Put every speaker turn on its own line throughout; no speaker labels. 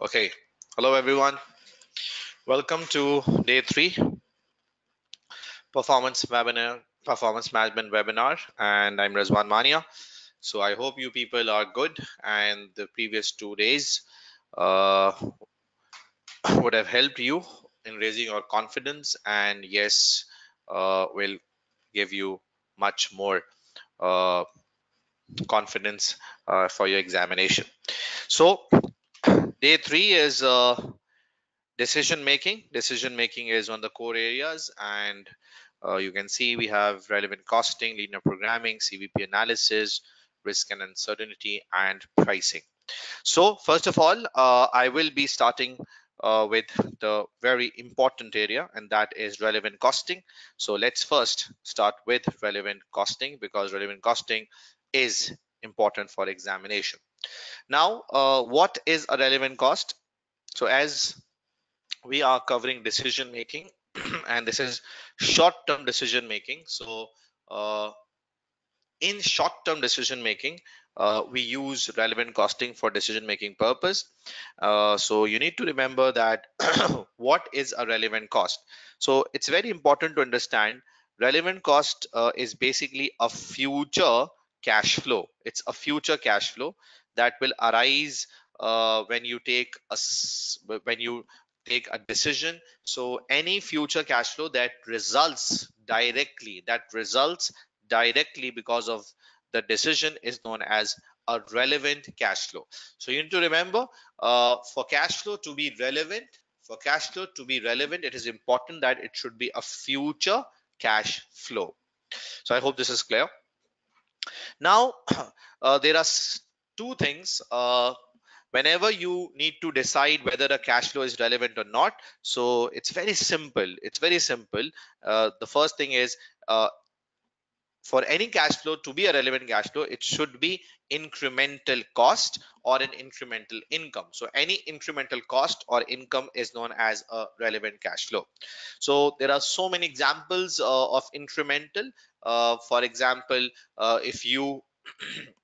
Okay, hello everyone. Welcome to day three performance webinar, performance management webinar, and I'm Razwan Mania. So I hope you people are good and the previous two days uh, would have helped you in raising your confidence and yes, uh, will give you much more uh, confidence uh, for your examination. So day three is uh, decision making. Decision making is one of the core areas and uh, you can see we have relevant costing linear programming cvp analysis risk and uncertainty and pricing. So first of all uh, i will be starting uh, with the very important area and that is relevant costing. So let's first start with relevant costing because relevant costing is important for examination now, uh, what is a relevant cost? So as we are covering decision making and this is short-term decision making. So uh, in short-term decision making, uh, we use relevant costing for decision making purpose. Uh, so you need to remember that what is a relevant cost? So it's very important to understand relevant cost uh, is basically a future cash flow. It's a future cash flow that will arise uh, when you take a when you take a decision. So any future cash flow that results directly that results directly because of the decision is known as a relevant cash flow. So you need to remember uh, for cash flow to be relevant for cash flow to be relevant it is important that it should be a future cash flow. So i hope this is clear now uh, there are two things uh, whenever you need to decide whether a cash flow is relevant or not so it's very simple it's very simple. Uh, the first thing is uh, for any cash flow to be a relevant cash flow it should be incremental cost or an incremental income. So any incremental cost or income is known as a relevant cash flow. So there are so many examples uh, of incremental. Uh, for example uh, if you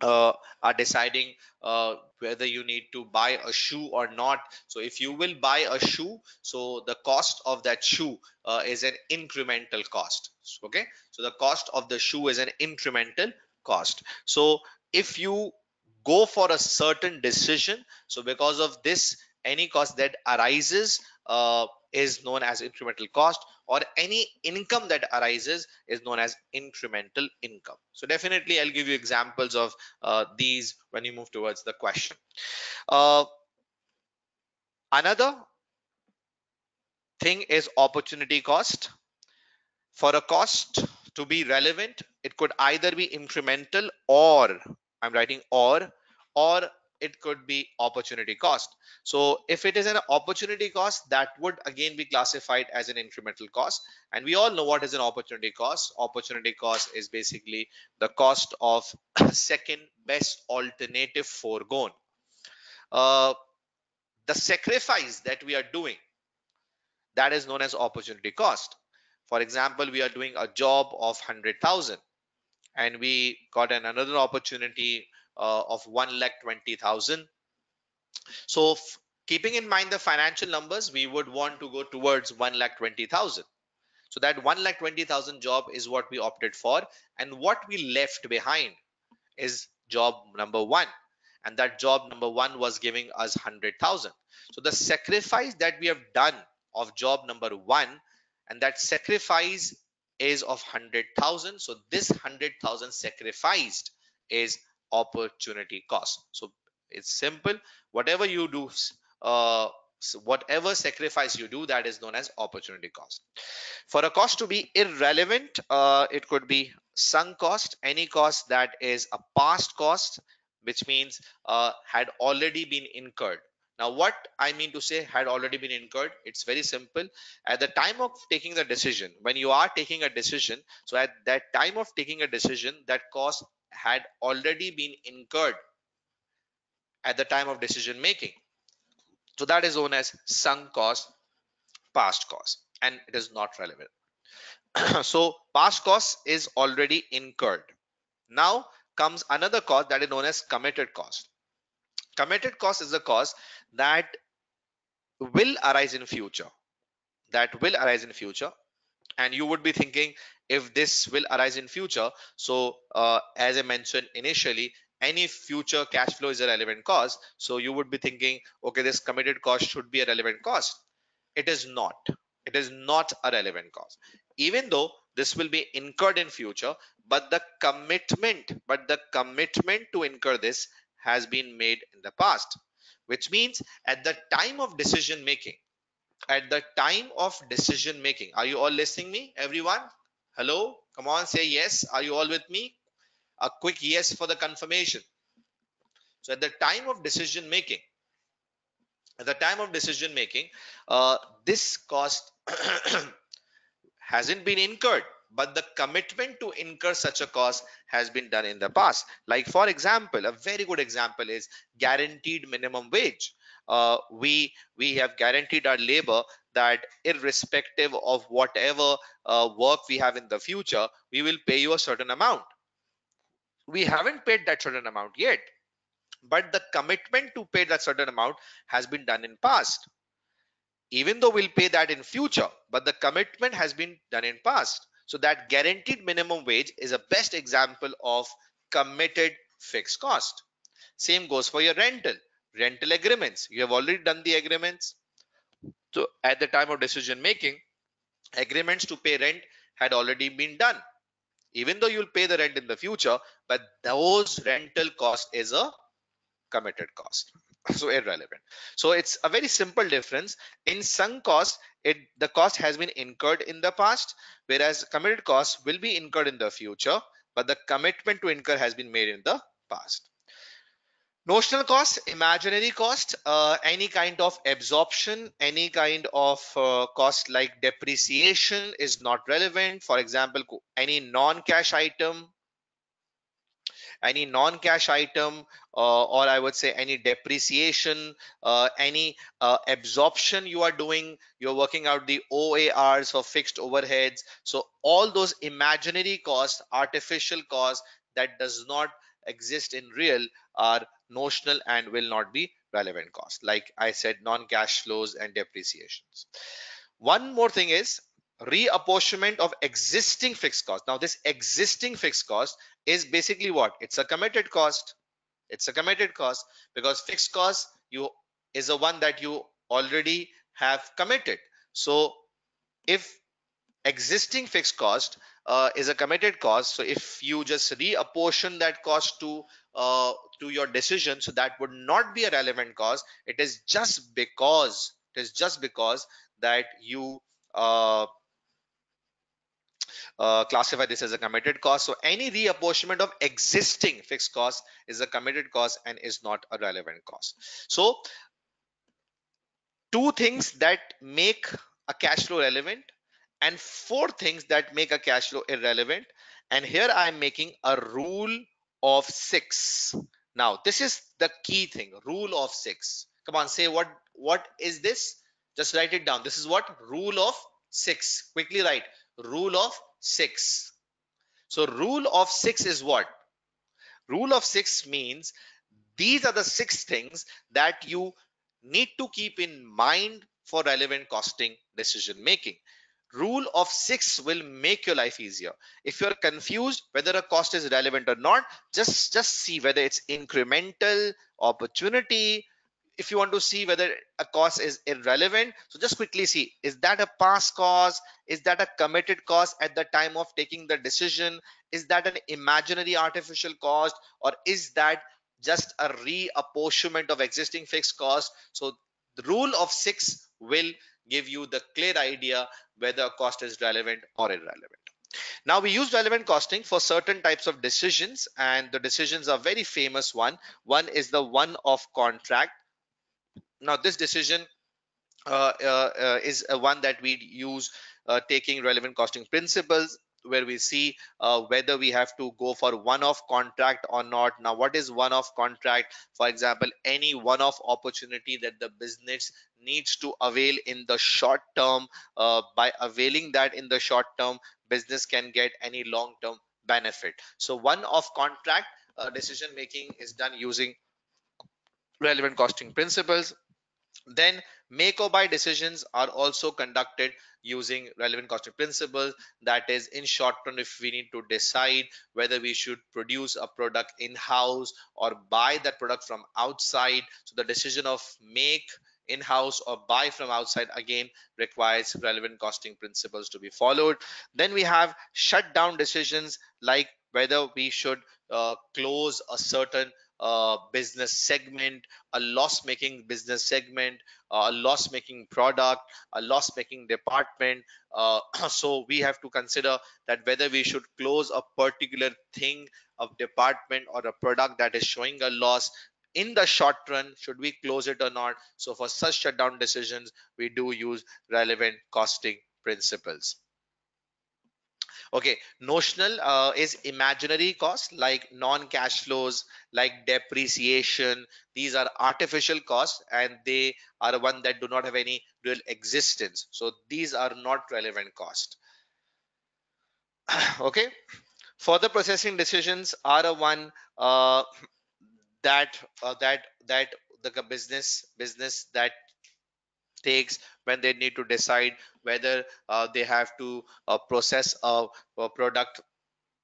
uh, are deciding uh, whether you need to buy a shoe or not. So if you will buy a shoe so the cost of that shoe uh, is an incremental cost. Okay? So the cost of the shoe is an incremental cost. So if you go for a certain decision so because of this any cost that arises uh, is known as incremental cost or any income that arises is known as incremental income. So definitely i'll give you examples of uh, these when you move towards the question. Uh, another thing is opportunity cost. For a cost to be relevant it could either be incremental or i'm writing or or it could be opportunity cost. So if it is an opportunity cost that would again be classified as an incremental cost. And we all know what is an opportunity cost. Opportunity cost is basically the cost of second best alternative foregone. Uh, the sacrifice that we are doing that is known as opportunity cost for example we are doing a job of 100000 and we got an another opportunity uh, of 1 lakh 20,000. So keeping in mind the financial numbers, we would want to go towards 1 lakh 20,000. So that 1 lakh 20,000 job is what we opted for. And what we left behind is job number one. And that job number one was giving us 100,000. So the sacrifice that we have done of job number one and that sacrifice is of 100,000. So this 100,000 sacrificed is opportunity cost. So it's simple. Whatever you do uh, whatever sacrifice you do that is known as opportunity cost. For a cost to be irrelevant uh, it could be sunk cost any cost that is a past cost which means uh, had already been incurred now what i mean to say had already been incurred it's very simple at the time of taking the decision when you are taking a decision so at that time of taking a decision that cost had already been incurred at the time of decision making. So that is known as sunk cost, past cost, and it is not relevant. so past cost is already incurred. Now comes another cost that is known as committed cost committed cost is a cost that will arise in future that will arise in future. And you would be thinking if this will arise in future so uh, as i mentioned initially any future cash flow is a relevant cost. So you would be thinking okay this committed cost should be a relevant cost. It is not. It is not a relevant cost. Even though this will be incurred in future but the commitment but the commitment to incur this has been made in the past which means at the time of decision making at the time of decision making are you all listening me everyone? Hello? Come on say yes. Are you all with me? A quick yes for the confirmation. So at the time of decision making at the time of decision making uh, this cost hasn't been incurred but the commitment to incur such a cost has been done in the past. Like for example a very good example is guaranteed minimum wage. Uh, we we have guaranteed our labor that irrespective of whatever uh, work we have in the future we will pay you a certain amount. We haven't paid that certain amount yet but the commitment to pay that certain amount has been done in past. Even though we'll pay that in future but the commitment has been done in past so that guaranteed minimum wage is a best example of committed fixed cost. Same goes for your rental rental agreements. You have already done the agreements. So at the time of decision making agreements to pay rent had already been done. Even though you'll pay the rent in the future but those rental cost is a committed cost so irrelevant. So it's a very simple difference. In sunk cost it the cost has been incurred in the past whereas committed cost will be incurred in the future but the commitment to incur has been made in the past. Notional cost imaginary cost uh, any kind of absorption any kind of uh, cost like depreciation is not relevant. For example any non-cash item any non-cash item or I would say any depreciation, uh, any uh, absorption you are doing, you're working out the OARs for fixed overheads. So all those imaginary costs, artificial costs that does not exist in real are notional and will not be relevant costs. Like I said, non-cash flows and depreciations. One more thing is reapportionment of existing fixed cost. Now this existing fixed cost is basically what? It's a committed cost. It's a committed cost because fixed cost you is a one that you already have committed. So if existing fixed cost uh, is a committed cost, so if you just reapportion that cost to uh, to your decision, so that would not be a relevant cost. It is just because it is just because that you uh, uh, classify this as a committed cost. So any reapportionment of existing fixed cost is a committed cost and is not a relevant cost. So two things that make a cash flow relevant and four things that make a cash flow irrelevant. And here I am making a rule of six. Now this is the key thing, rule of six. Come on, say what, what is this? Just write it down. This is what rule of six. Quickly write rule of 6 so rule of 6 is what? Rule of 6 means these are the six things that you need to keep in mind for relevant costing decision making. Rule of 6 will make your life easier. If you're confused whether a cost is relevant or not just just see whether it's incremental opportunity if you want to see whether a cost is irrelevant so just quickly see is that a past cost is that a committed cost at the time of taking the decision? Is that an imaginary artificial cost or is that just a reapportionment of existing fixed cost so the rule of six will give you the clear idea whether a cost is relevant or irrelevant. Now we use relevant costing for certain types of decisions and the decisions are very famous one. One is the one-off contract now this decision uh, uh, uh, is one that we use taking relevant costing principles where we see uh, whether we have to go for one-off contract or not. Now what is one-off contract? For example any one-off opportunity that the business needs to avail in the short term uh, by availing that in the short term business can get any long-term benefit. So one-off contract uh, decision making is done using relevant costing principles then make or buy decisions are also conducted using relevant costing principles. That is in short term if we need to decide whether we should produce a product in house or buy that product from outside. So the decision of make in house or buy from outside again requires relevant costing principles to be followed. Then we have shutdown decisions like whether we should uh, close a certain uh, business segment, a loss making business segment, uh, a loss making product, a loss making department. Uh, so we have to consider that whether we should close a particular thing, a department, or a product that is showing a loss. In the short run should we close it or not? So for such shutdown decisions we do use relevant costing principles okay notional uh, is imaginary cost like non-cash flows like depreciation. These are artificial costs and they are one that do not have any real existence. So these are not relevant cost. Okay further processing decisions are a one uh, that uh, that that the business business that takes when they need to decide whether uh, they have to uh, process a, a, product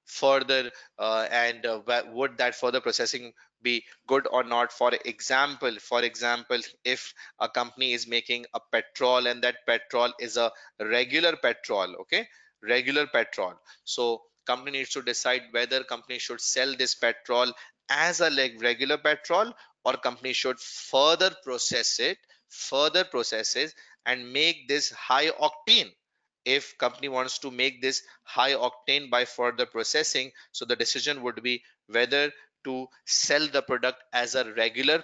further uh, and uh, would that further processing be good or not? For example for example if a company is making a petrol and that petrol is a regular petrol okay? Regular petrol. So company needs to decide whether company should sell this petrol as a like regular petrol or company should further process it further processes and make this high octane. If company wants to make this high octane by further processing so the decision would be whether to sell the product as a regular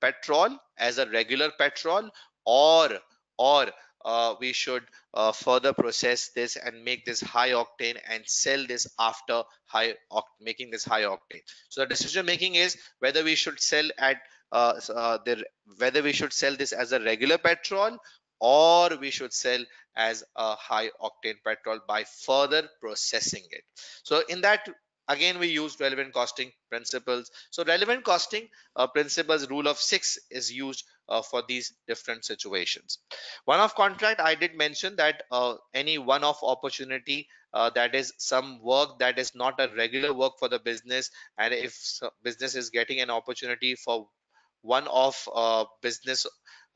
petrol as a regular petrol or or uh, we should uh, further process this and make this high octane and sell this after high making this high octane. So the decision making is whether we should sell at uh, uh, the, whether we should sell this as a regular petrol or we should sell as a high octane petrol by further processing it. So in that again we use relevant costing principles. So relevant costing uh, principles rule of six is used uh, for these different situations. One-off contract i did mention that uh, any one-off opportunity uh, that is some work that is not a regular work for the business and if business is getting an opportunity for one of uh, business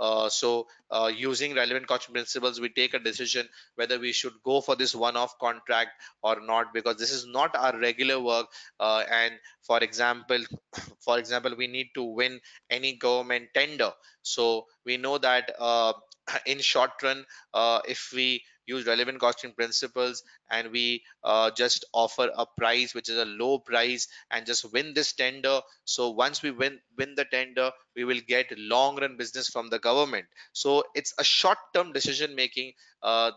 uh, so uh, using relevant costing principles we take a decision whether we should go for this one-off contract or not because this is not our regular work uh, and for example for example we need to win any government tender. So we know that uh, in short run uh, if we use relevant costing principles and we uh, just offer a price which is a low price and just win this tender. So once we win win the tender we will get long run business from the government. So it's a short term decision making uh,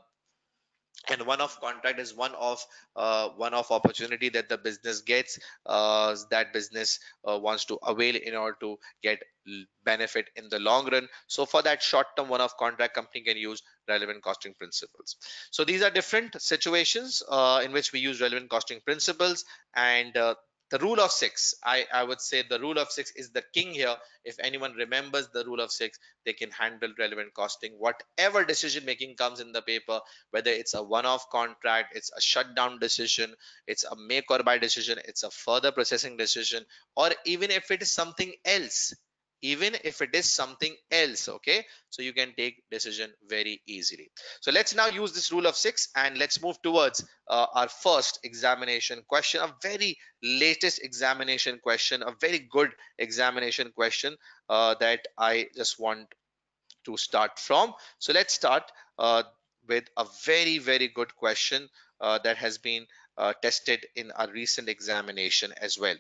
and one-off contract is one of uh, one of opportunity that the business gets uh, that business uh, wants to avail in order to get benefit in the long run. So for that short term one-off contract company can use relevant costing principles. So these are different situations uh, in which we use relevant costing principles and uh, the rule of six. I, I would say the rule of six is the king here. If anyone remembers the rule of six they can handle relevant costing. Whatever decision making comes in the paper whether it's a one-off contract it's a shutdown decision it's a make or buy decision it's a further processing decision or even if it is something else even if it is something else okay? So you can take decision very easily. So let's now use this rule of six and let's move towards uh, our first examination question a very latest examination question a very good examination question uh, that i just want to start from. So let's start uh, with a very very good question uh, that has been uh, tested in a recent examination as well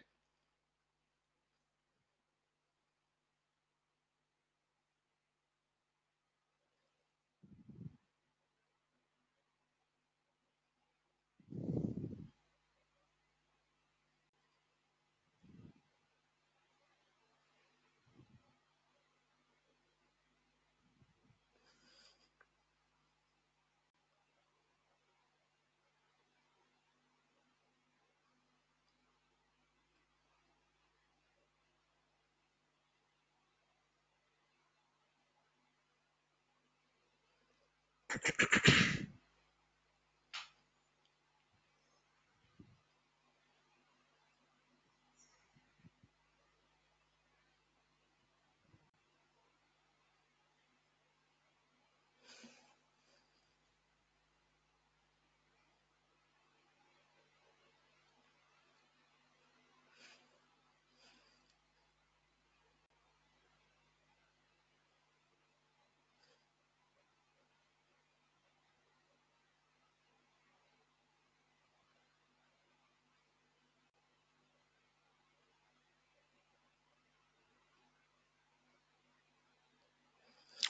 Thank you.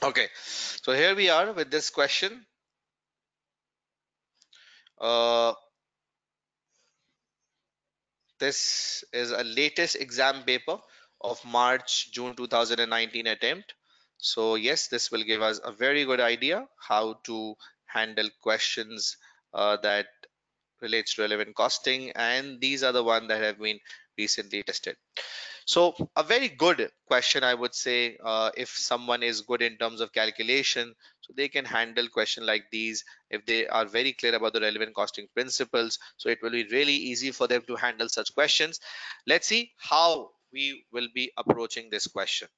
Okay, so here we are with this question. Uh, this is a latest exam paper of March June 2019 attempt. So yes, this will give us a very good idea how to handle questions uh, that relates to relevant costing and these are the one that have been recently tested. So a very good question, I would say, uh, if someone is good in terms of calculation, so they can handle question like these if they are very clear about the relevant costing principles. So it will be really easy for them to handle such questions. Let's see how we will be approaching this question.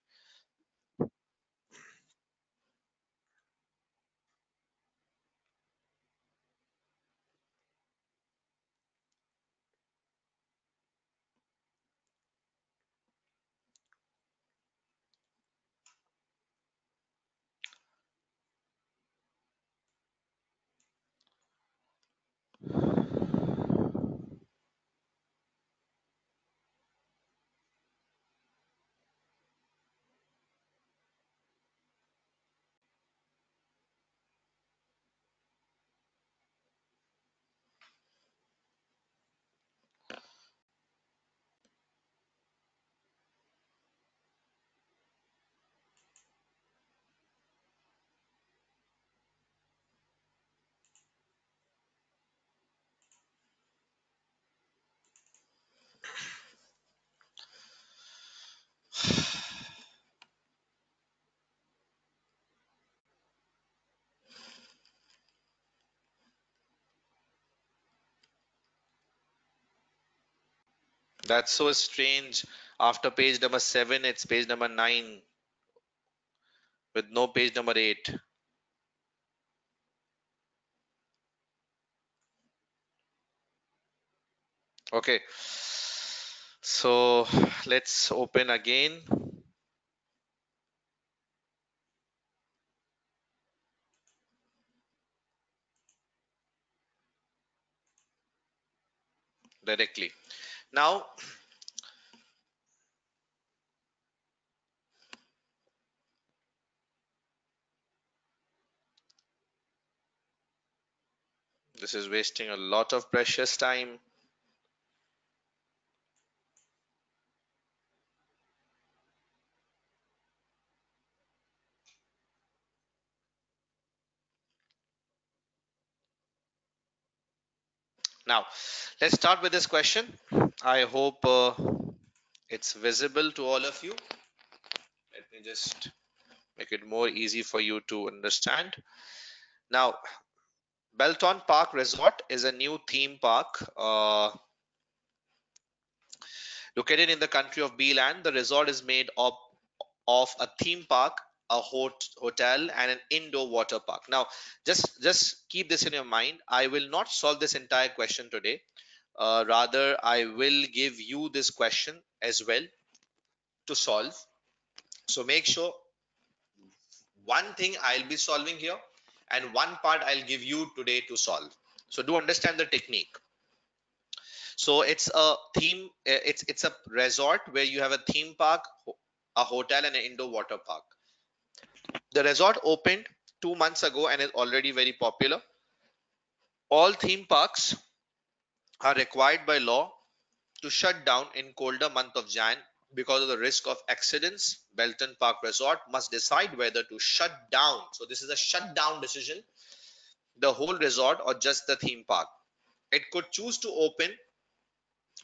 That's so strange. After page number seven, it's page number nine with no page number eight. Okay, so let's open again. directly. Now, this is wasting a lot of precious time. Now, let's start with this question. I hope uh, it's visible to all of you. Let me just make it more easy for you to understand. Now, Belton Park Resort is a new theme park uh, located in the country of Beeland. The resort is made up of a theme park, a hot hotel, and an indoor water park. Now, just just keep this in your mind. I will not solve this entire question today. Uh, rather, I will give you this question as well to solve. So make sure one thing I'll be solving here and one part I'll give you today to solve. So do understand the technique. So it's a theme, eh, it's, it's a resort where you have a theme park, a hotel and an indoor water park. The resort opened two months ago and is already very popular. All theme parks are required by law to shut down in colder month of Jan because of the risk of accidents, Belton Park Resort must decide whether to shut down. So this is a shutdown decision, the whole resort or just the theme park. It could choose to open.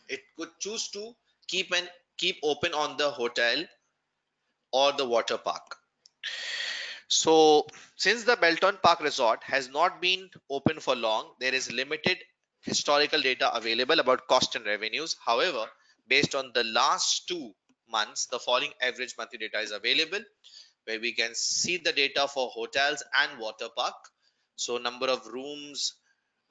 It could choose to keep and keep open on the hotel or the water park. So since the Belton Park Resort has not been open for long, there is limited historical data available about cost and revenues. However, based on the last two months, the following average monthly data is available where we can see the data for hotels and water park. So number of rooms,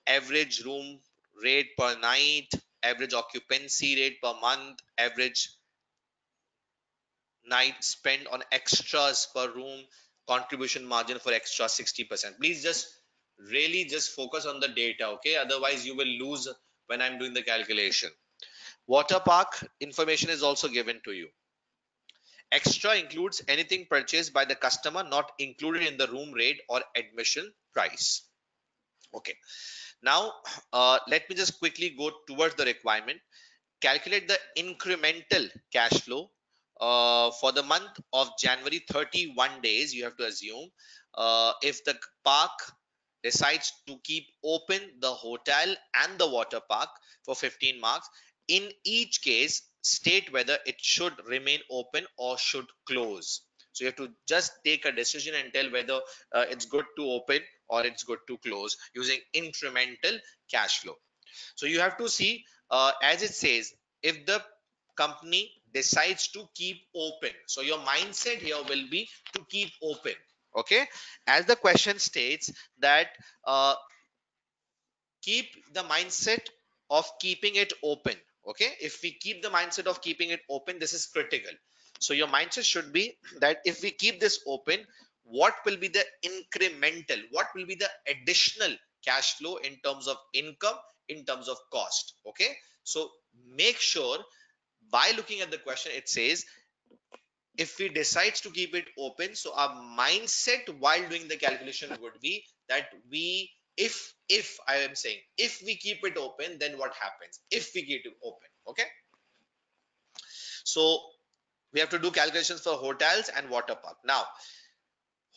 average room rate per night, average occupancy rate per month, average night spent on extras per room, contribution margin for extra 60%. Please just really just focus on the data, okay? Otherwise you will lose when I'm doing the calculation. Water park information is also given to you. Extra includes anything purchased by the customer not included in the room rate or admission price. Okay. Now, uh, let me just quickly go towards the requirement. Calculate the incremental cash flow uh, for the month of January 31 days. You have to assume uh, if the park decides to keep open the hotel and the water park for 15 marks. In each case, state whether it should remain open or should close. So you have to just take a decision and tell whether uh, it's good to open or it's good to close using incremental cash flow. So you have to see, uh, as it says, if the company decides to keep open. So your mindset here will be to keep open. Okay. As the question states that uh, keep the mindset of keeping it open. Okay. If we keep the mindset of keeping it open, this is critical. So your mindset should be that if we keep this open, what will be the incremental what will be the additional cash flow in terms of income in terms of cost okay so make sure by looking at the question it says if we decides to keep it open so our mindset while doing the calculation would be that we if if i am saying if we keep it open then what happens? If we keep it open okay? So we have to do calculations for hotels and water park. Now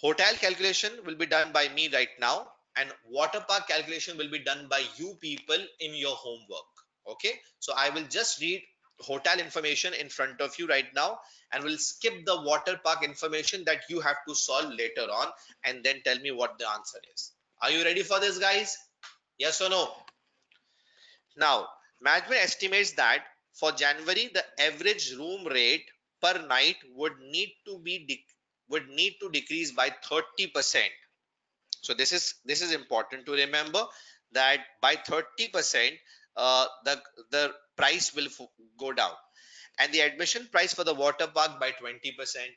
hotel calculation will be done by me right now and water park calculation will be done by you people in your homework okay? So i will just read hotel information in front of you right now and we'll skip the water park information that you have to solve later on and then tell me what the answer is. Are you ready for this guys? Yes or no? Now management estimates that for january the average room rate per night would need to be would need to decrease by 30%. So this is this is important to remember that by 30% uh, the the price will go down. And the admission price for the water park by 20%.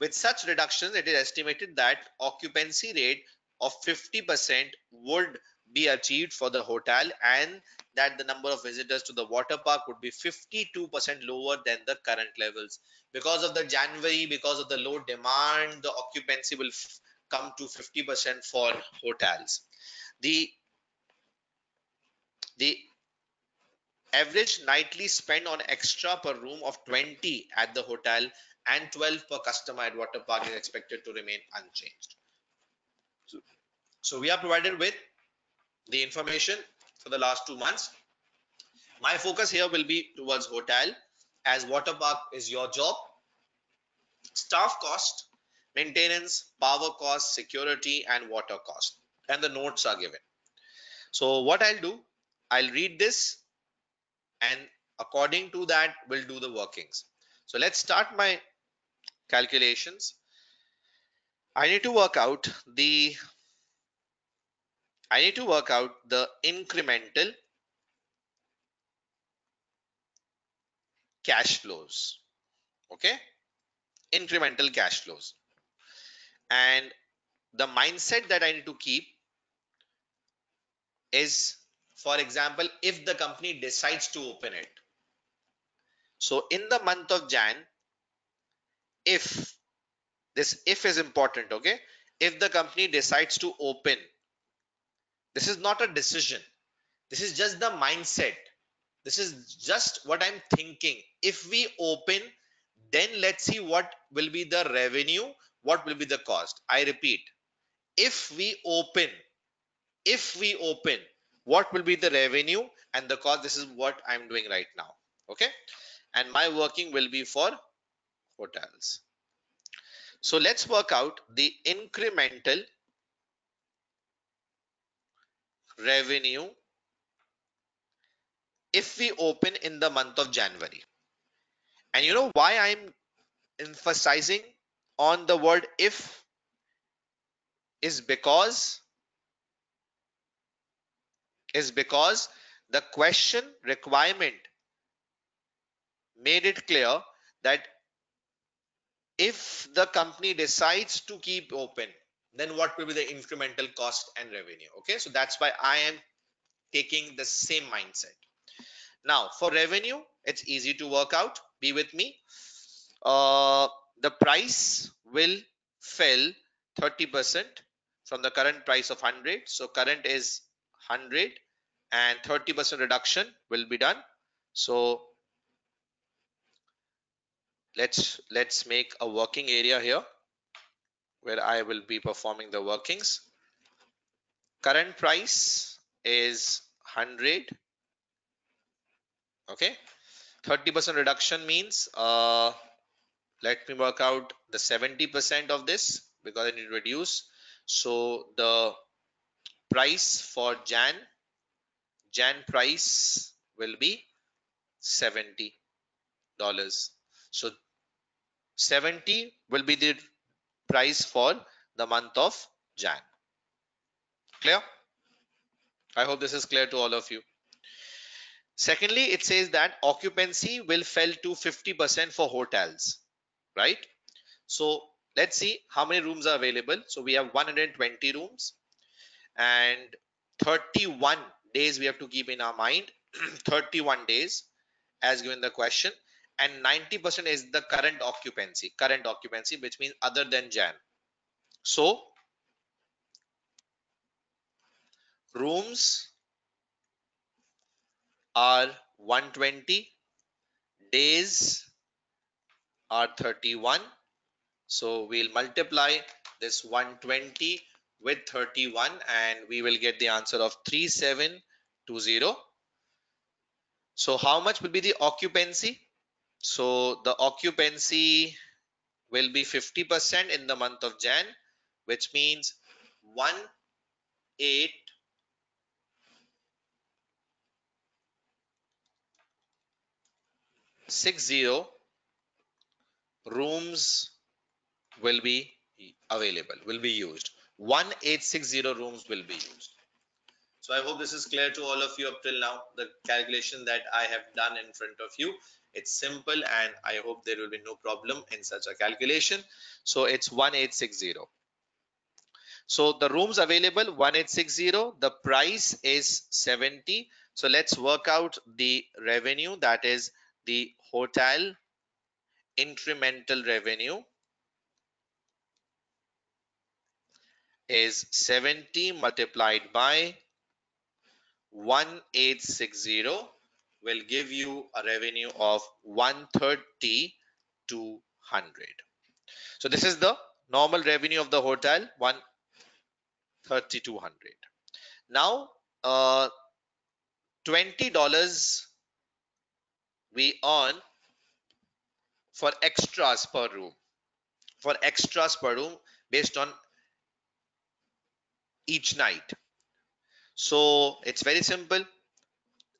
With such reductions, it is estimated that occupancy rate of 50% would be achieved for the hotel and that the number of visitors to the water park would be 52% lower than the current levels. Because of the january because of the low demand the occupancy will come to 50% for hotels. The the average nightly spend on extra per room of 20 at the hotel and 12 per customer at water park is expected to remain unchanged so, so we are provided with the information for the last two months. My focus here will be towards hotel as water park is your job. Staff cost, maintenance, power cost, security and water cost and the notes are given. So what I'll do, I'll read this and according to that we'll do the workings. So let's start my calculations. I need to work out the I need to work out the incremental cash flows. Okay. Incremental cash flows. And the mindset that I need to keep is, for example, if the company decides to open it. So in the month of Jan, if this if is important, okay, if the company decides to open this is not a decision. This is just the mindset. This is just what I'm thinking. If we open, then let's see what will be the revenue, what will be the cost. I repeat, if we open, if we open, what will be the revenue and the cost? This is what I'm doing right now. Okay. And my working will be for hotels. So let's work out the incremental revenue if we open in the month of January. And you know why I'm emphasizing on the word if is because is because the question requirement made it clear that if the company decides to keep open then what will be the incremental cost and revenue okay? So that's why i am taking the same mindset. Now for revenue it's easy to work out. Be with me. Uh, the price will fell 30% from the current price of 100 so current is 100 and 30% reduction will be done. So let's let's make a working area here where I will be performing the workings. Current price is 100 okay. 30% reduction means uh, let me work out the 70% of this because I need to reduce. So the price for Jan Jan price will be 70 dollars. So 70 will be the price for the month of Jan. Clear? I hope this is clear to all of you. Secondly it says that occupancy will fell to 50% for hotels right? So let's see how many rooms are available. So we have 120 rooms and 31 days we have to keep in our mind. 31 days as given the question and 90% is the current occupancy current occupancy which means other than jan. So rooms are 120 days are 31 so we'll multiply this 120 with 31 and we will get the answer of 3720 so how much will be the occupancy? So the occupancy will be 50% in the month of Jan which means 1 8 60 rooms will be available will be used 1860 rooms will be used. So i hope this is clear to all of you up till now the calculation that i have done in front of you. It's simple and i hope there will be no problem in such a calculation. So it's 1860 so the rooms available 1860 the price is 70 so let's work out the revenue that is the hotel incremental revenue is 70 multiplied by 1860 will give you a revenue of 130 to 100 so this is the normal revenue of the hotel 130 to 100 now uh, 20 dollars we earn for extras per room. For extras per room based on each night. So it's very simple.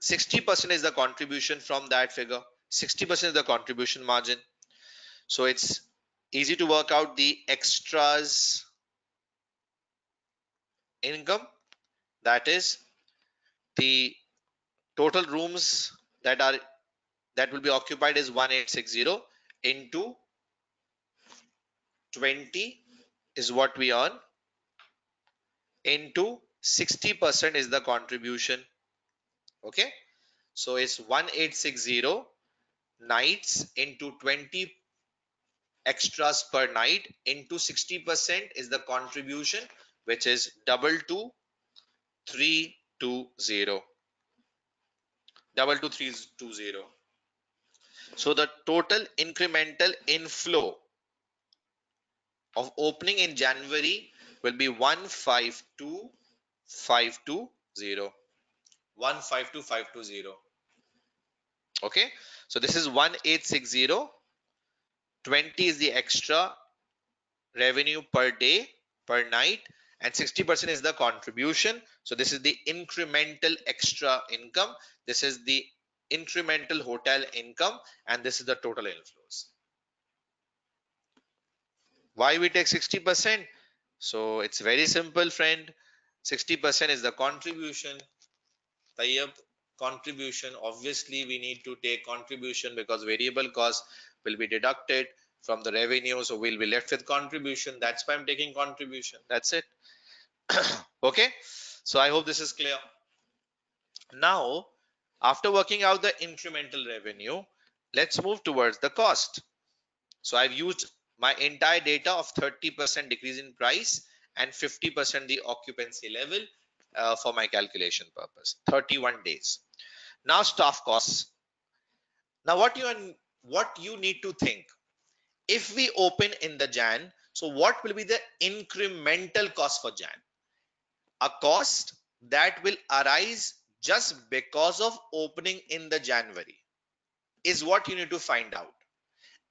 60% is the contribution from that figure. 60% is the contribution margin. So it's easy to work out the extras income. That is the total rooms that are that will be occupied is 1860 into 20 is what we earn into 60% is the contribution. Okay? So it's 1860 nights into 20 extras per night into 60% is the contribution which is double two three two zero. Double two three two zero. So the total incremental inflow of opening in January will be 152520 152520 okay? So this is 1860 20 is the extra revenue per day per night and 60% is the contribution. So this is the incremental extra income. This is the incremental hotel income and this is the total inflows. Why we take 60% so it's very simple friend. 60% is the contribution tayyab contribution. Obviously we need to take contribution because variable cost will be deducted from the revenue so we'll be left with contribution. That's why i'm taking contribution. That's it. Okay? So i hope this is clear. Now after working out the incremental revenue let's move towards the cost. So i've used my entire data of 30% decrease in price and 50% the occupancy level uh, for my calculation purpose. 31 days. Now staff costs. Now what you what you need to think. If we open in the jan so what will be the incremental cost for jan? A cost that will arise just because of opening in the january is what you need to find out.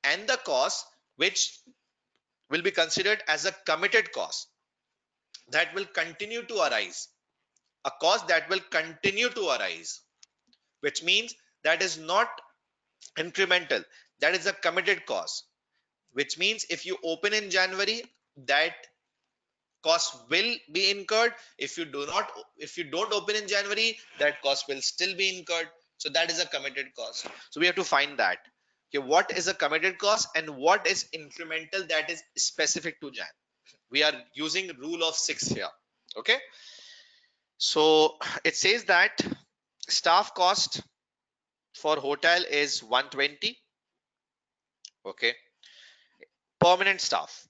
And the cost which will be considered as a committed cost that will continue to arise a cost that will continue to arise which means that is not incremental that is a committed cost which means if you open in january that cost will be incurred. If you do not if you don't open in january that cost will still be incurred. So that is a committed cost so we have to find that okay what is a committed cost and what is incremental that is specific to jan. We are using rule of 6 here okay? So it says that staff cost for hotel is 120 okay? Permanent staff.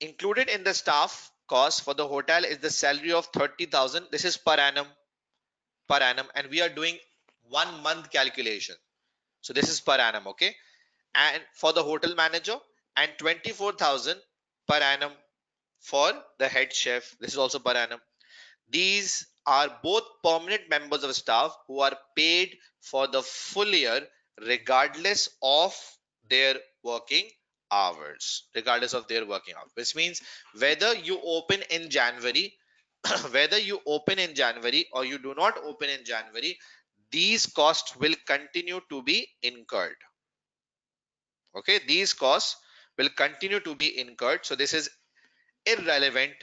Included in the staff cost for the hotel is the salary of 30000 this is per annum per annum and we are doing one month calculation. So this is per annum okay and for the hotel manager and 24000 per annum for the head chef. This is also per annum. These are both permanent members of staff who are paid for the full year regardless of their working hours regardless of their working hours which means whether you open in january whether you open in january or you do not open in january these costs will continue to be incurred okay these costs will continue to be incurred. So this is irrelevant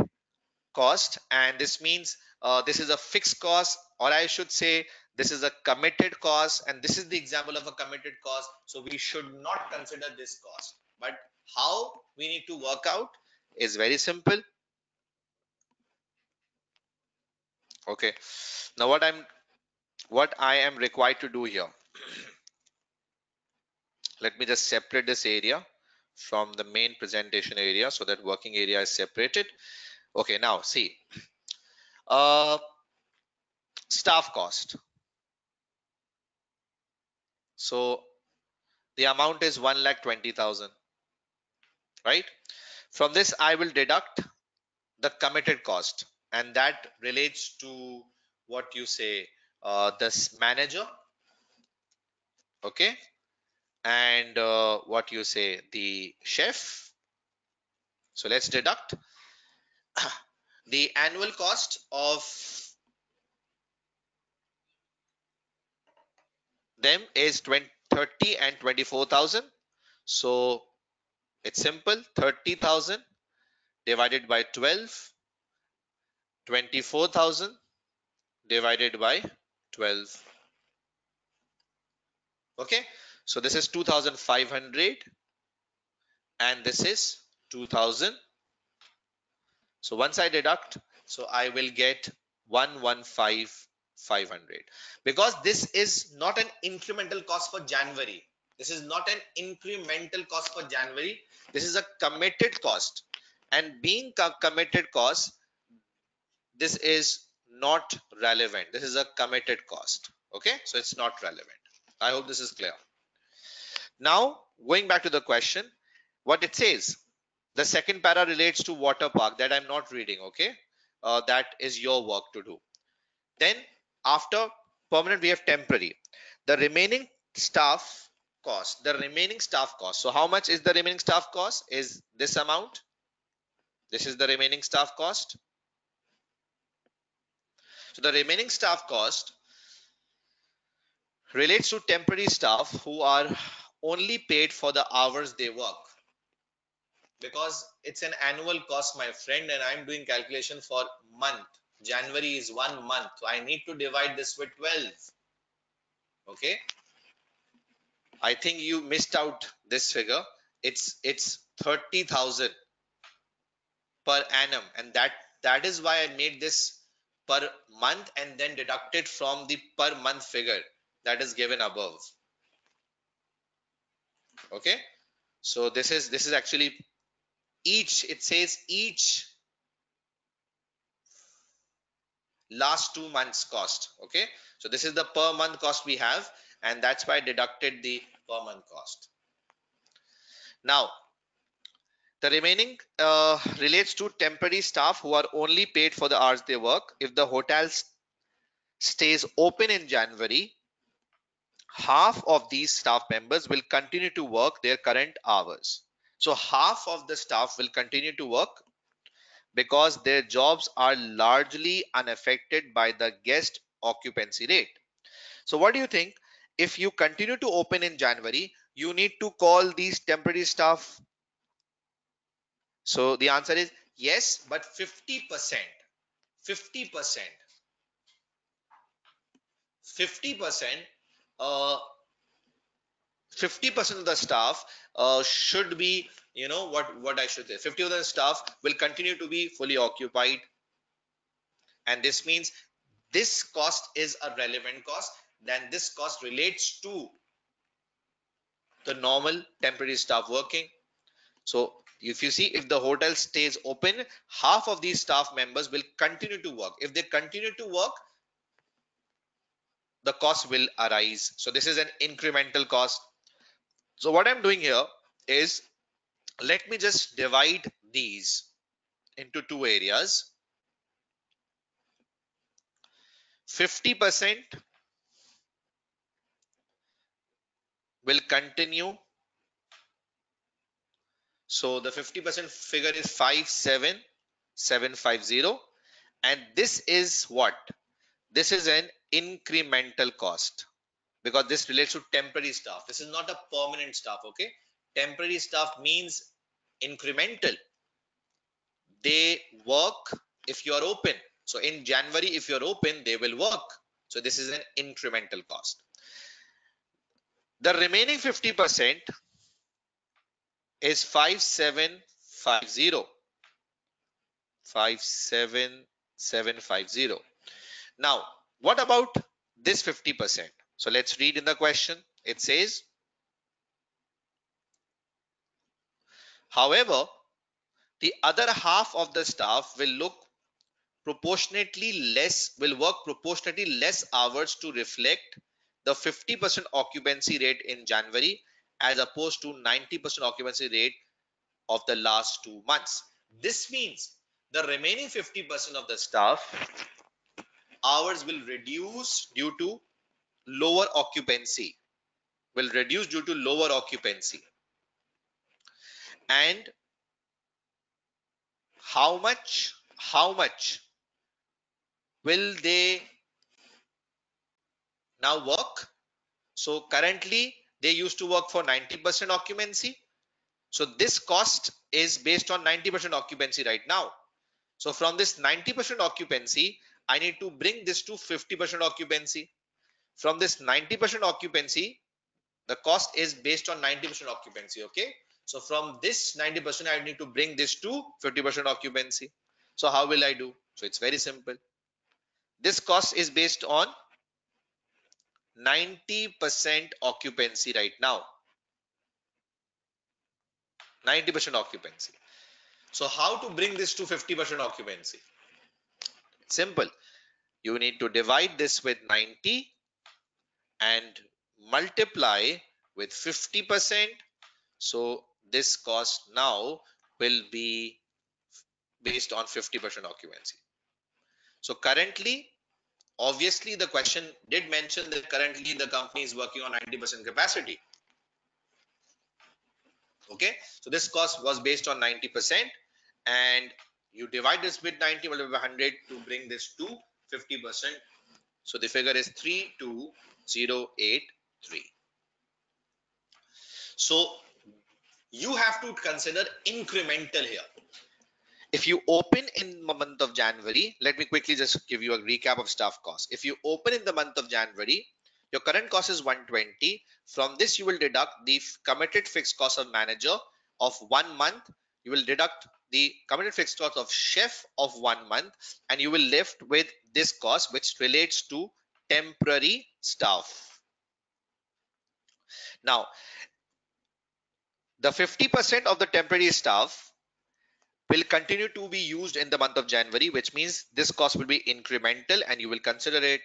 cost and this means uh, this is a fixed cost or I should say this is a committed cost and this is the example of a committed cost. So we should not consider this cost. But how we need to work out is very simple. Okay now what I'm what I am required to do here let me just separate this area from the main presentation area so that working area is separated. Okay now see. Uh, staff cost. So the amount is 1 lakh 20,000 right? From this I will deduct the committed cost and that relates to what you say uh, this manager okay and uh, what you say the chef? So let's deduct the annual cost of them is 20, 30 and 24,000 so it's simple 30,000 divided by 12 24,000 divided by 12 okay so this is 2500 and this is 2000. So once I deduct, so I will get 115,500 because this is not an incremental cost for January. This is not an incremental cost for January. This is a committed cost and being a committed cost, this is not relevant. This is a committed cost. Okay. So it's not relevant. I hope this is clear. Now, going back to the question, what it says, the second para relates to water park that I'm not reading. Okay. Uh, that is your work to do. Then after permanent, we have temporary. The remaining staff cost, the remaining staff cost. So how much is the remaining staff cost? Is this amount? This is the remaining staff cost. So the remaining staff cost relates to temporary staff who are only paid for the hours they work. Because it's an annual cost my friend and i'm doing calculation for month. January is one month. So i need to divide this with 12 okay? I think you missed out this figure. It's it's 30000 per annum. And that that is why i made this per month and then deducted from the per month figure that is given above okay? So this is this is actually each it says each last two months cost. Okay? So this is the per month cost we have and that's why I deducted the per month cost. Now the remaining uh, relates to temporary staff who are only paid for the hours they work. If the hotel stays open in January half of these staff members will continue to work their current hours so half of the staff will continue to work because their jobs are largely unaffected by the guest occupancy rate. So what do you think? If you continue to open in January, you need to call these temporary staff. So the answer is yes, but 50%, 50%, 50% uh, 50% of the staff uh, should be you know what what i should say 50 of the staff will continue to be fully occupied. And this means this cost is a relevant cost then this cost relates to the normal temporary staff working. So if you see if the hotel stays open half of these staff members will continue to work. If they continue to work the cost will arise. So this is an incremental cost. So what i'm doing here is let me just divide these into two areas. 50% will continue. So the 50% figure is 57750 and this is what this is an incremental cost because this relates to temporary staff. This is not a permanent staff okay? Temporary staff means incremental. They work if you are open. So in january if you're open they will work. So this is an incremental cost. The remaining 50 percent is 5750 57750 now what about this 50 percent so let's read in the question it says However, the other half of the staff will look proportionately less, will work proportionately less hours to reflect the 50% occupancy rate in January as opposed to 90% occupancy rate of the last two months. This means the remaining 50% of the staff hours will reduce due to lower occupancy will reduce due to lower occupancy. And how much how much will they now work? So currently they used to work for 90% occupancy. So this cost is based on 90% occupancy right now. So from this 90% occupancy i need to bring this to 50% occupancy from this 90% occupancy the cost is based on 90% occupancy okay so from this 90%, I need to bring this to 50% occupancy. So how will I do? So it's very simple. This cost is based on 90% occupancy right now. 90% occupancy. So how to bring this to 50% occupancy? Simple. You need to divide this with 90 and multiply with 50%. So this cost now will be based on 50% occupancy. So currently, obviously the question did mention that currently the company is working on 90% capacity. Okay, so this cost was based on 90% and you divide this with 90 multiplied by 100 to bring this to 50 percent so the figure is 32083 so you have to consider incremental here if you open in the month of January, let me quickly just give you a recap of staff cost. If you open in the month of January, your current cost is 120. From this, you will deduct the committed fixed cost of manager of one month. You will deduct the committed fixed cost of chef of one month and you will left with this cost which relates to temporary staff. Now, the 50% of the temporary staff will continue to be used in the month of January, which means this cost will be incremental and you will consider it.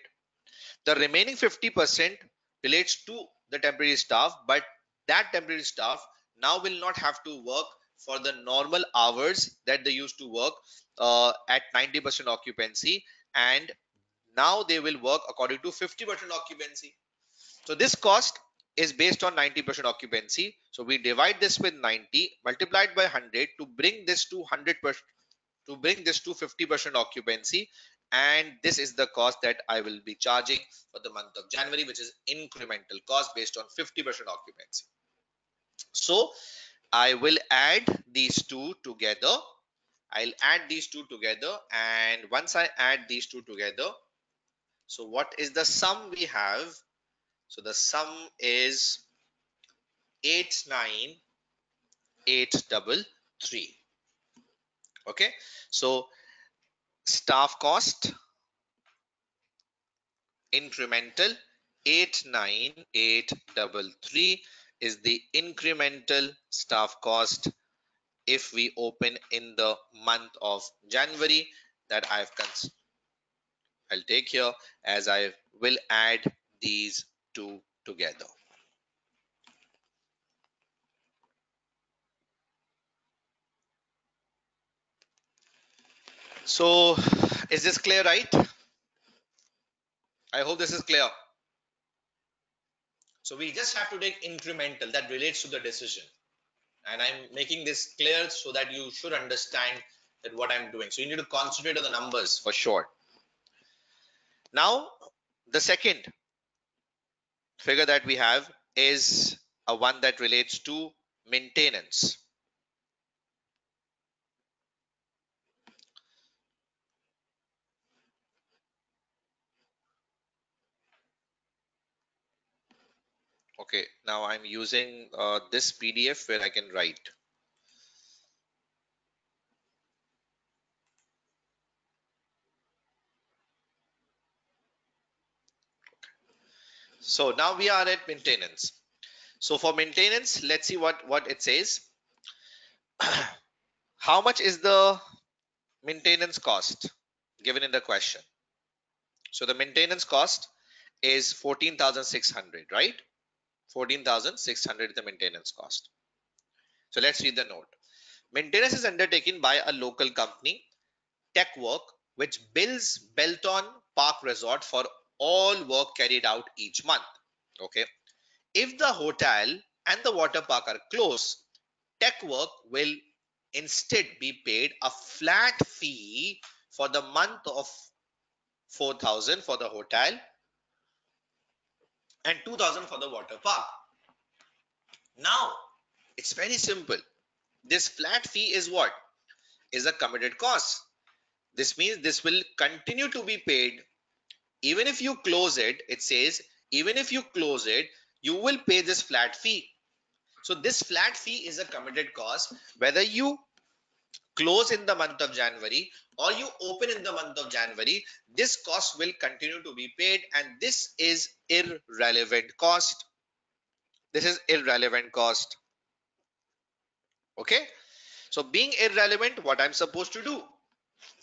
The remaining 50% relates to the temporary staff, but that temporary staff now will not have to work for the normal hours that they used to work uh, at 90% occupancy and now they will work according to 50% occupancy. So this cost is based on 90% occupancy. So we divide this with 90 multiplied by 100 to bring this to 100% to bring this to 50% occupancy and this is the cost that I will be charging for the month of January which is incremental cost based on 50% occupancy. So I will add these two together. I'll add these two together and once I add these two together so what is the sum we have so the sum is 89833. Okay. So staff cost incremental 89833 is the incremental staff cost if we open in the month of January that I've cons I'll take here as I will add these two together. So is this clear, right? I hope this is clear. So we just have to take incremental that relates to the decision. And I'm making this clear so that you should understand that what I'm doing. So you need to concentrate on the numbers for sure. Now, the second figure that we have is a one that relates to maintenance. Okay, now I'm using uh, this PDF where I can write. So now we are at maintenance. So for maintenance, let's see what, what it says. How much is the maintenance cost given in the question? So the maintenance cost is 14,600, right? 14,600 is the maintenance cost. So let's read the note. Maintenance is undertaken by a local company, Tech Work, which builds Belton Park Resort for all work carried out each month. Okay. If the hotel and the water park are closed, tech work will instead be paid a flat fee for the month of 4000 for the hotel and 2000 for the water park. Now, it's very simple. This flat fee is what? Is a committed cost. This means this will continue to be paid even if you close it, it says, even if you close it, you will pay this flat fee. So this flat fee is a committed cost, whether you close in the month of January or you open in the month of January, this cost will continue to be paid and this is irrelevant cost. This is irrelevant cost. Okay. So being irrelevant, what I'm supposed to do?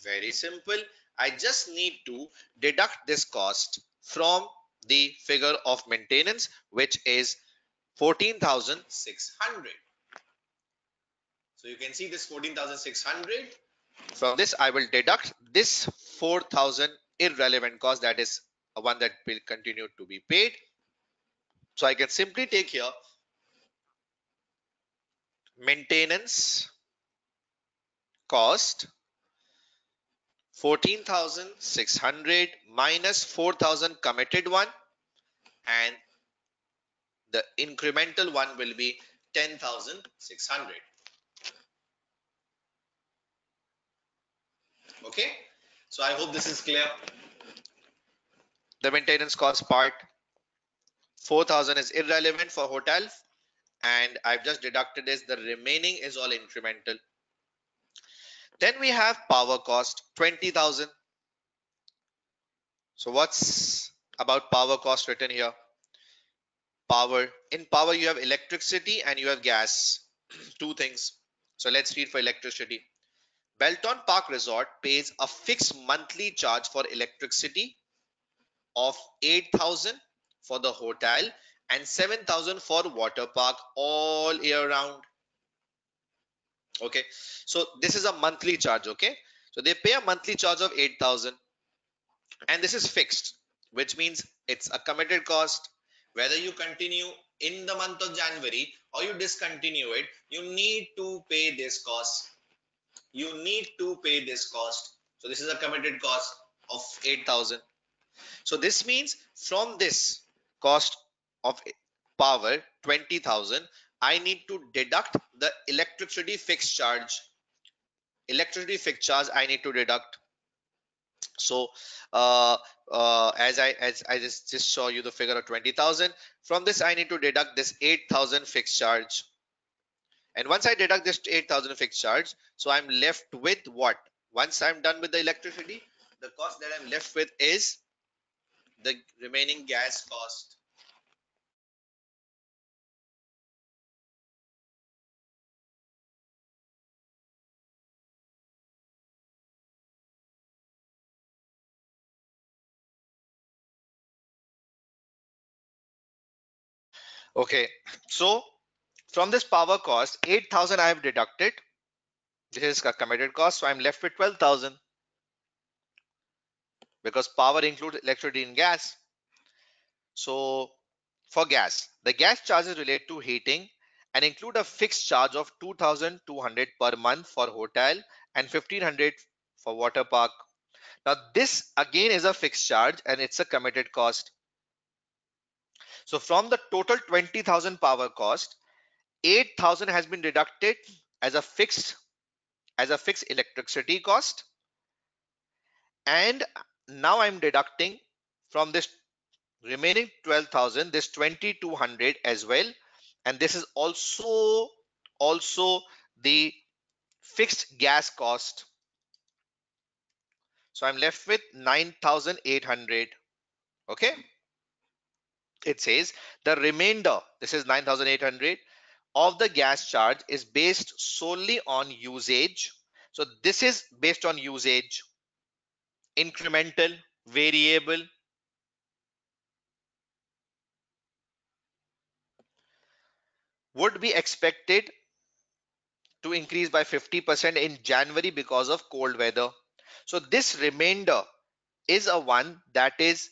Very simple. I just need to deduct this cost from the figure of maintenance, which is 14,600. So you can see this 14,600. From this, I will deduct this 4,000 irrelevant cost that is one that will continue to be paid. So I can simply take here maintenance cost 14,600 minus 4,000 committed one and the incremental one will be 10,600. Okay, so I hope this is clear. The maintenance cost part 4,000 is irrelevant for hotel and I've just deducted this. The remaining is all incremental. Then we have power cost 20,000. So what's about power cost written here? Power. In power, you have electricity and you have gas. Two things. So let's read for electricity. Belton Park Resort pays a fixed monthly charge for electricity of 8,000 for the hotel and 7,000 for water park all year round. Okay so this is a monthly charge okay? So they pay a monthly charge of 8000 and this is fixed which means it's a committed cost. Whether you continue in the month of january or you discontinue it you need to pay this cost you need to pay this cost so this is a committed cost of 8000 so this means from this cost of power 20000 I need to deduct the electricity fixed charge. Electricity fixed charge I need to deduct. So uh, uh, as I as I just, just show you the figure of 20,000 from this I need to deduct this 8,000 fixed charge. And once I deduct this 8,000 fixed charge, so I'm left with what? Once I'm done with the electricity, the cost that I'm left with is the remaining gas cost. Okay, so from this power cost, 8,000 I have deducted. This is a committed cost, so I'm left with 12,000 because power includes electricity and gas. So for gas, the gas charges relate to heating and include a fixed charge of 2,200 per month for hotel and 1,500 for water park. Now this again is a fixed charge and it's a committed cost. So from the total 20,000 power cost, 8,000 has been deducted as a fixed as a fixed electricity cost. And now I'm deducting from this remaining 12,000 this 2200 as well. And this is also also the fixed gas cost. So i'm left with 9800 okay? It says the remainder, this is 9,800 of the gas charge is based solely on usage. So this is based on usage, incremental, variable. Would be expected to increase by 50% in January because of cold weather. So this remainder is a one that is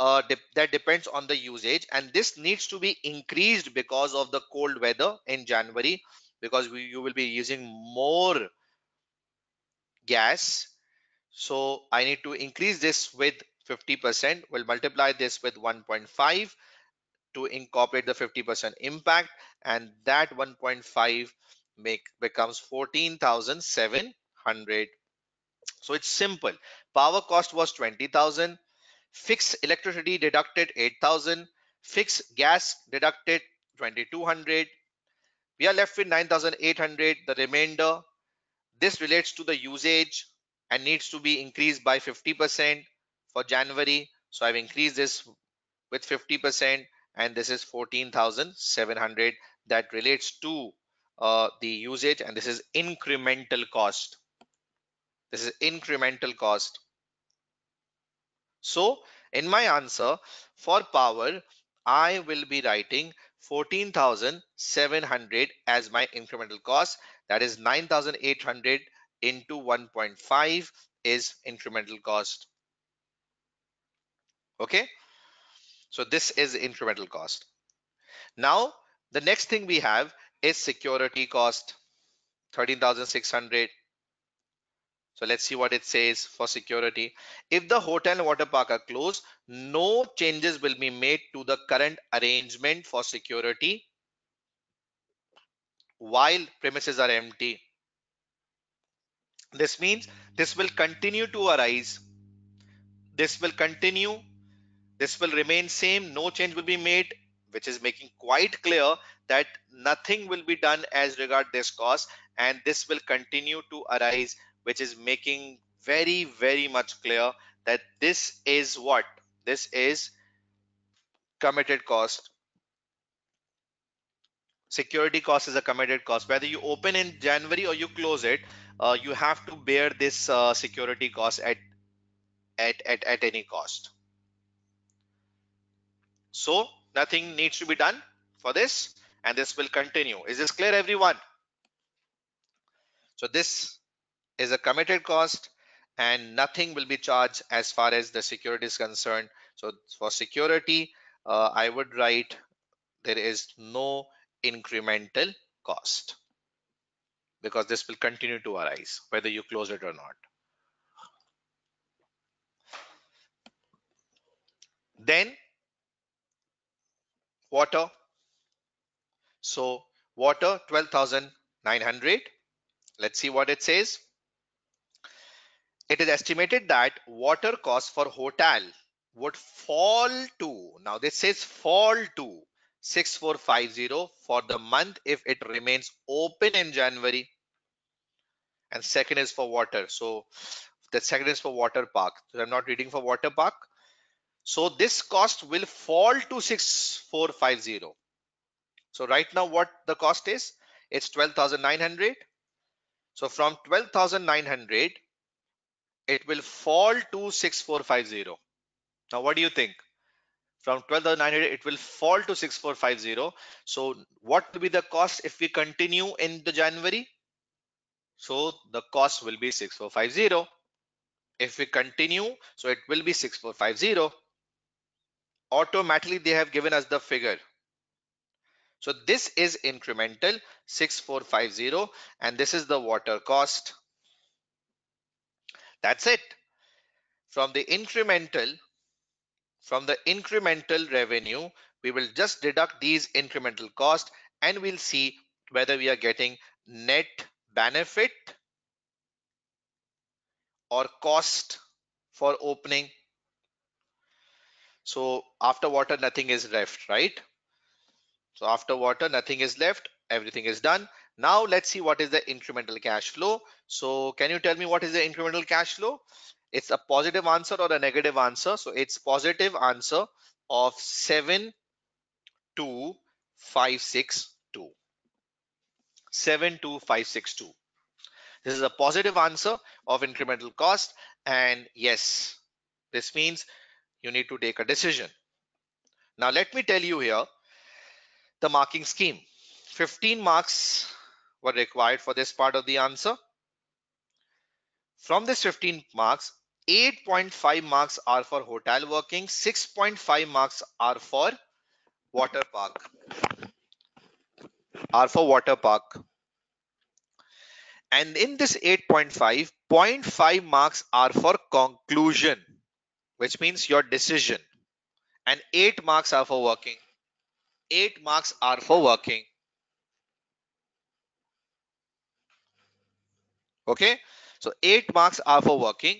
uh, de that depends on the usage. And this needs to be increased because of the cold weather in January because we, you will be using more gas. So I need to increase this with 50% we'll multiply this with 1.5 to incorporate the 50% impact. And that 1.5 make becomes 14,700 so it's simple. Power cost was 20,000 fixed electricity deducted 8000 fixed gas deducted 2200 we are left with 9800 the remainder this relates to the usage and needs to be increased by 50% for January. So I've increased this with 50% and this is 14,700 that relates to uh, the usage and this is incremental cost. This is incremental cost so in my answer for power, I will be writing 14,700 as my incremental cost. That is 9,800 into 1.5 is incremental cost. Okay. So this is incremental cost. Now the next thing we have is security cost 13,600 So let's see what it says for security. If the hotel and water park are closed, no changes will be made to the current arrangement for security while premises are empty. This means this will continue to arise. This will continue. This will remain same. No change will be made, which is making quite clear that nothing will be done as regard this cost and this will continue to arise which is making very very much clear that this is what? This is committed cost. Security cost is a committed cost. Whether you open in january or you close it uh, you have to bear this uh, security cost at, at at at any cost. So nothing needs to be done for this and this will continue. Is this clear everyone? So this is a committed cost and nothing will be charged as far as the security is concerned. So for security, uh, I would write there is no incremental cost because this will continue to arise whether you close it or not. Then water. So water 12,900. Let's see what it says. It is estimated that water cost for hotel would fall to, now this says fall to 6450 for the month if it remains open in January. And second is for water. So the second is for water park. So I'm not reading for water park. So this cost will fall to 6450. So right now what the cost is? It's 12,900. So from 12,900 it will fall to 6450. Now, what do you think? From 12,900, it will fall to 6450. So what will be the cost if we continue in the January? So the cost will be 6450. If we continue, so it will be 6450. Automatically, they have given us the figure. So this is incremental 6450 and this is the water cost that's it. From the incremental, from the incremental revenue, we will just deduct these incremental costs and we'll see whether we are getting net benefit or cost for opening. So after water, nothing is left, right? So after water, nothing is left. Everything is done. Now let's see what is the incremental cash flow. So can you tell me what is the incremental cash flow? It's a positive answer or a negative answer. So it's positive answer of 72562. 72562. This is a positive answer of incremental cost. And yes, this means you need to take a decision. Now let me tell you here the marking scheme. 15 marks were required for this part of the answer. From this 15 marks, 8.5 marks are for hotel working, 6.5 marks are for water park. Are for water park. And in this 8.5, 0.5 marks are for conclusion, which means your decision. And 8 marks are for working. 8 marks are for working. Okay? So eight marks are for working.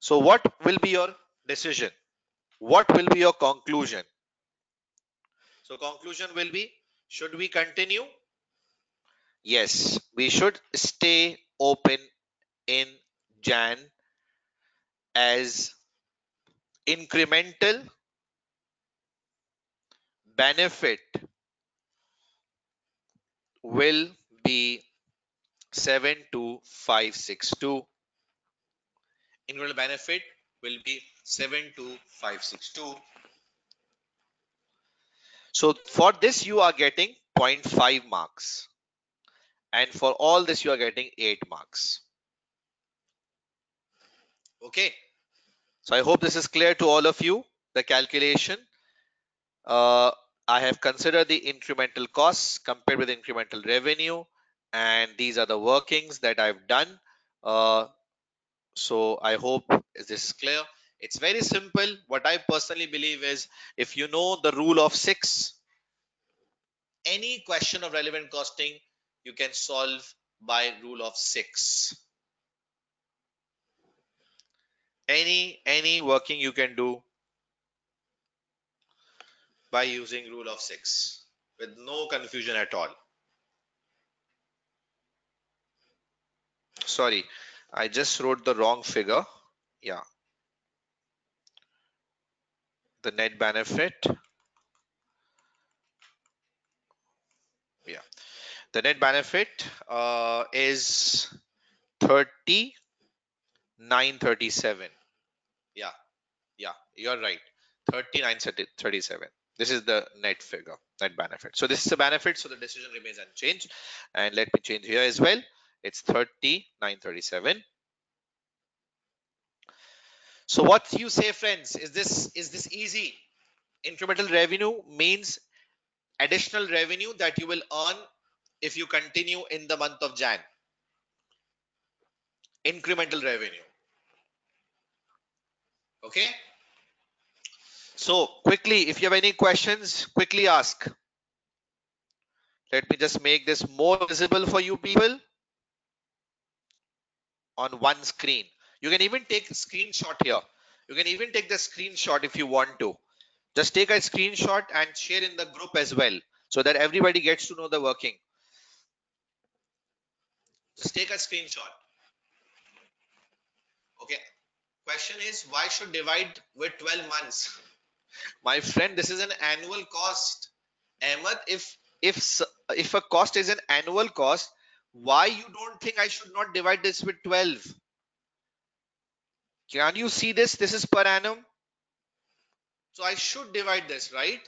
So what will be your decision? What will be your conclusion? So conclusion will be should we continue? Yes we should stay open in jan as incremental benefit will be 72562. Incremental benefit will be 72562. So for this you are getting 0.5 marks and for all this you are getting 8 marks. Okay. So I hope this is clear to all of you, the calculation. Uh, I have considered the incremental costs compared with incremental revenue and these are the workings that I've done. Uh, so I hope this is clear. It's very simple. What I personally believe is if you know the rule of six, any question of relevant costing you can solve by rule of six. Any any working you can do by using rule of six with no confusion at all. Sorry, I just wrote the wrong figure. Yeah. The net benefit. Yeah. The net benefit uh, is 3937. Yeah. Yeah. You're right. 3937. This is the net figure, net benefit. So this is a benefit. So the decision remains unchanged. And let me change here as well. It's 3937. So what you say, friends, is this is this easy? Incremental revenue means additional revenue that you will earn if you continue in the month of Jan. Incremental revenue. Okay. So quickly, if you have any questions, quickly ask. Let me just make this more visible for you people on one screen. You can even take a screenshot here. You can even take the screenshot if you want to. Just take a screenshot and share in the group as well so that everybody gets to know the working. Just take a screenshot. Okay. Question is why should divide with 12 months? My friend, this is an annual cost. Ahmed, if if if a cost is an annual cost, why you don't think I should not divide this with 12? Can you see this? This is per annum. So I should divide this, right?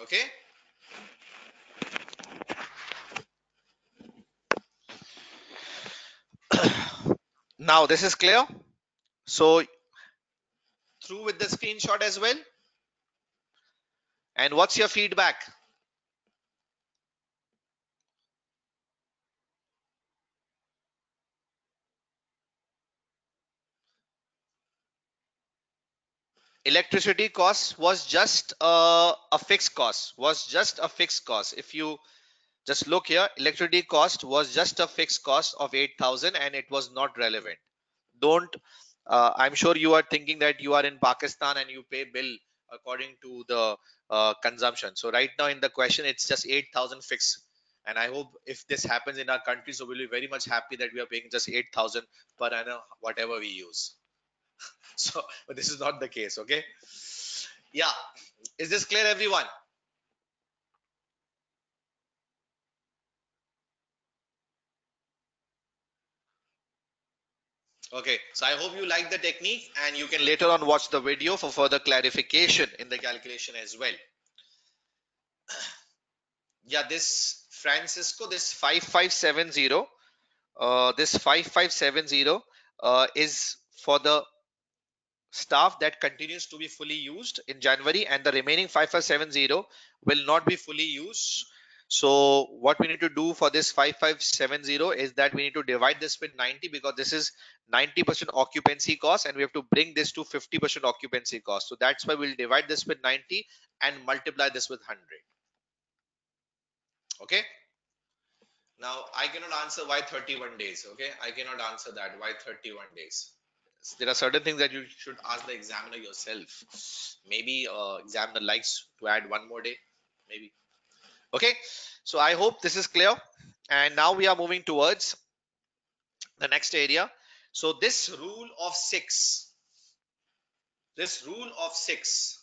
Okay. now this is clear. So through with the screenshot as well. And what's your feedback? Electricity cost was just a fixed cost was just a fixed cost. If you just look here electricity cost was just a fixed cost of 8000 and it was not relevant. Don't uh, i'm sure you are thinking that you are in pakistan and you pay bill according to the uh, consumption. So right now in the question it's just 8000 fixed. And i hope if this happens in our country so we'll be very much happy that we are paying just 8000 per annum whatever we use so but this is not the case okay? Yeah. Is this clear everyone? Okay. So i hope you like the technique and you can later on watch the video for further clarification in the calculation as well. Yeah this francisco this 5570 uh, this 5570 uh, is for the staff that continues to be fully used in January and the remaining 5570 will not be fully used. So what we need to do for this 5570 is that we need to divide this with 90 because this is 90% occupancy cost and we have to bring this to 50% occupancy cost. So that's why we'll divide this with 90 and multiply this with 100. Okay. Now I cannot answer why 31 days. Okay. I cannot answer that. Why 31 days? There are certain things that you should ask the examiner yourself. Maybe uh, examiner likes to add one more day maybe. Okay so i hope this is clear. And now we are moving towards the next area. So this rule of 6 this rule of 6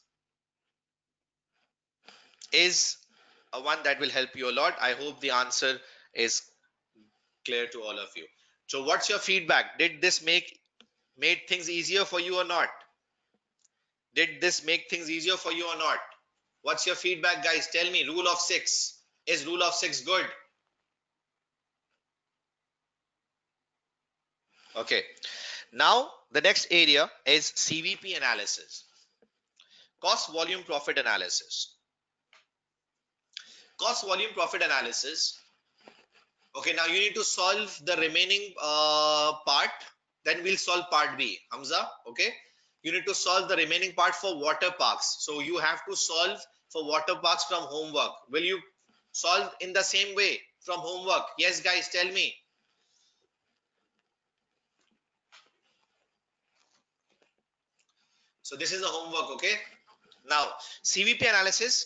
is a one that will help you a lot. I hope the answer is clear to all of you. So what's your feedback? Did this make made things easier for you or not? Did this make things easier for you or not? What's your feedback, guys? Tell me. Rule of six. Is rule of six good? Okay. Now, the next area is CVP analysis. Cost volume profit analysis. cost volume profit analysis okay now you need to solve the remaining uh, part then we'll solve part b. Hamza okay? You need to solve the remaining part for water parks. So you have to solve for water parks from homework. Will you solve in the same way from homework? Yes guys tell me. So this is the homework okay? Now cvp analysis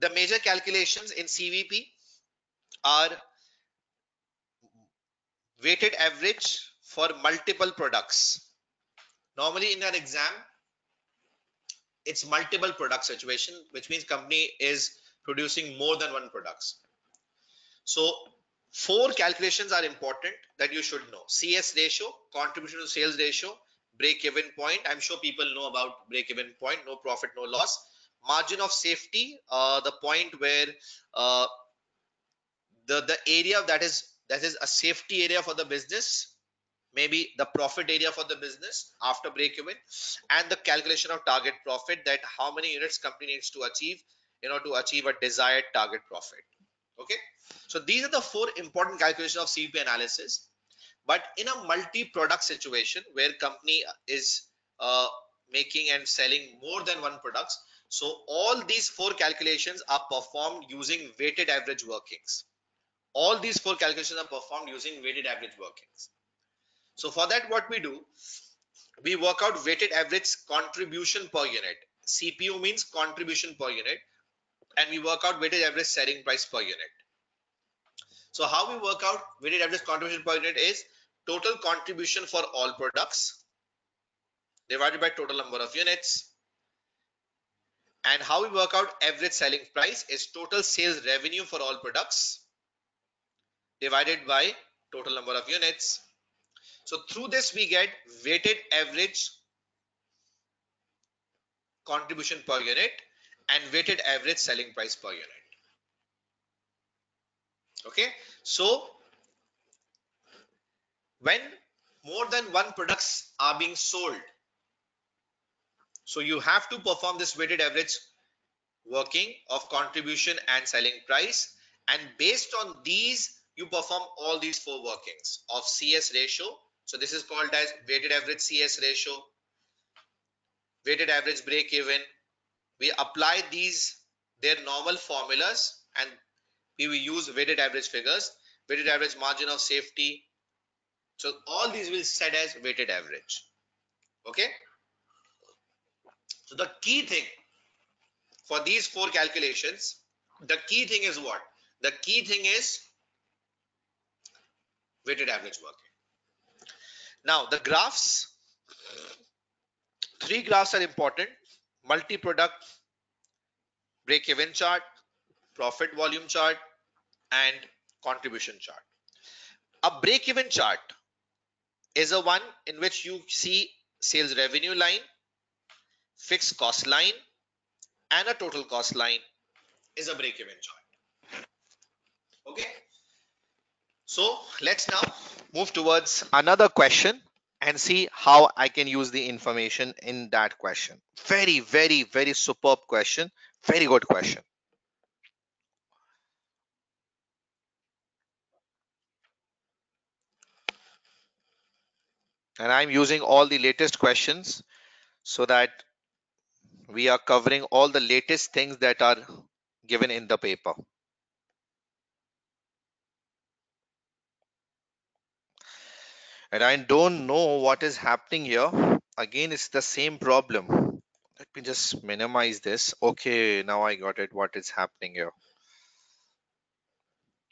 the major calculations in cvp are weighted average for multiple products. Normally in an exam it's multiple product situation which means company is producing more than one products. So four calculations are important that you should know. Cs ratio contribution to sales ratio break even point. I'm sure people know about break even point no profit no loss. Margin of safety uh, the point where uh, the the area that is that is a safety area for the business maybe the profit area for the business after break even and the calculation of target profit that how many units company needs to achieve in order to achieve a desired target profit. Okay? So these are the four important calculations of cp analysis. But in a multi-product situation where company is uh, making and selling more than one products so all these four calculations are performed using weighted average workings. All these four calculations are performed using weighted average workings so for that, what we do, we work out weighted average contribution per unit. CPU means contribution per unit and we work out weighted average selling price per unit. So how we work out weighted average contribution per unit is total contribution for all products divided by total number of units. And how we work out average selling price is total sales revenue for all products divided by total number of units. So through this we get weighted average contribution per unit and weighted average selling price per unit. Okay. So when more than one products are being sold, so you have to perform this weighted average working of contribution and selling price and based on these you perform all these four workings of CS ratio so this is called as weighted average CS ratio, weighted average break even. We apply these, their normal formulas and we will use weighted average figures, weighted average margin of safety. So all these will set as weighted average. Okay. So the key thing for these four calculations, the key thing is what? The key thing is weighted average working. Now the graphs, three graphs are important. Multi-product break-even chart, profit volume chart, and contribution chart. A break-even chart is a one in which you see sales revenue line, fixed cost line, and a total cost line is a break-even chart. Okay. So let's now move towards another question and see how I can use the information in that question. Very, very, very superb question. Very good question. And I'm using all the latest questions so that we are covering all the latest things that are given in the paper. And I don't know what is happening here. Again, it's the same problem. Let me just minimize this. Okay, now I got it. What is happening here?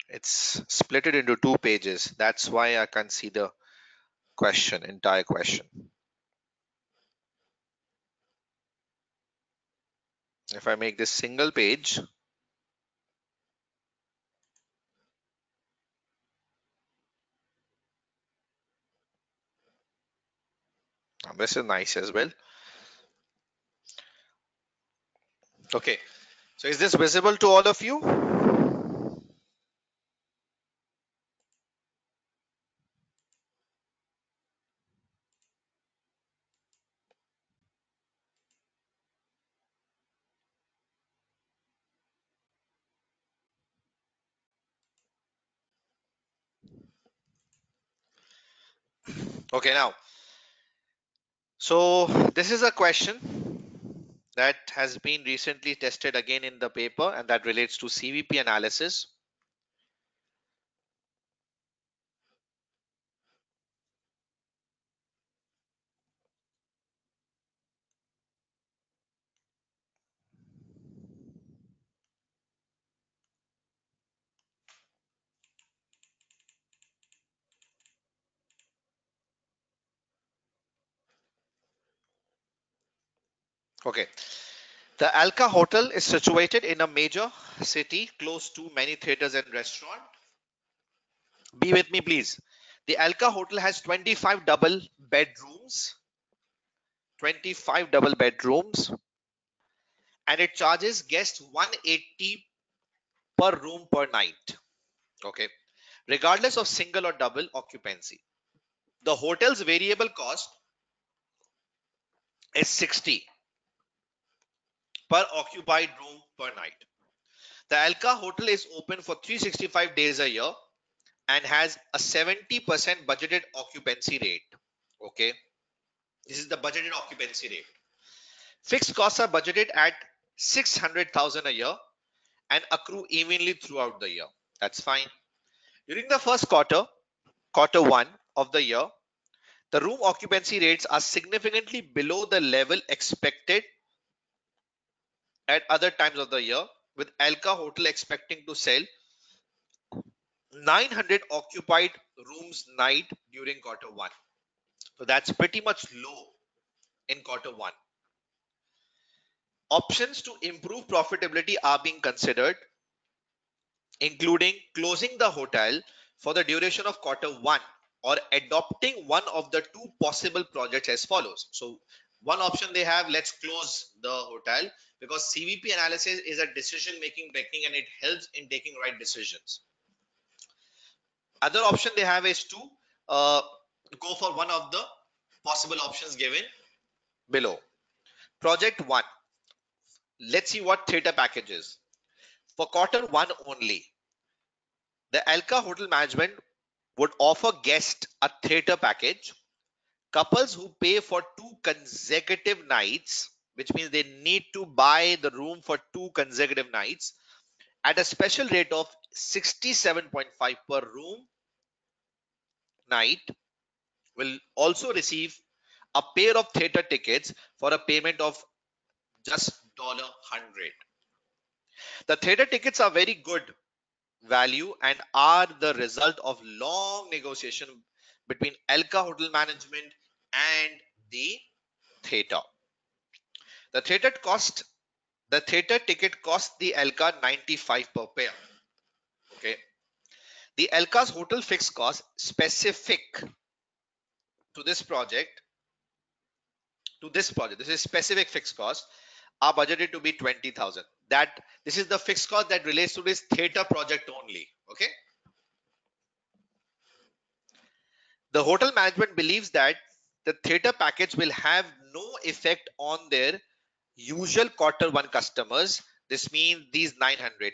It's split it into two pages. That's why I can see the question, entire question. If I make this single page, Now this is nice as well. Okay, so is this visible to all of you? Okay, now so this is a question that has been recently tested again in the paper and that relates to CVP analysis. Okay. The Alka Hotel is situated in a major city close to many theaters and restaurants. Be with me, please. The Alka Hotel has 25 double bedrooms. 25 double bedrooms. And it charges guests 180 per room per night. Okay. Regardless of single or double occupancy. The hotel's variable cost is 60 per occupied room per night. The Alka Hotel is open for 365 days a year and has a 70% budgeted occupancy rate. Okay. This is the budgeted occupancy rate. Fixed costs are budgeted at 600,000 a year and accrue evenly throughout the year. That's fine. During the first quarter, quarter one of the year, the room occupancy rates are significantly below the level expected at other times of the year, with Alka Hotel expecting to sell 900 occupied rooms night during quarter one. So that's pretty much low in quarter one. Options to improve profitability are being considered, including closing the hotel for the duration of quarter one or adopting one of the two possible projects as follows. So one option they have, let's close the hotel because CVP analysis is a decision making technique and it helps in taking right decisions. Other option they have is to uh, go for one of the possible options given below. Project one. Let's see what theater package is. For quarter one only, the Alka Hotel Management would offer guests a theater package. Couples who pay for two consecutive nights, which means they need to buy the room for two consecutive nights, at a special rate of 67.5 per room night will also receive a pair of theater tickets for a payment of just dollar hundred. The theater tickets are very good value and are the result of long negotiation between Alka Hotel Management and the theater. The theater cost the theater ticket cost the Alka 95 per pair. Okay. The Alka's hotel fixed cost specific to this project to this project this is specific fixed cost are budgeted to be 20000 that this is the fixed cost that relates to this theater project only okay the hotel management believes that the theater package will have no effect on their usual quarter one customers this means these 900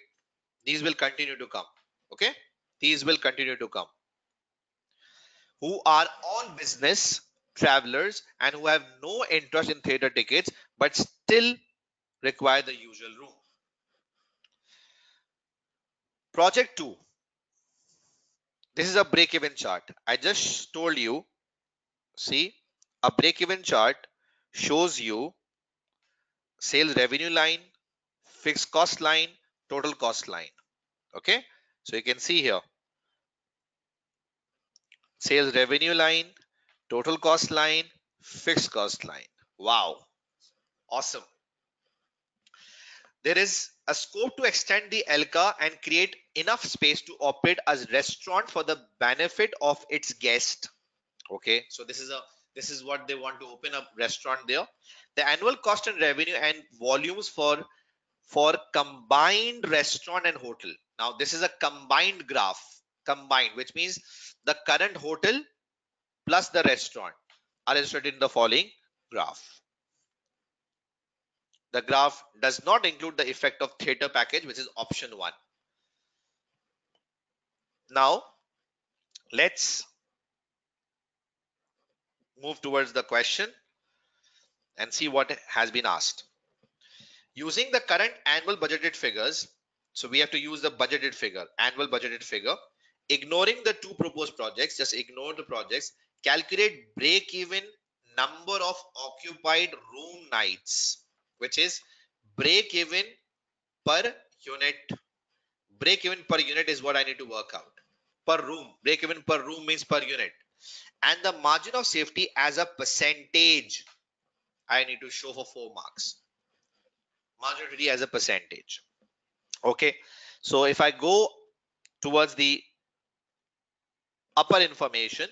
these will continue to come okay these will continue to come who are on business travelers and who have no interest in theater tickets but still require the usual room. Project 2. This is a break-even chart. I just told you, see, a break-even chart shows you sales revenue line, fixed cost line, total cost line. Okay, so you can see here sales revenue line, total cost line, fixed cost line. Wow, awesome. There is a scope to extend the Alka and create enough space to operate as restaurant for the benefit of its guest. Okay, so this is a this is what they want to open up restaurant there. The annual cost and revenue and volumes for for combined restaurant and hotel. Now this is a combined graph, combined, which means the current hotel plus the restaurant are illustrated in the following graph. The graph does not include the effect of theater package, which is option one. Now, let's move towards the question and see what has been asked. Using the current annual budgeted figures, so we have to use the budgeted figure, annual budgeted figure. Ignoring the two proposed projects, just ignore the projects. Calculate break-even number of occupied room nights, which is break-even per unit. Break-even per unit is what I need to work out. Per room, break-even per room means per unit. And the margin of safety as a percentage, I need to show for four marks. Margin of safety as a percentage. Okay? So if i go towards the upper information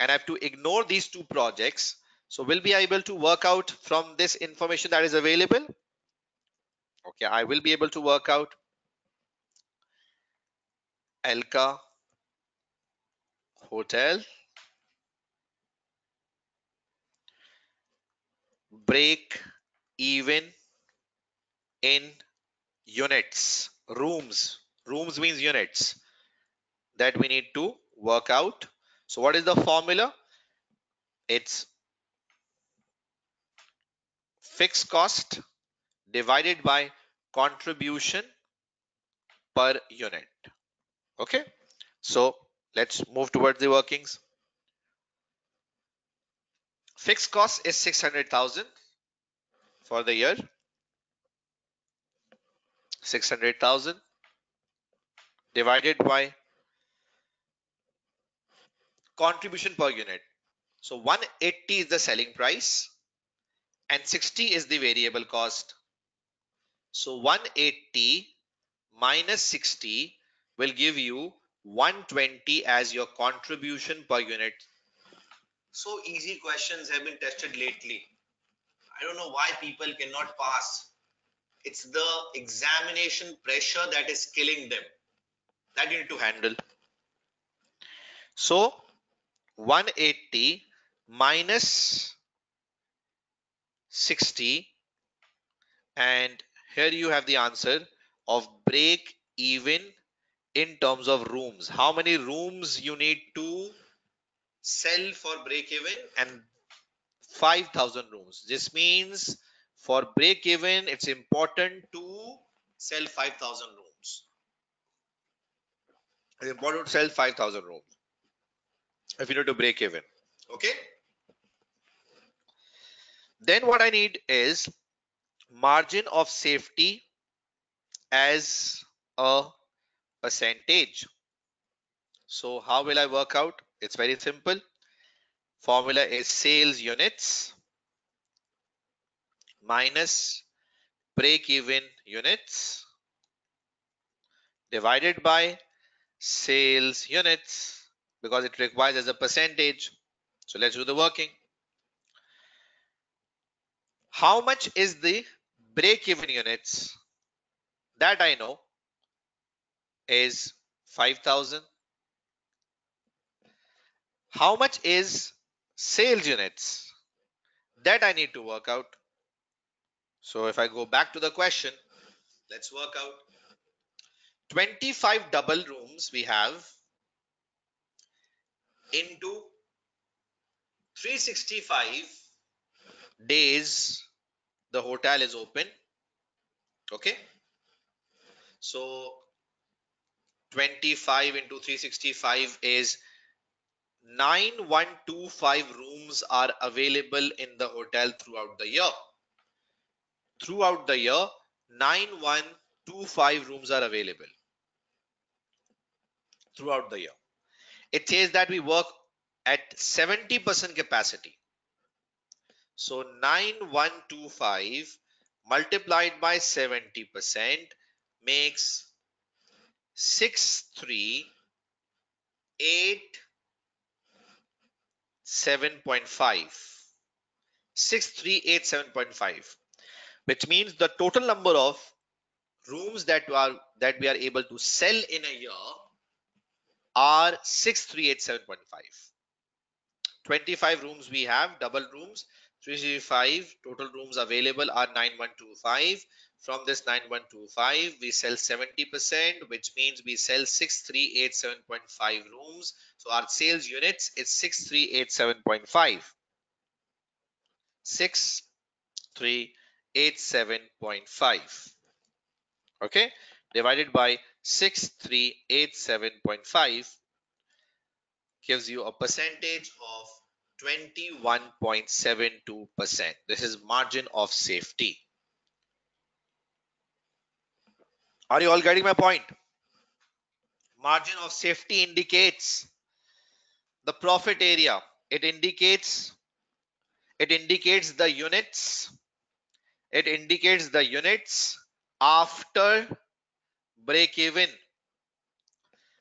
and i have to ignore these two projects so we'll be able to work out from this information that is available. Okay i will be able to work out Alka hotel break even in units rooms. Rooms means units that we need to work out. So what is the formula? It's fixed cost divided by contribution per unit. Okay? So let's move towards the workings. Fixed cost is 600,000 for the year 600,000 divided by contribution per unit. So 180 is the selling price and 60 is the variable cost. So 180 minus 60 will give you 120 as your contribution per unit. So easy questions have been tested lately. I don't know why people cannot pass. It's the examination pressure that is killing them. That you need to handle. So 180 minus 60 and here you have the answer of break even in terms of rooms. How many rooms you need to sell for break even? and 5000 rooms. This means for break even it's important to sell 5000 rooms. It's important to sell 5000 rooms if you need to break even okay? Then what i need is margin of safety as a percentage. So how will i work out? It's very simple formula is sales units minus break even units divided by sales units because it requires as a percentage. So let's do the working. How much is the break even units? That I know is 5000. How much is sales units? That I need to work out. So if I go back to the question, let's work out 25 double rooms we have into 365 days the hotel is open okay so 25 into 365 is 9125 rooms are available in the hotel throughout the year. Throughout the year 9125 rooms are available throughout the year. It says that we work at 70% capacity. So 9125 multiplied by 70% makes 638.7.5 6387.5 which means the total number of rooms that are that we are able to sell in a year are 6387.5 25 rooms we have double rooms. 365 total rooms available are 9125 from this 9125 we sell 70 percent which means we sell 6387.5 rooms so our sales units is 6387.5 6387.5 okay divided by 6387.5 gives you a percentage of 21.72%. This is margin of safety. Are you all getting my point? Margin of safety indicates the profit area. It indicates it indicates the units. It indicates the units after break even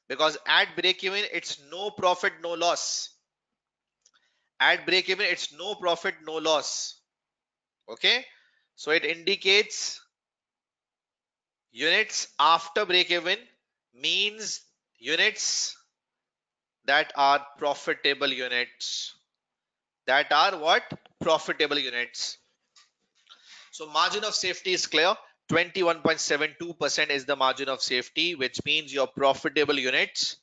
because at break even it's no profit no loss at break even it's no profit no loss okay so it indicates units after break even means units that are profitable units. That are what? Profitable units. So margin of safety is clear. 21.72% is the margin of safety which means your profitable units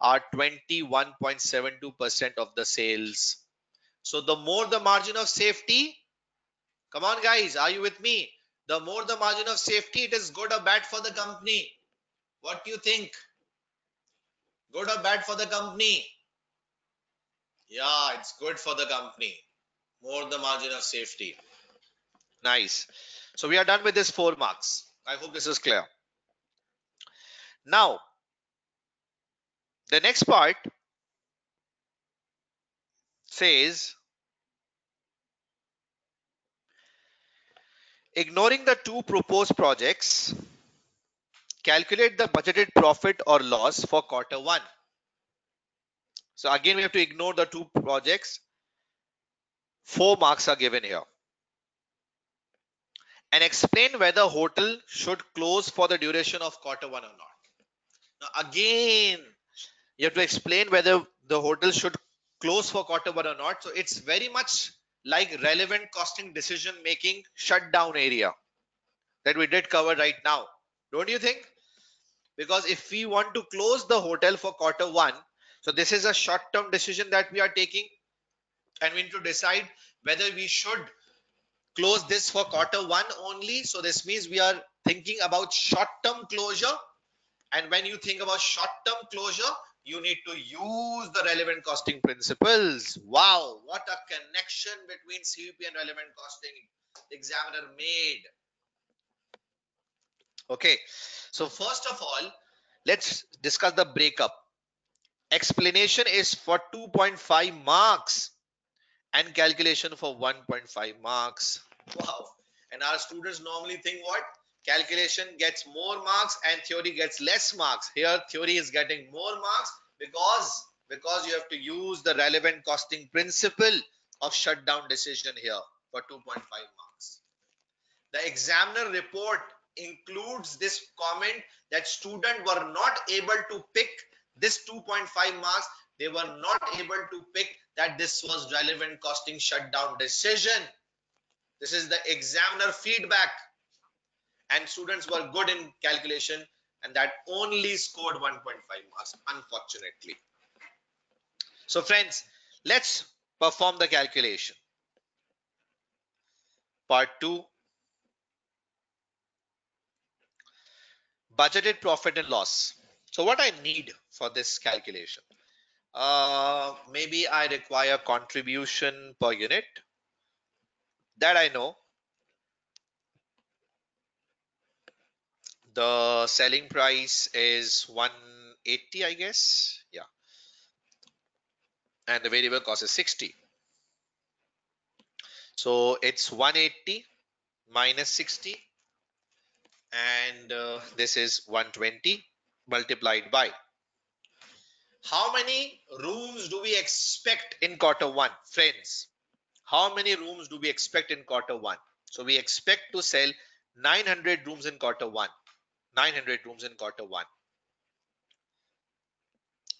are 21.72% of the sales. So the more the margin of safety, come on guys, are you with me? The more the margin of safety, it is good or bad for the company. What do you think? Good or bad for the company? Yeah, it's good for the company. More the margin of safety. Nice. So we are done with this four marks. I hope this is clear. Now, the next part says ignoring the two proposed projects calculate the budgeted profit or loss for quarter one. So again we have to ignore the two projects. Four marks are given here. And explain whether hotel should close for the duration of quarter one or not. Now again you have to explain whether the hotel should close for quarter one or not. So it's very much like relevant costing decision making shutdown area that we did cover right now. Don't you think? Because if we want to close the hotel for quarter one, so this is a short term decision that we are taking and we need to decide whether we should close this for quarter one only. So this means we are thinking about short term closure. And when you think about short term closure, you need to use the relevant costing principles. Wow, what a connection between CVP and relevant costing examiner made. Okay, so first of all, let's discuss the breakup. Explanation is for 2.5 marks and calculation for 1.5 marks. Wow, and our students normally think what? Calculation gets more marks and theory gets less marks. Here theory is getting more marks because because you have to use the relevant costing principle of shutdown decision here for 2.5 marks. The examiner report includes this comment that student were not able to pick this 2.5 marks. They were not able to pick that this was relevant costing shutdown decision. This is the examiner feedback and students were good in calculation and that only scored 1.5 marks unfortunately. So friends let's perform the calculation. Part 2 budgeted profit and loss. So what i need for this calculation? Uh, maybe i require contribution per unit. That i know the selling price is 180 i guess. Yeah. And the variable cost is 60 so it's 180 minus 60 and uh, this is 120 multiplied by. How many rooms do we expect in quarter one friends? How many rooms do we expect in quarter one? So we expect to sell 900 rooms in quarter one 900 rooms in quarter one.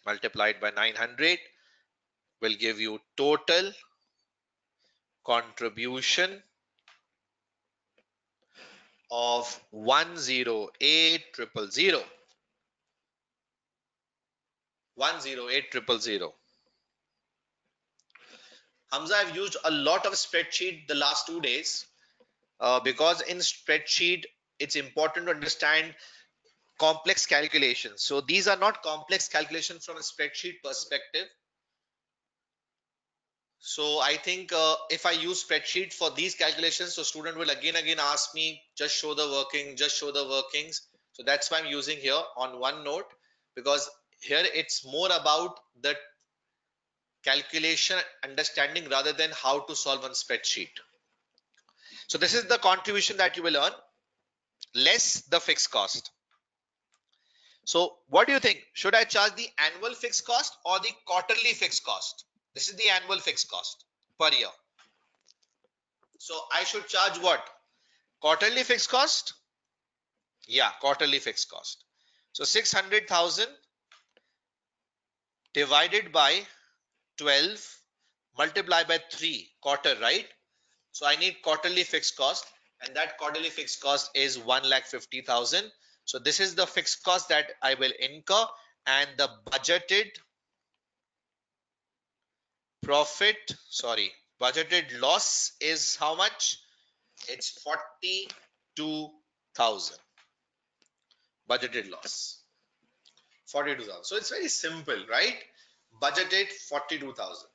Multiplied by 900 will give you total contribution of 108 108 Hamza, I've used a lot of spreadsheet the last two days uh, because in spreadsheet, it's important to understand complex calculations. So these are not complex calculations from a spreadsheet perspective. So I think uh, if I use spreadsheet for these calculations, so student will again again ask me, just show the working, just show the workings. So that's why I'm using here on OneNote because here it's more about the calculation understanding rather than how to solve one spreadsheet. So this is the contribution that you will earn less the fixed cost. So what do you think? Should I charge the annual fixed cost or the quarterly fixed cost? This is the annual fixed cost per year. So I should charge what? Quarterly fixed cost? Yeah, quarterly fixed cost. So 600,000 divided by 12 multiplied by 3 quarter, right? So I need quarterly fixed cost and that quarterly fixed cost is 1 lakh 50,000. So this is the fixed cost that I will incur and the budgeted profit, sorry, budgeted loss is how much? It's 42,000 budgeted loss. 42,000. So it's very simple, right? Budgeted 42,000.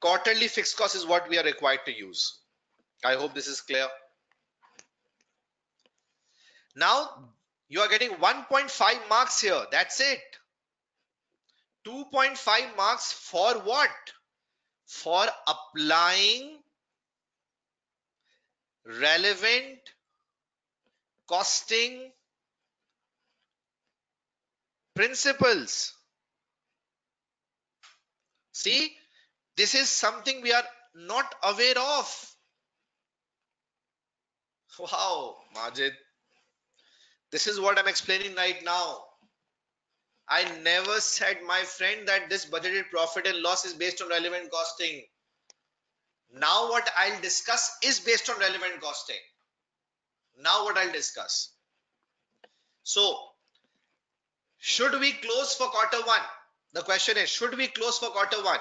Quarterly fixed cost is what we are required to use. I hope this is clear. Now you are getting 1.5 marks here. That's it. 2.5 marks for what? For applying relevant costing principles. See, this is something we are not aware of. Wow, Majid. This is what I'm explaining right now. I never said, my friend, that this budgeted profit and loss is based on relevant costing. Now what I'll discuss is based on relevant costing. Now what I'll discuss. So, should we close for quarter one? The question is, should we close for quarter one?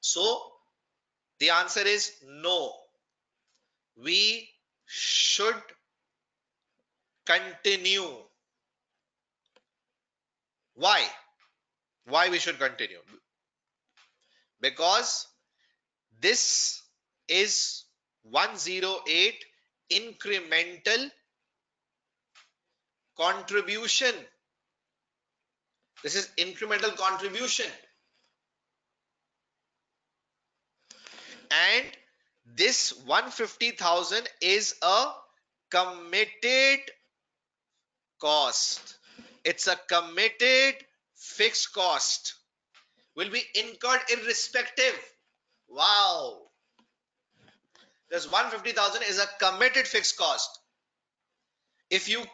So, the answer is no. We should continue why? Why we should continue? Because this is 108 incremental contribution. This is incremental contribution. And this 150,000 is a committed cost. It's a committed fixed cost. Will be incurred irrespective. Wow. This 150000 is a committed fixed cost. If you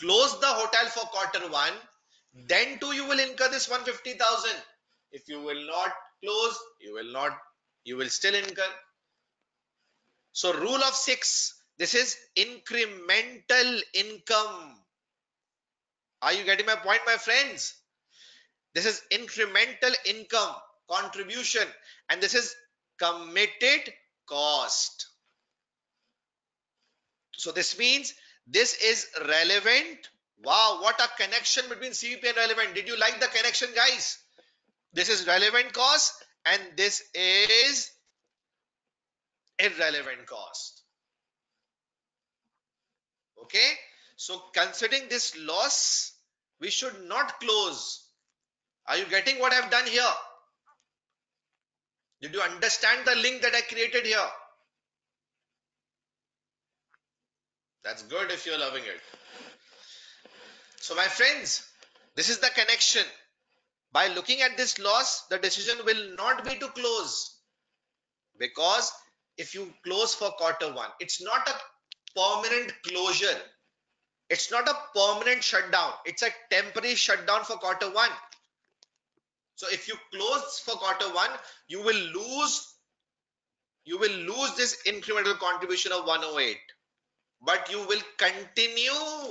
close the hotel for quarter one then too you will incur this 150000 if you will not close you will not you will still incur so rule of 6 this is incremental income are you getting my point, my friends? This is incremental income contribution and this is committed cost. So this means this is relevant. Wow, what a connection between CVP and relevant. Did you like the connection, guys? This is relevant cost and this is irrelevant cost. Okay, so considering this loss, we should not close. Are you getting what I've done here? Did you understand the link that I created here? That's good if you're loving it. So my friends, this is the connection. By looking at this loss, the decision will not be to close. Because if you close for quarter one, it's not a permanent closure. It's not a permanent shutdown. It's a temporary shutdown for quarter one. So if you close for quarter one, you will lose you will lose this incremental contribution of 108 but you will continue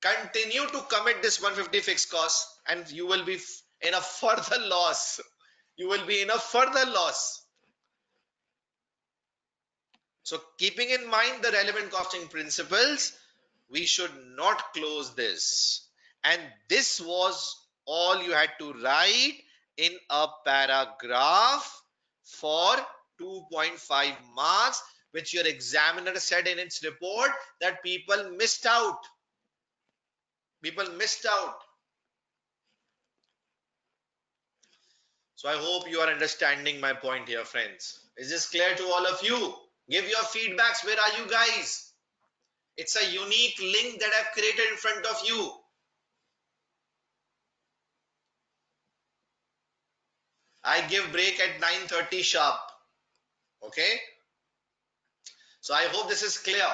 continue to commit this 150 fixed cost and you will be in a further loss you will be in a further loss. So keeping in mind the relevant costing principles, we should not close this. And this was all you had to write in a paragraph for 2.5 marks, which your examiner said in its report that people missed out. People missed out. So I hope you are understanding my point here, friends. Is this clear to all of you? Give your feedbacks. Where are you guys? It's a unique link that I've created in front of you. I give break at 9.30 sharp. Okay. So I hope this is clear.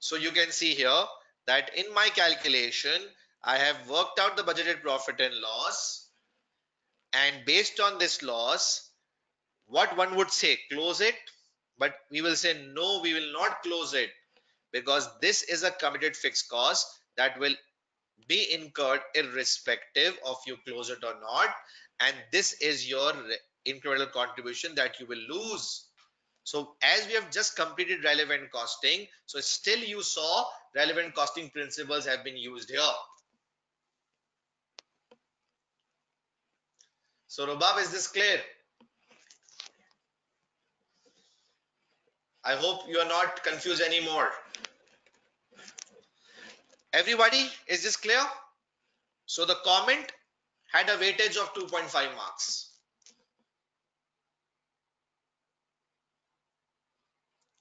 So you can see here that in my calculation, I have worked out the budgeted profit and loss and based on this loss what one would say close it but we will say no we will not close it because this is a committed fixed cost that will be incurred irrespective of you close it or not. And this is your incremental contribution that you will lose. So as we have just completed relevant costing so still you saw relevant costing principles have been used here. So Rubab, is this clear? I hope you are not confused anymore. Everybody, is this clear? So the comment had a weightage of 2.5 marks.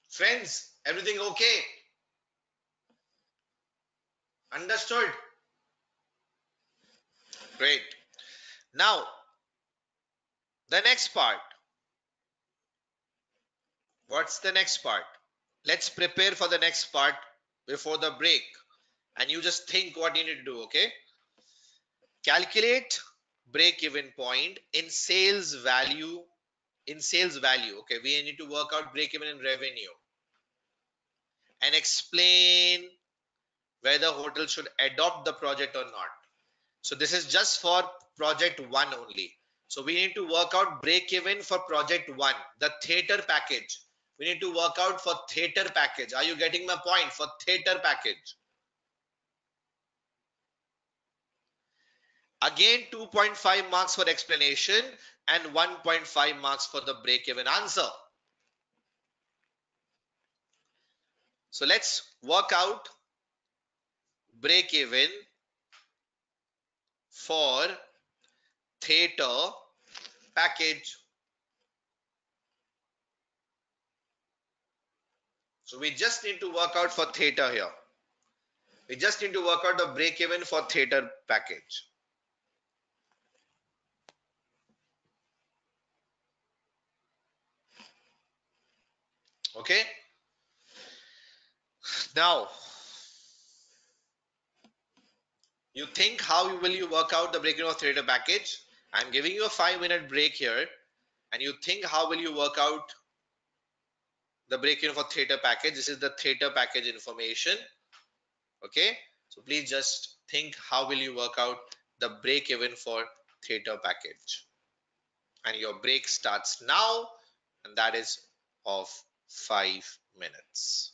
Friends, everything okay? Understood? Great. Now, the next part. What's the next part? Let's prepare for the next part before the break. And you just think what you need to do, okay? Calculate break even point in sales value. In sales value, okay? We need to work out break even in revenue. And explain whether hotel should adopt the project or not. So this is just for project one only. So we need to work out break even for project one, the theater package. We need to work out for theater package. Are you getting my point for theater package? Again, 2.5 marks for explanation and 1.5 marks for the break even answer. So let's work out break even for theater package. So we just need to work out for theater here. We just need to work out the break even for theater package. Okay. Now, you think how will you work out the break even of theater package? I'm giving you a five minute break here and you think how will you work out the break even for theater package. This is the theater package information. Okay. So please just think how will you work out the break even for theater package. And your break starts now and that is of five minutes.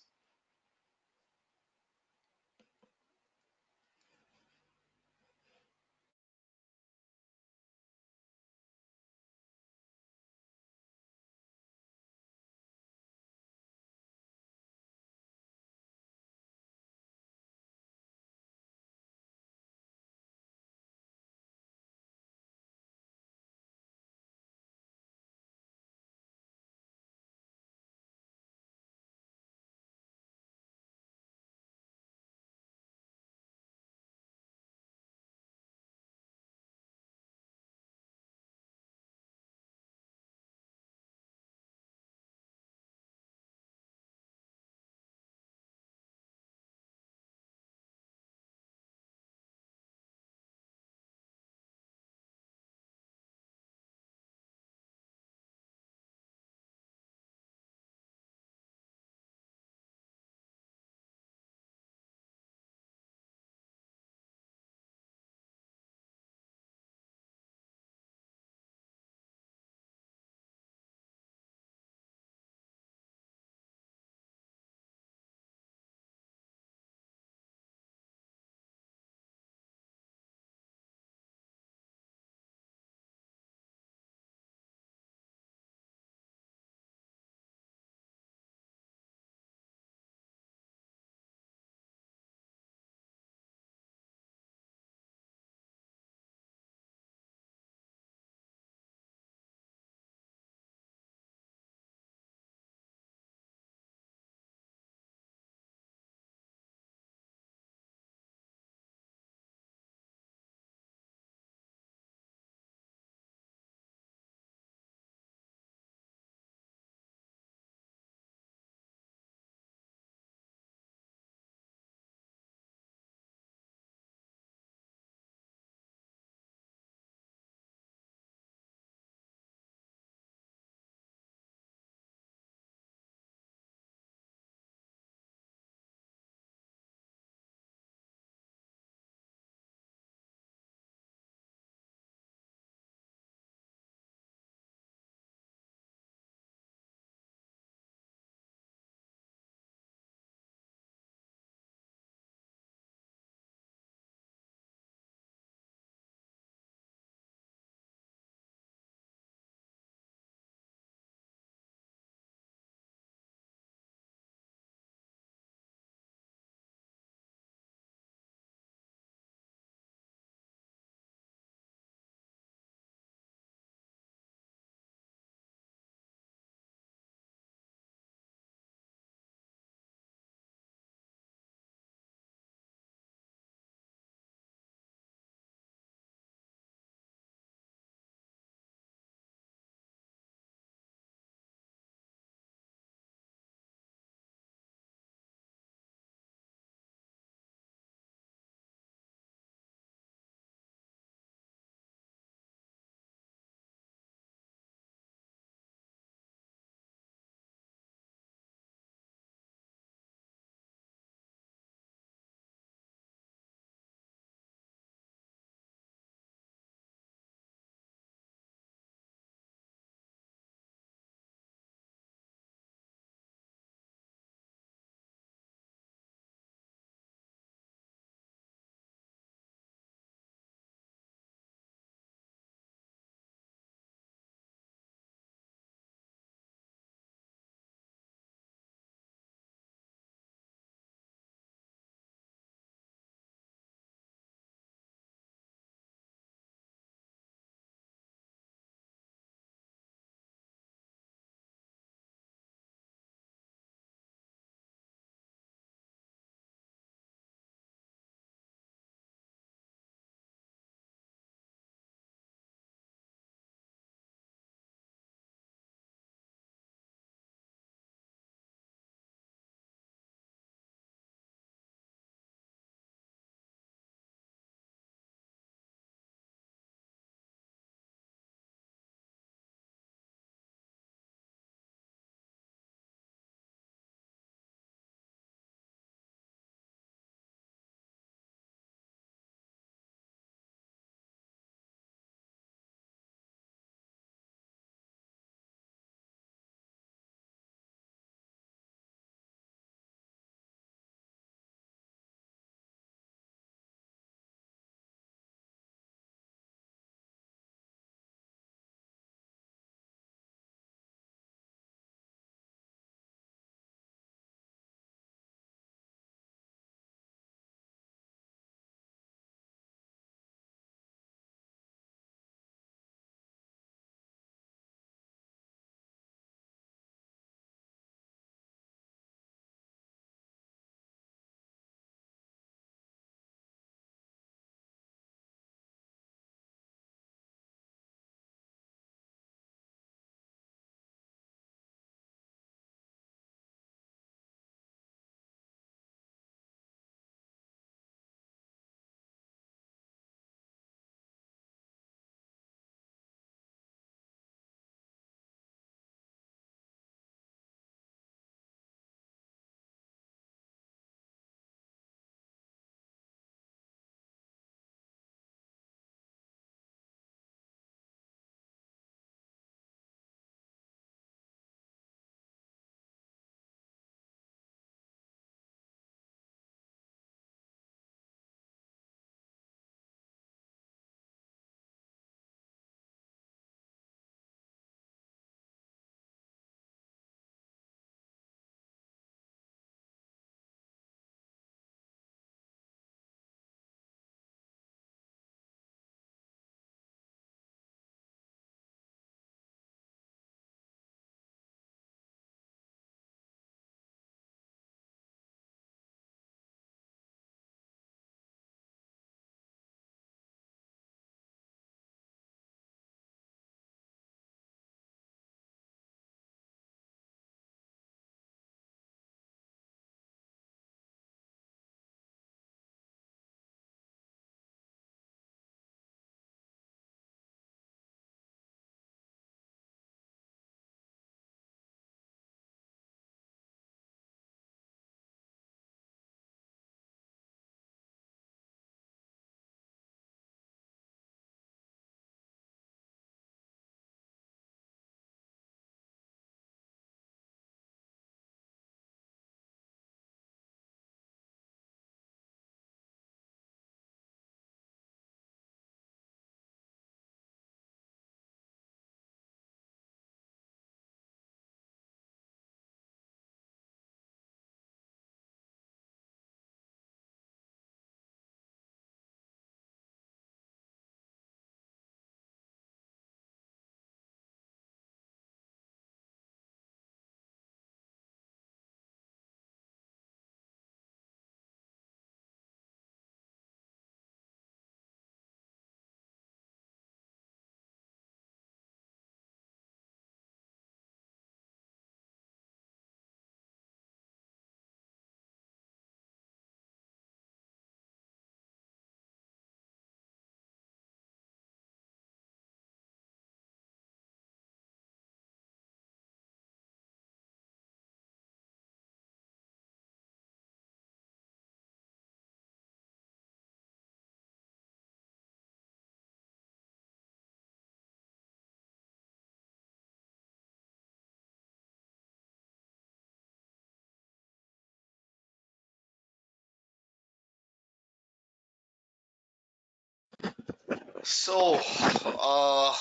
So, uh,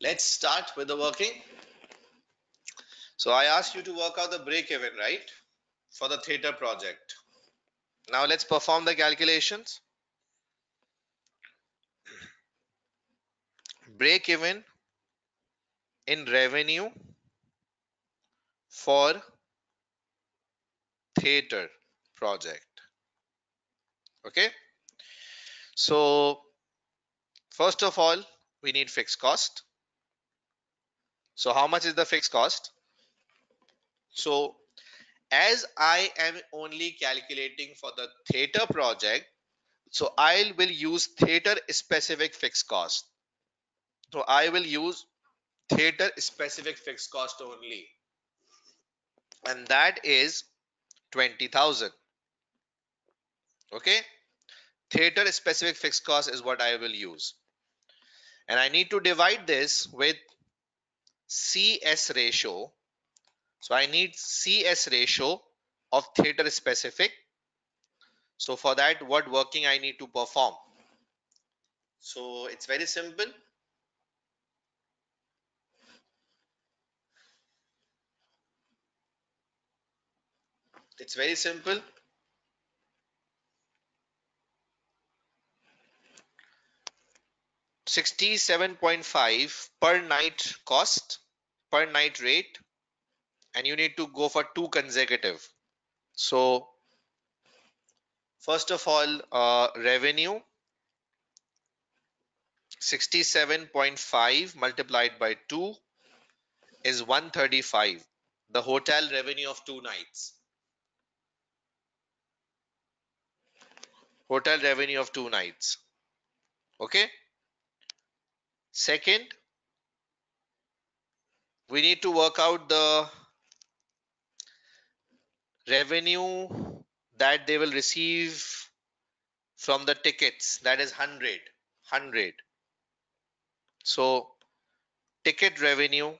let's start with the working. So I asked you to work out the break even, right? For the theater project. Now let's perform the calculations. Break even in revenue for theater project. Okay. So first of all, we need fixed cost. So how much is the fixed cost? So as I am only calculating for the theater project, so I will use theater specific fixed cost. So I will use theater specific fixed cost only. And that is 20,000. Okay. Theater specific fixed cost is what I will use. And I need to divide this with CS ratio so I need CS ratio of theater specific. So for that, what working I need to perform? So it's very simple. It's very simple. Sixty-seven point five per night cost per night rate and you need to go for two consecutive. So first of all, uh, revenue 67.5 multiplied by 2 is 135. The hotel revenue of two nights. Hotel revenue of two nights. Okay. Second, we need to work out the revenue that they will receive from the tickets that is 100 100 so ticket revenue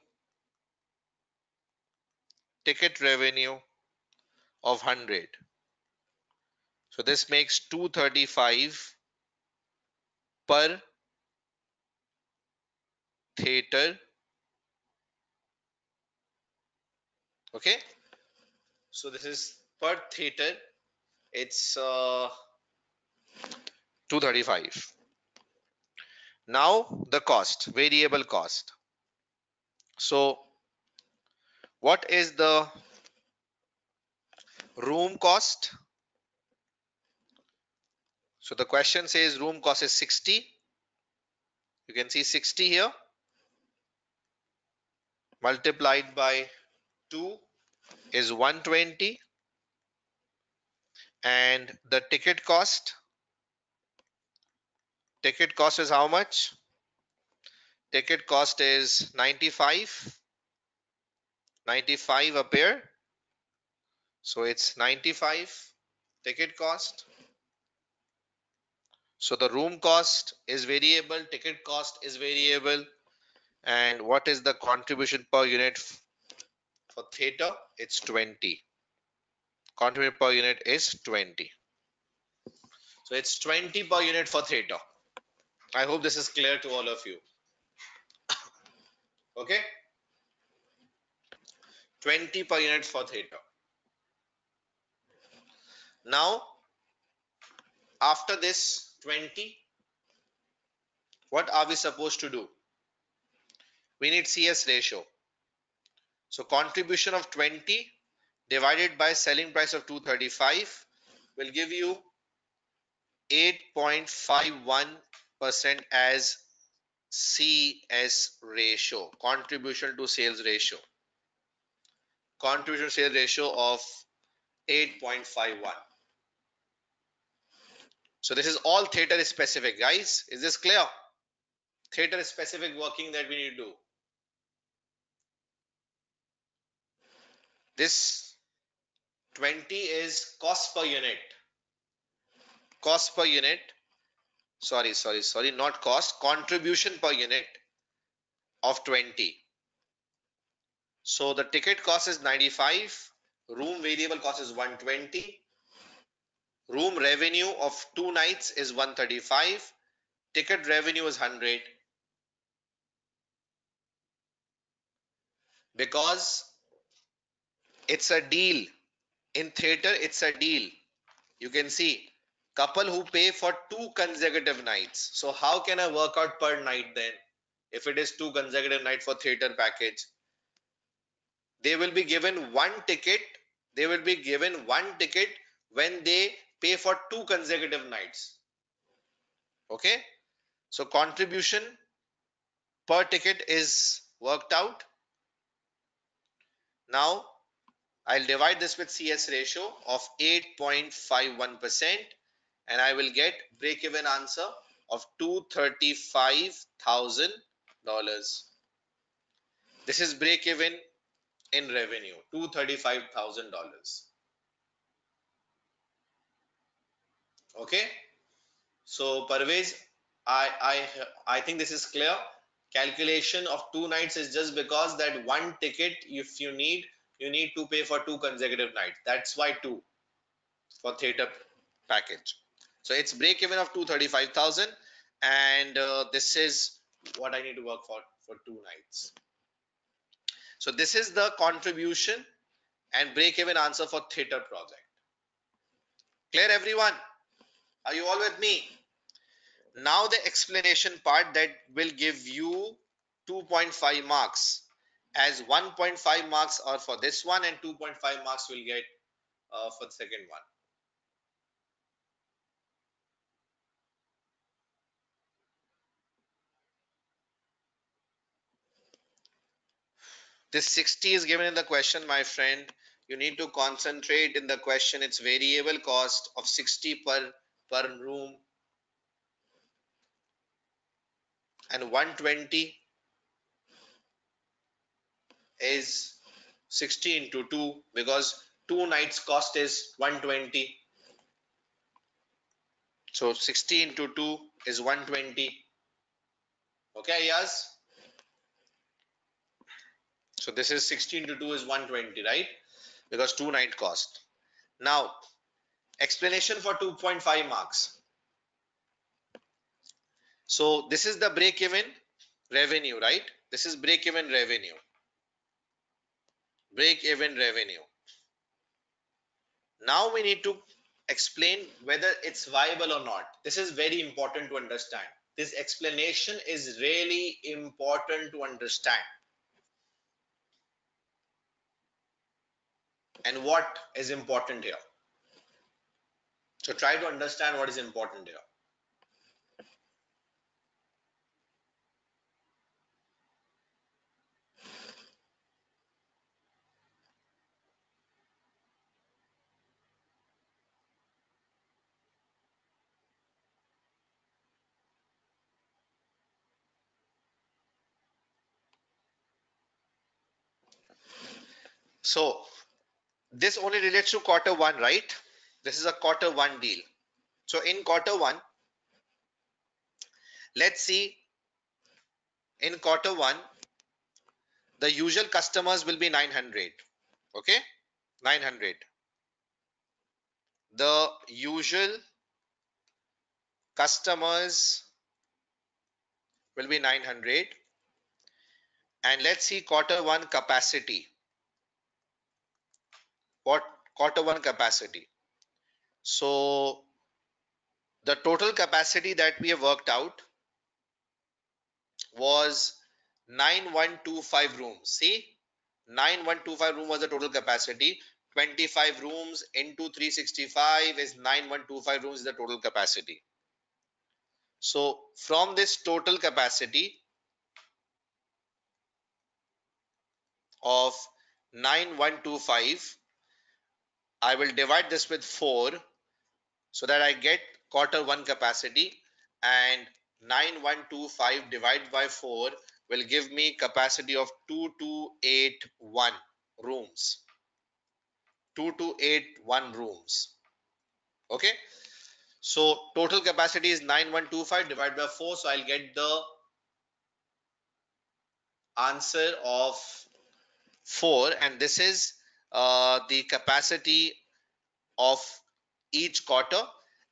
ticket revenue of 100 so this makes 235 per theater okay so this is per theater. It's uh, 235. Now the cost, variable cost. So what is the room cost? So the question says room cost is 60. You can see 60 here. Multiplied by 2 is 120 and the ticket cost ticket cost is how much? Ticket cost is 95 95 a pair so it's 95 ticket cost so the room cost is variable ticket cost is variable and what is the contribution per unit for theta, it's 20. Contribution per unit is 20. So it's 20 per unit for theta. I hope this is clear to all of you. okay? 20 per unit for theta. Now, after this 20, what are we supposed to do? We need CS ratio. So contribution of 20 divided by selling price of 235 will give you 8.51% as CS ratio, contribution to sales ratio. Contribution sales ratio of 8.51. So this is all theater specific guys. Is this clear? Theater specific working that we need to do. This 20 is cost per unit. Cost per unit. Sorry, sorry, sorry, not cost. Contribution per unit of 20. So the ticket cost is 95. room variable cost is 120 room revenue of two nights is 135 ticket revenue is 100 because it's a deal. In theater it's a deal. You can see couple who pay for two consecutive nights. So how can i work out per night then? If it is two consecutive night for theater package they will be given one ticket. They will be given one ticket when they pay for two consecutive nights okay so contribution per ticket is worked out now I'll divide this with CS ratio of 8.51% and I will get break even answer of $235,000. This is break even in revenue, $235,000. Okay. So Parvez, I, I, I think this is clear. Calculation of two nights is just because that one ticket, if you need, you need to pay for two consecutive nights. That's why two for theater package. So it's break even of 235,000 and uh, this is what I need to work for for two nights. So this is the contribution and break even answer for theater project. Clear everyone? Are you all with me? Now the explanation part that will give you 2.5 marks as 1.5 marks are for this one and 2.5 marks will get uh, for the second one. This 60 is given in the question, my friend. You need to concentrate in the question. It's variable cost of 60 per, per room and 120 is 60 into 2 because two nights cost is 120 so 60 into 2 is 120 okay yes so this is 16 to 2 is 120, right? Because two night cost. Now, explanation for 2.5 marks. So this is the break even revenue, right? This is break even revenue. Break even revenue. Now we need to explain whether it's viable or not. This is very important to understand. This explanation is really important to understand. and what is important here. So try to understand what is important here. So this only relates to quarter one, right? This is a quarter one deal. So in quarter one, let's see in quarter one, the usual customers will be 900. Okay, 900. The usual customers will be 900. And let's see quarter one capacity what quarter one capacity. So the total capacity that we have worked out was 9125 rooms. See, 9125 room was the total capacity. 25 rooms into 365 is 9125 rooms is the total capacity. So from this total capacity of 9125 I will divide this with 4 so that I get quarter 1 capacity and 9125 divided by 4 will give me capacity of 2281 rooms. 2281 rooms. Okay? So total capacity is 9125 divided by 4 so I'll get the answer of 4 and this is uh, the capacity of each quarter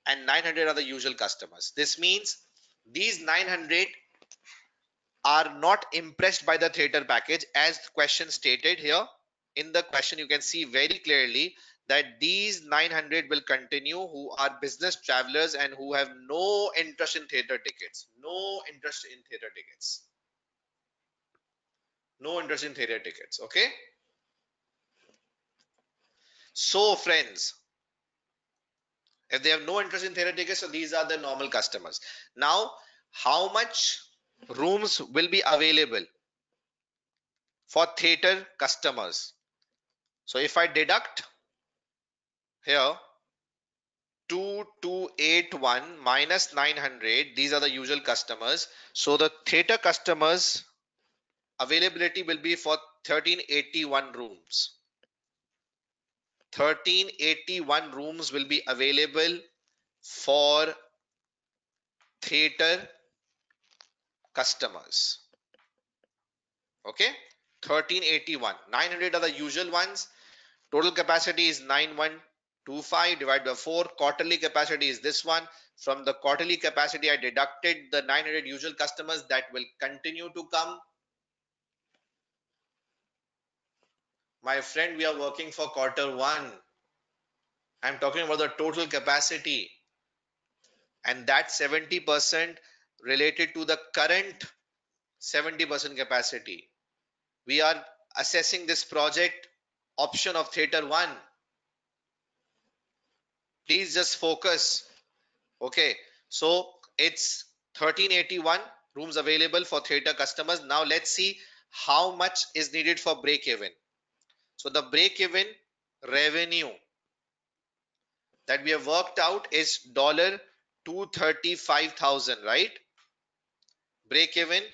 and 900 are the usual customers. This means these 900 are not impressed by the theater package as the question stated here. In the question, you can see very clearly that these 900 will continue who are business travelers and who have no interest in theater tickets. No interest in theater tickets. No interest in theater tickets. Okay. So friends, if they have no interest in theater tickets, so these are the normal customers. Now, how much rooms will be available for theater customers? So if I deduct here 2281 minus 900, these are the usual customers. So the theater customers availability will be for 1381 rooms. 1381 rooms will be available for theater customers. Okay, 1381. 900 are the usual ones. Total capacity is 9125 divided by 4. Quarterly capacity is this one. From the quarterly capacity, I deducted the 900 usual customers that will continue to come My friend, we are working for quarter one. I'm talking about the total capacity. And that 70% related to the current 70% capacity. We are assessing this project option of theater one. Please just focus. Okay. So it's 1381 rooms available for theater customers. Now let's see how much is needed for break even. So the break even revenue that we have worked out is dollar 235,000, right? Break even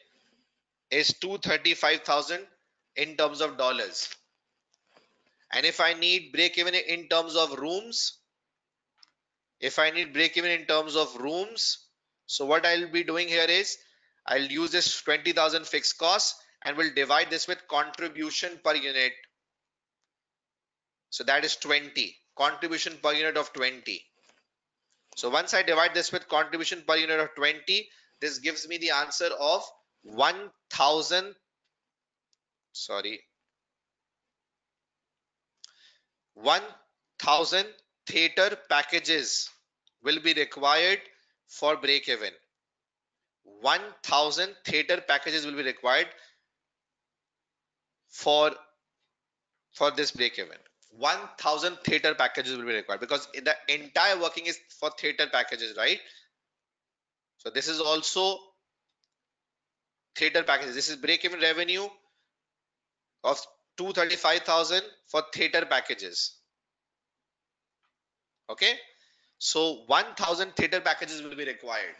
is 235,000 in terms of dollars. And if I need break even in terms of rooms, if I need break even in terms of rooms, so what I'll be doing here is I'll use this 20,000 fixed cost and we'll divide this with contribution per unit so that is 20. Contribution per unit of 20. So once I divide this with contribution per unit of 20, this gives me the answer of 1000 sorry 1000 theater packages will be required for break even 1000 theater packages will be required for for this break even 1000 theater packages will be required because the entire working is for theater packages right? So this is also theater packages. This is break even revenue of 235000 for theater packages. Okay? So 1000 theater packages will be required.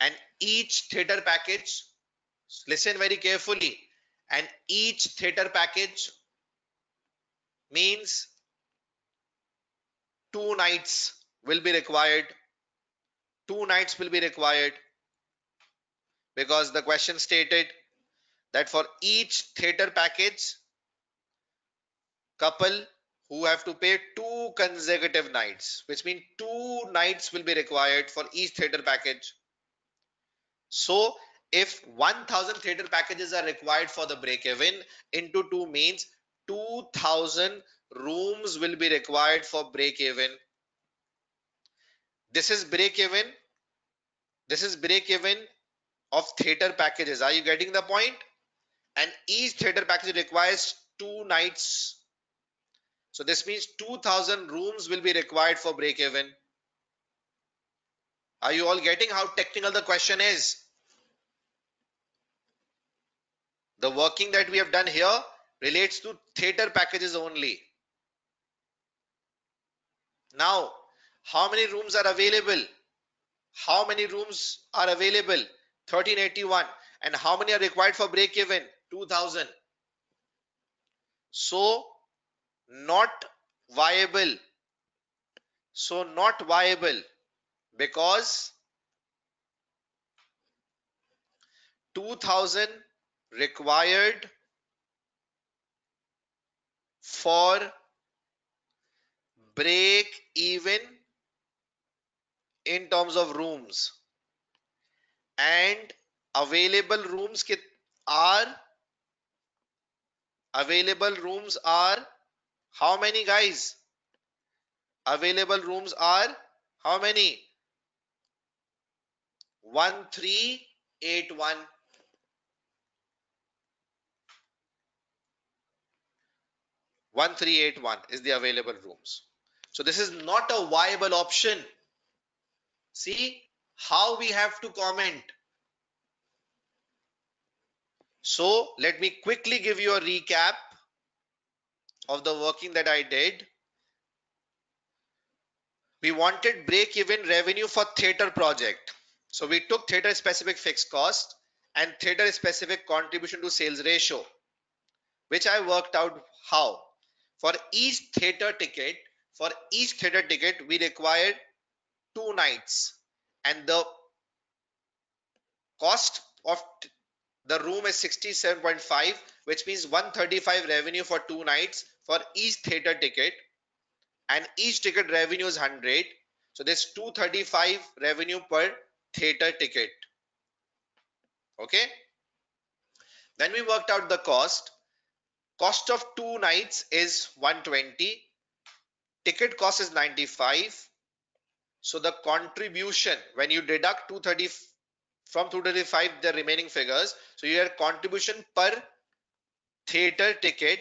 And each theater package listen very carefully and each theater package means two nights will be required. Two nights will be required. Because the question stated that for each theater package couple who have to pay two consecutive nights which means two nights will be required for each theater package. So if 1000 theater packages are required for the break even into two means 2000 rooms will be required for break even this is break even this is break even of theater packages. Are you getting the point? and each theater package requires two nights. So this means 2000 rooms will be required for break even are you all getting how technical the question is? The working that we have done here relates to theater packages only. Now, how many rooms are available? How many rooms are available? 1381. And how many are required for break even? 2000. So, not viable. So, not viable because 2000 required for break even in terms of rooms. And available rooms are available rooms are how many guys? Available rooms are how many? 1381 1381 is the available rooms so this is not a viable option see how we have to comment so let me quickly give you a recap of the working that I did. We wanted break even revenue for theater project. So we took theater specific fixed cost and theater specific contribution to sales ratio, which I worked out how. For each theater ticket, for each theater ticket, we required two nights. And the cost of the room is 67.5 which means 135 revenue for two nights for each theater ticket. And each ticket revenue is 100 so there's 235 revenue per theater ticket. Okay? Then we worked out the cost cost of two nights is 120 ticket cost is 95 so the contribution when you deduct 230 from 235 the remaining figures so your contribution per theater ticket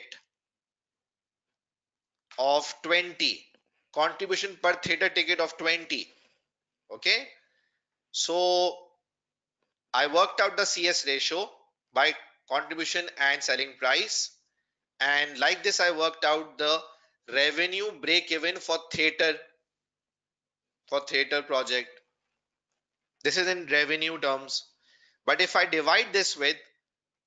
of 20 contribution per theater ticket of 20 okay? So i worked out the cs ratio by contribution and selling price and like this i worked out the revenue break even for theater for theater project this is in revenue terms. But if I divide this with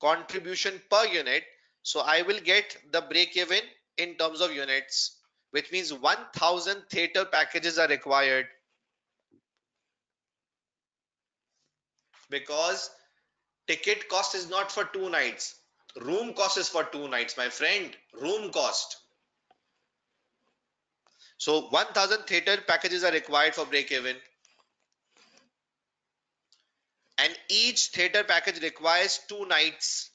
contribution per unit, so I will get the break even in terms of units, which means 1000 theater packages are required because ticket cost is not for two nights. Room cost is for two nights, my friend. Room cost. So 1000 theater packages are required for break even and each theater package requires two nights.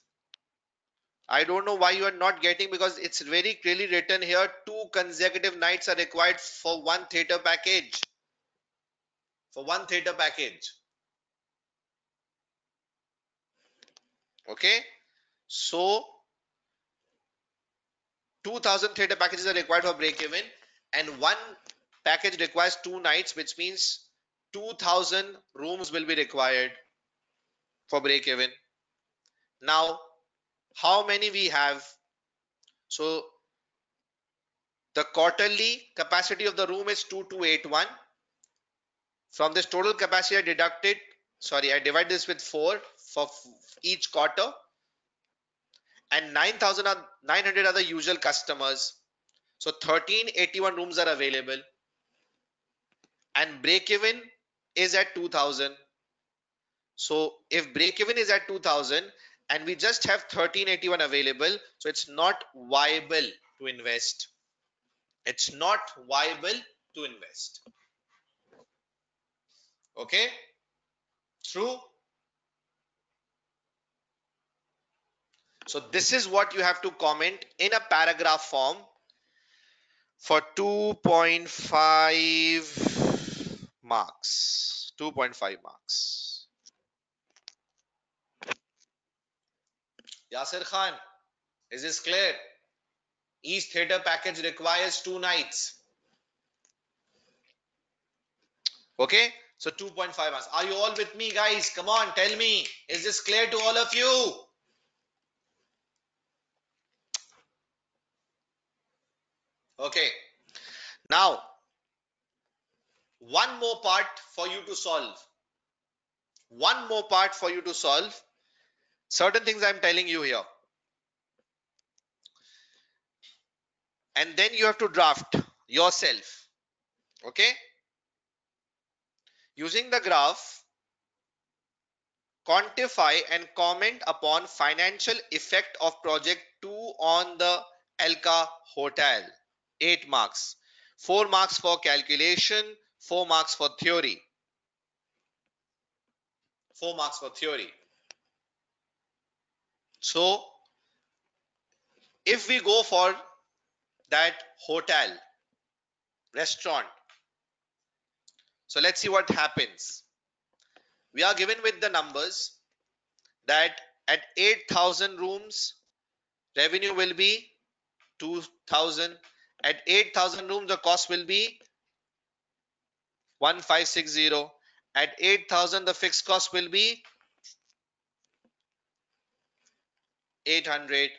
I don't know why you are not getting because it's very clearly written here two consecutive nights are required for one theater package. For one theater package. Okay so 2000 theater packages are required for break even and one package requires two nights which means 2000 rooms will be required for break even now how many we have? So the quarterly capacity of the room is 2281 from this total capacity i deducted sorry i divide this with 4 for each quarter and 9900 are the usual customers so 1381 rooms are available and break even is at 2000 so if break even is at 2000 and we just have 1381 available, so it's not viable to invest. It's not viable to invest. Okay. True. So this is what you have to comment in a paragraph form for 2.5 marks. 2.5 marks. Yasir Khan, is this clear? Each theater package requires two nights. Okay, so 2.5 hours. Are you all with me, guys? Come on, tell me. Is this clear to all of you? Okay, now one more part for you to solve. One more part for you to solve. Certain things i'm telling you here. And then you have to draft yourself. Okay? Using the graph quantify and comment upon financial effect of project 2 on the Alka Hotel. 8 marks. 4 marks for calculation, 4 marks for theory. 4 marks for theory. So, if we go for that hotel, restaurant, so let's see what happens. We are given with the numbers that at 8000 rooms, revenue will be 2000. At 8000 rooms, the cost will be 1560. At 8000, the fixed cost will be 800.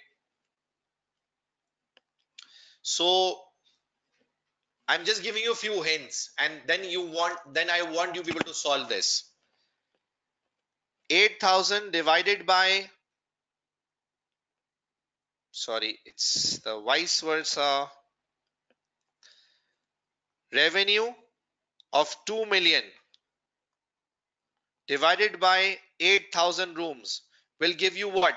So I'm just giving you a few hints and then you want, then I want you people to solve this. 8000 divided by, sorry, it's the vice versa. Revenue of 2 million divided by 8000 rooms will give you what?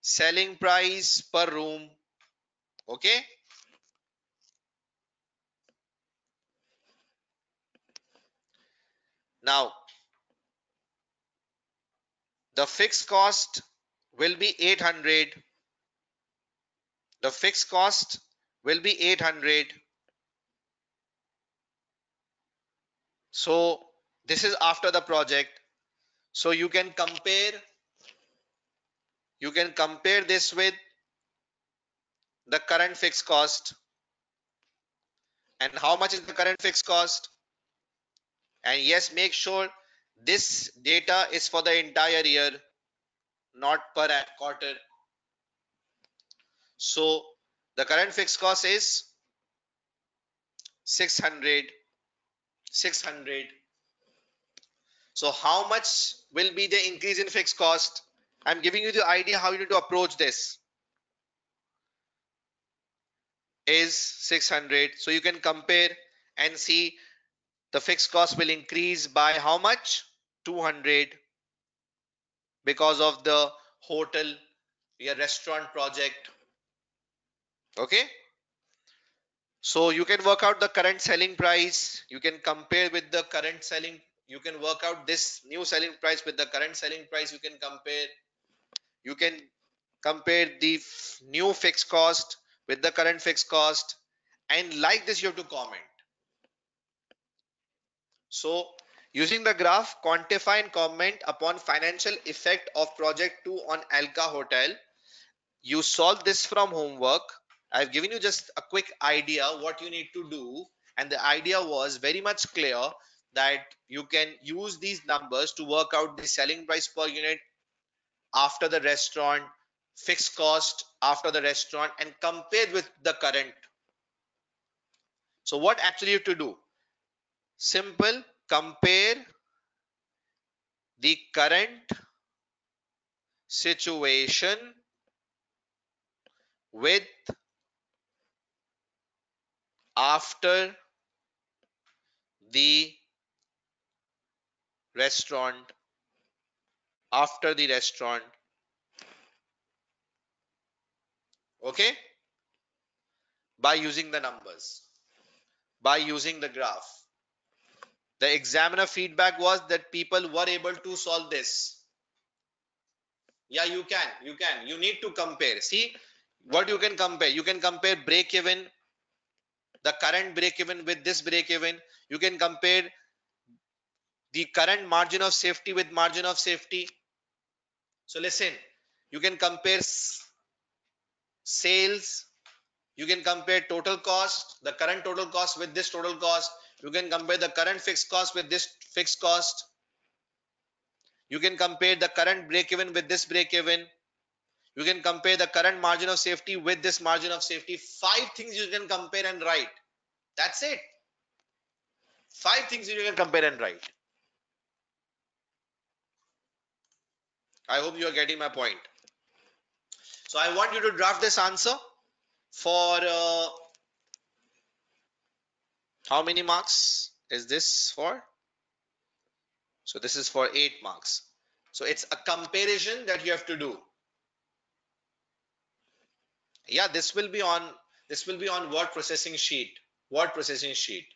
Selling price per room. Okay. Now, the fixed cost will be 800. The fixed cost will be 800. So this is after the project. So you can compare, you can compare this with the current fixed cost. And how much is the current fixed cost? And yes, make sure this data is for the entire year, not per quarter. So the current fixed cost is 600, 600. So how much will be the increase in fixed cost? I'm giving you the idea how you need to approach this. Is 600. So you can compare and see the fixed cost will increase by how much 200 because of the hotel your restaurant project okay so you can work out the current selling price. You can compare with the current selling. You can work out this new selling price with the current selling price. You can compare. You can compare the new fixed cost with the current fixed cost. And like this you have to comment. So using the graph, quantify and comment upon financial effect of project 2 on Alka Hotel. You solve this from homework. I've given you just a quick idea what you need to do. And the idea was very much clear that you can use these numbers to work out the selling price per unit after the restaurant, fixed cost after the restaurant and compare with the current. So what actually you have to do? simple compare the current situation with after the restaurant after the restaurant okay by using the numbers by using the graph the examiner feedback was that people were able to solve this. Yeah, you can. You can. You need to compare. See what you can compare. You can compare break even, the current break even with this break even. You can compare the current margin of safety with margin of safety. So listen, you can compare sales. You can compare total cost, the current total cost with this total cost you can compare the current fixed cost with this fixed cost. You can compare the current break even with this break even. You can compare the current margin of safety with this margin of safety. Five things you can compare and write. That's it. Five things you can compare and write. I hope you are getting my point. So I want you to draft this answer for uh, how many marks is this for? So this is for 8 marks. So it's a comparison that you have to do. Yeah this will be on this will be on word processing sheet word processing sheet.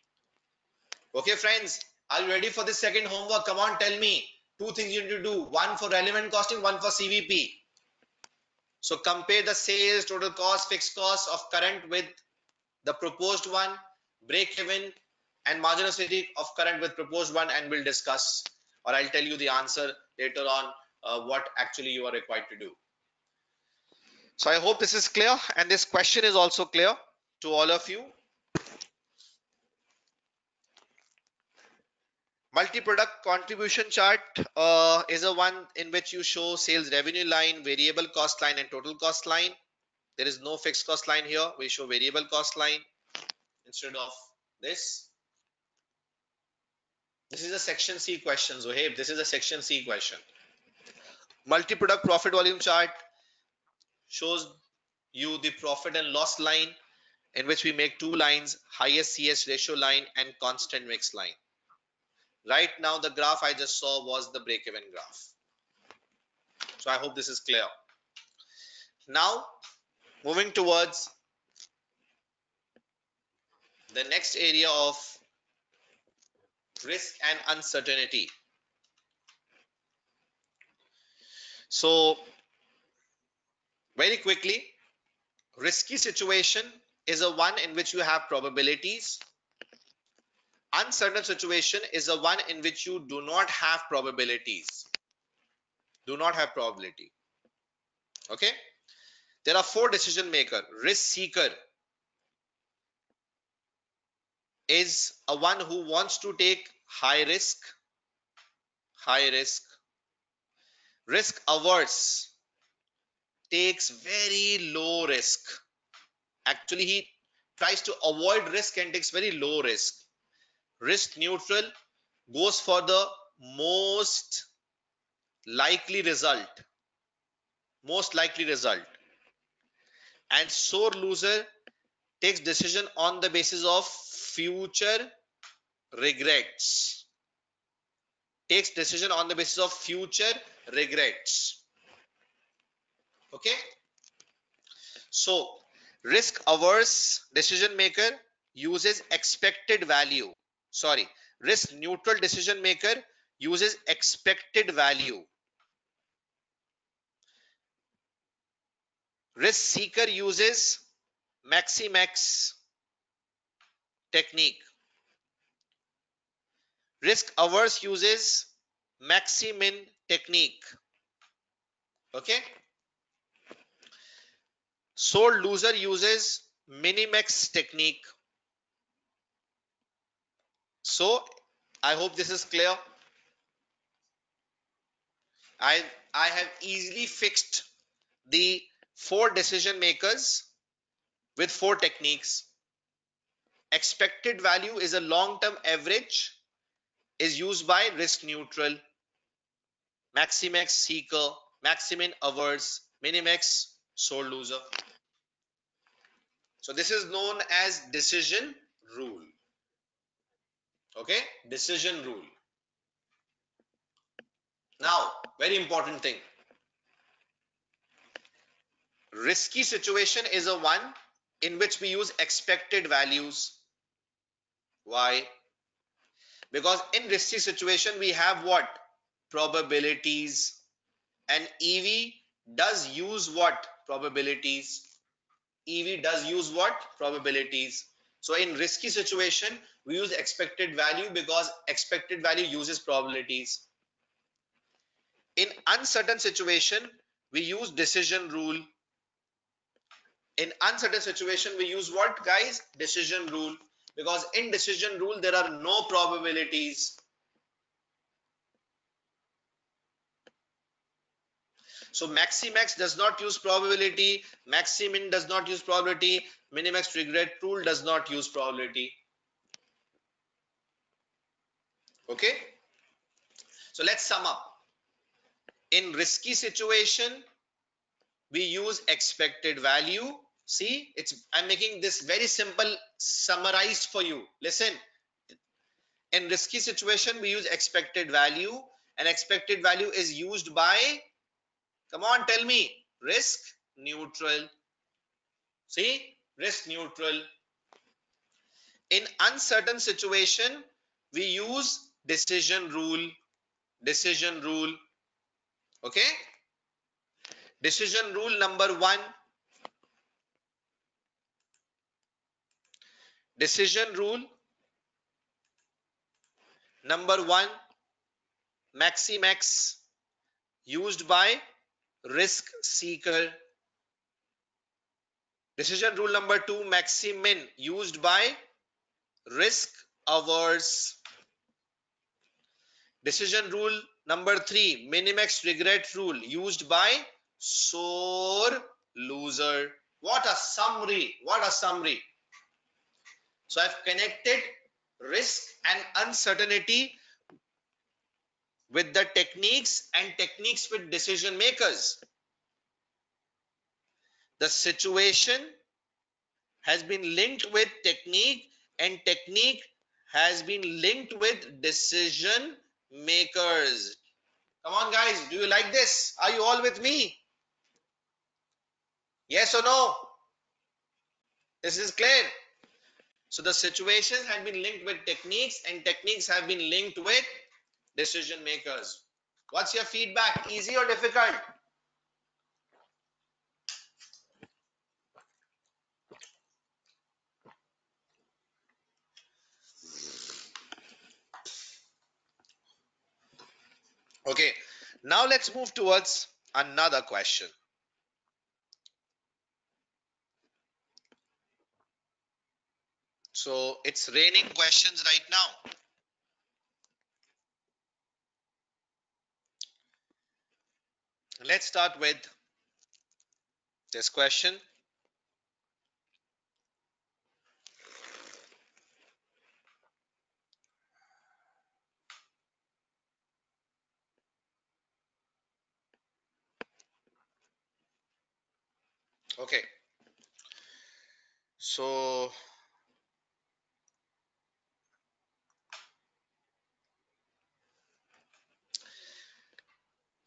Okay friends are you ready for the second homework? Come on tell me. Two things you need to do. One for relevant costing one for cvp so compare the sales total cost fixed cost of current with the proposed one break even and marginality of current with proposed one and we'll discuss or i'll tell you the answer later on uh, what actually you are required to do so I hope this is clear and this question is also clear to all of you. Multi-product contribution chart uh, is a one in which you show sales revenue line, variable cost line and total cost line. There is no fixed cost line here. We show variable cost line instead of this. This is a section C question. So hey, this is a section C question. Multi-product profit volume chart shows you the profit and loss line in which we make two lines highest CS ratio line and constant mix line. Right now the graph I just saw was the break-even graph. So I hope this is clear. Now moving towards the next area of risk and uncertainty. So very quickly, risky situation is a one in which you have probabilities. Uncertain situation is a one in which you do not have probabilities. Do not have probability. Okay. There are four decision maker. Risk seeker is a one who wants to take high risk. High risk. Risk averse takes very low risk. Actually, he tries to avoid risk and takes very low risk. Risk neutral goes for the most likely result. Most likely result. And sore loser takes decision on the basis of future regrets. Takes decision on the basis of future regrets okay? So risk averse decision maker uses expected value. Sorry risk neutral decision maker uses expected value. Risk seeker uses maximax technique. Risk averse uses maximin technique. Okay Sore loser uses Minimax technique. So I hope this is clear. I, I have easily fixed the four decision makers with four techniques. Expected value is a long-term average is used by risk neutral, Maximax seeker, Maximin averse, Minimax sore loser. So this is known as decision rule. Okay, decision rule. Now, very important thing. Risky situation is a one in which we use expected values. Why? Because in risky situation, we have what? Probabilities. And EV does use what? probabilities. EV does use what? Probabilities. So in risky situation, we use expected value because expected value uses probabilities. In uncertain situation, we use decision rule. In uncertain situation, we use what guys? Decision rule. Because in decision rule, there are no probabilities. So Maximax does not use probability, Maximin does not use probability, Minimax regret rule does not use probability. Okay. So let's sum up. In risky situation, we use expected value. See, it's I'm making this very simple summarized for you. Listen. In risky situation, we use expected value and expected value is used by Come on, tell me. Risk neutral. See, risk neutral. In uncertain situation, we use decision rule. Decision rule. Okay. Decision rule number one. Decision rule number one. Maximax used by risk seeker. Decision rule number two, maximin used by risk averse. Decision rule number three, minimax regret rule used by sore loser. What a summary! What a summary! So I've connected risk and uncertainty with the techniques and techniques with decision makers. The situation has been linked with technique and technique has been linked with decision makers. Come on guys, do you like this? Are you all with me? Yes or no? This is clear. So the situations have been linked with techniques and techniques have been linked with decision makers. What's your feedback? Easy or difficult? Okay, now let's move towards another question. So it's raining questions right now. Let's start with this question. Okay. So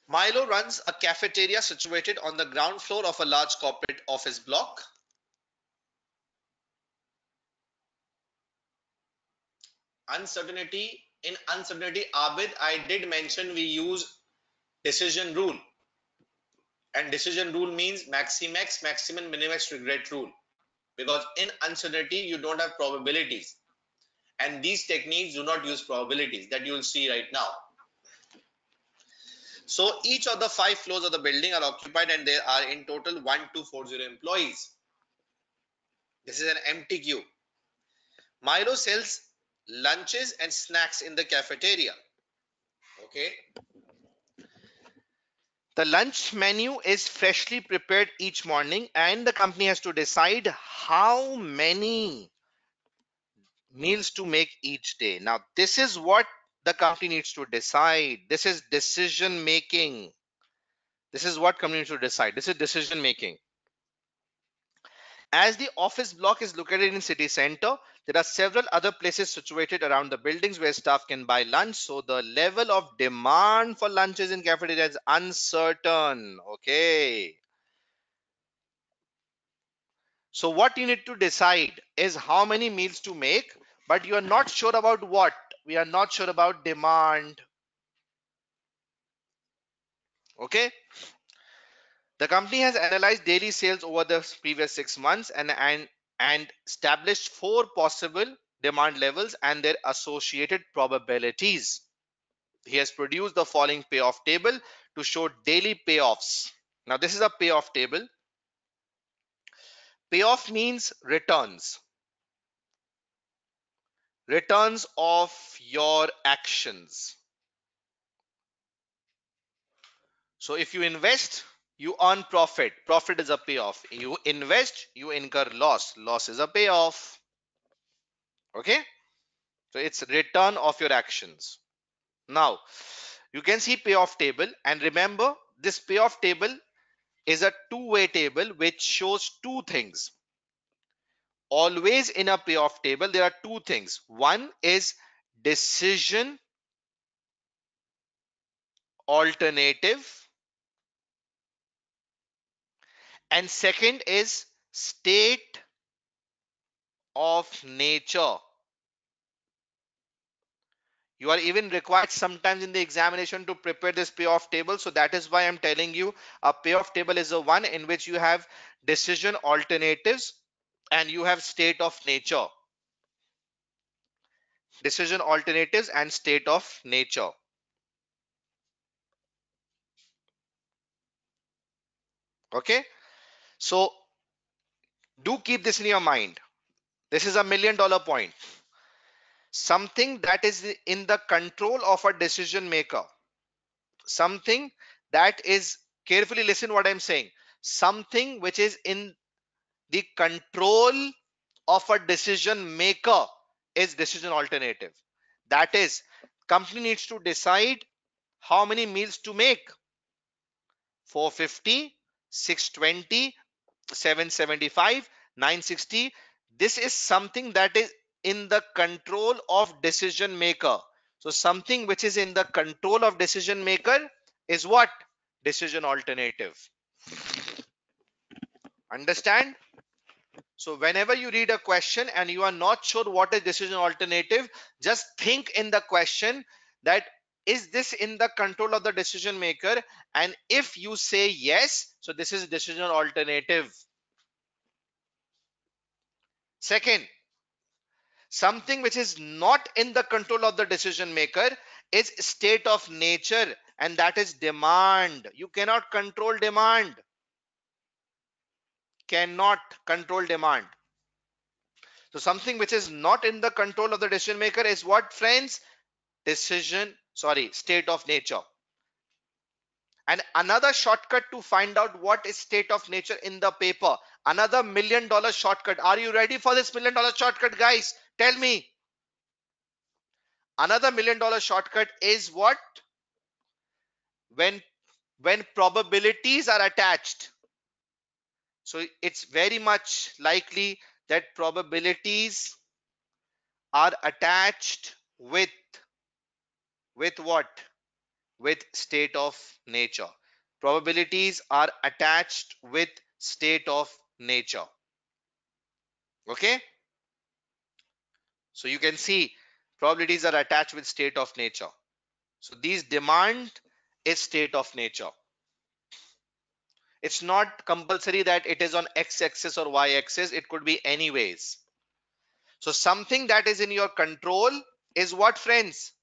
Milo runs a cafeteria situated on the ground floor of a large corporate office block. Uncertainty. In uncertainty, Abid, I did mention we use decision rule. And decision rule means maximax, maximin, minimax regret rule. Because in uncertainty, you don't have probabilities. And these techniques do not use probabilities that you will see right now. So each of the five floors of the building are occupied and there are in total 1240 employees. This is an empty MTQ. Milo sells lunches and snacks in the cafeteria. Okay. The lunch menu is freshly prepared each morning and the company has to decide how many meals to make each day. Now, this is what the company needs to decide. This is decision making. This is what company needs to decide. This is decision making. As the office block is located in city center, there are several other places situated around the buildings where staff can buy lunch. So the level of demand for lunches in cafeteria is uncertain. Okay. So what you need to decide is how many meals to make, but you are not sure about what we are not sure about demand. Okay? The company has analyzed daily sales over the previous six months and and and established four possible demand levels and their associated probabilities. He has produced the following payoff table to show daily payoffs. Now this is a payoff table. Payoff means returns returns of your actions. So if you invest, you earn profit. Profit is a payoff. You invest, you incur loss. Loss is a payoff. Okay. So it's return of your actions. Now you can see payoff table and remember this payoff table is a two-way table which shows two things always in a payoff table there are two things. One is decision alternative. And second is state of nature. You are even required sometimes in the examination to prepare this payoff table. So that is why i'm telling you a payoff table is a one in which you have decision alternatives and you have state of nature. Decision alternatives and state of nature. Okay? So do keep this in your mind. This is a million dollar point. Something that is in the control of a decision maker. Something that is carefully listen what i'm saying. Something which is in the control of a decision maker is decision alternative. That is company needs to decide how many meals to make. 450 620 775 960 this is something that is in the control of decision maker. So something which is in the control of decision maker is what? Decision alternative understand? So whenever you read a question and you are not sure what is decision alternative just think in the question that is this in the control of the decision maker? And if you say yes so this is decision alternative. Second something which is not in the control of the decision maker is state of nature and that is demand. You cannot control demand cannot control demand. So something which is not in the control of the decision maker is what friends? Decision sorry state of nature. And another shortcut to find out what is state of nature in the paper. Another million dollar shortcut. Are you ready for this million dollar shortcut guys? Tell me. Another million dollar shortcut is what? When when probabilities are attached so it's very much likely that probabilities are attached with with what? With state of nature. Probabilities are attached with state of nature. Okay? So you can see probabilities are attached with state of nature. So these demand is state of nature it's not compulsory that it is on x-axis or y-axis it could be anyways. So something that is in your control is what friends?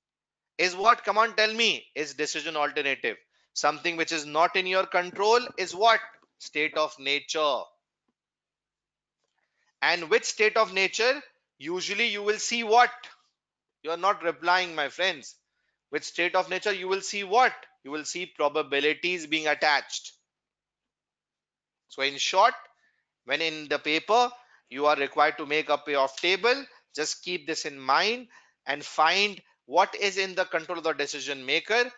Is what? Come on tell me. Is decision alternative? Something which is not in your control is what? State of nature. And which state of nature? Usually you will see what? You are not replying my friends. With state of nature? You will see what? You will see probabilities being attached so in short when in the paper you are required to make a payoff table just keep this in mind and find what is in the control of the decision maker.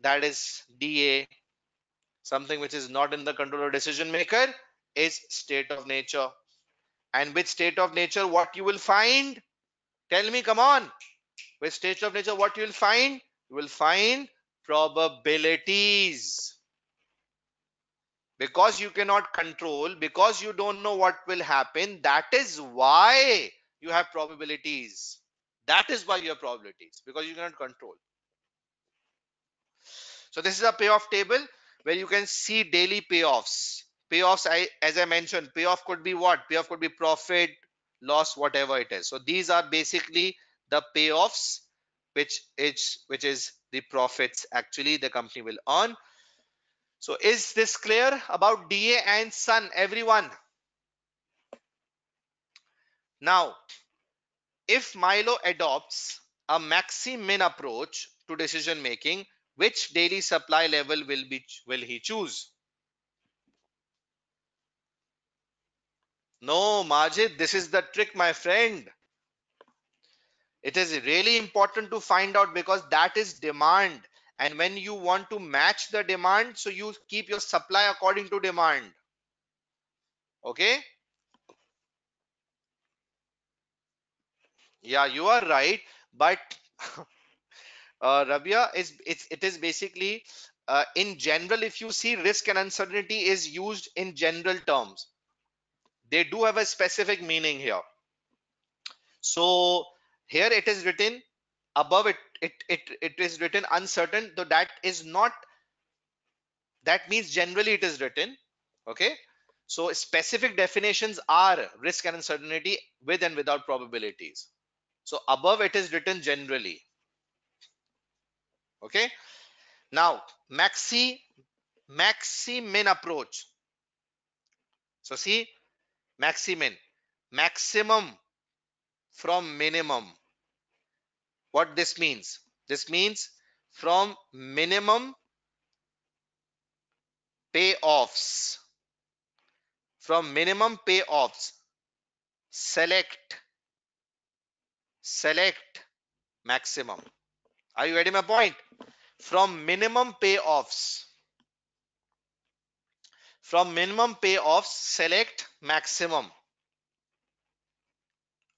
That is DA something which is not in the control of decision maker is state of nature. And with state of nature what you will find? Tell me come on. With state of nature what you will find? You will find probabilities because you cannot control because you don't know what will happen that is why you have probabilities that is why you have probabilities because you cannot control. So this is a payoff table where you can see daily payoffs. Payoffs, I, as I mentioned, payoff could be what? Payoff could be profit, loss, whatever it is. So these are basically the payoffs, which is which is the profits actually the company will earn. So is this clear about DA and SON, everyone? Now, if Milo adopts a maxi-min approach to decision making, which daily supply level will be will he choose? No, Majid, this is the trick, my friend. It is really important to find out because that is demand. And when you want to match the demand, so you keep your supply according to demand. Okay. yeah you are right but uh, Rabia is it's it is basically uh, in general if you see risk and uncertainty is used in general terms they do have a specific meaning here so here it is written above it it it, it is written uncertain though that is not that means generally it is written okay? So specific definitions are risk and uncertainty with and without probabilities. So above it is written generally okay? Now maxi maxi min approach. So see maxi min maximum from minimum what this means? This means from minimum payoffs. From minimum payoffs. Select. Select maximum. Are you getting my point? From minimum payoffs. From minimum payoffs select maximum.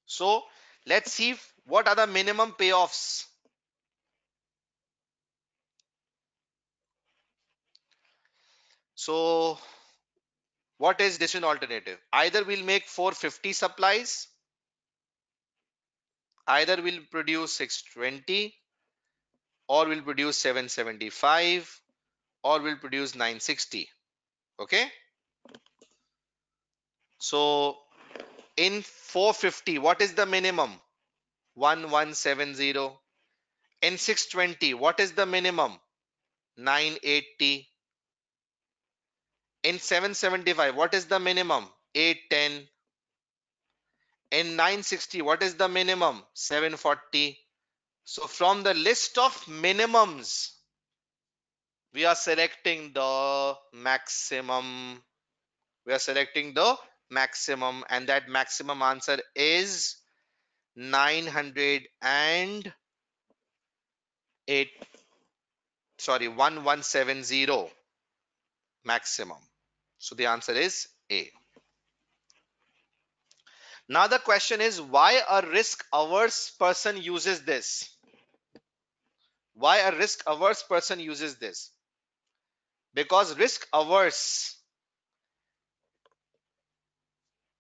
So let's see what are the minimum payoffs? So what is decision alternative? Either we'll make 450 supplies either we'll produce 620 or we'll produce 775 or we'll produce 960 okay? So in 450 what is the minimum 1170 in 620 what is the minimum? 980 in 775 what is the minimum? 810 in 960 what is the minimum? 740 so from the list of minimums we are selecting the maximum. We are selecting the maximum and that maximum answer is 908 sorry 1170 maximum so the answer is A. Now the question is why a risk averse person uses this? Why a risk averse person uses this? Because risk averse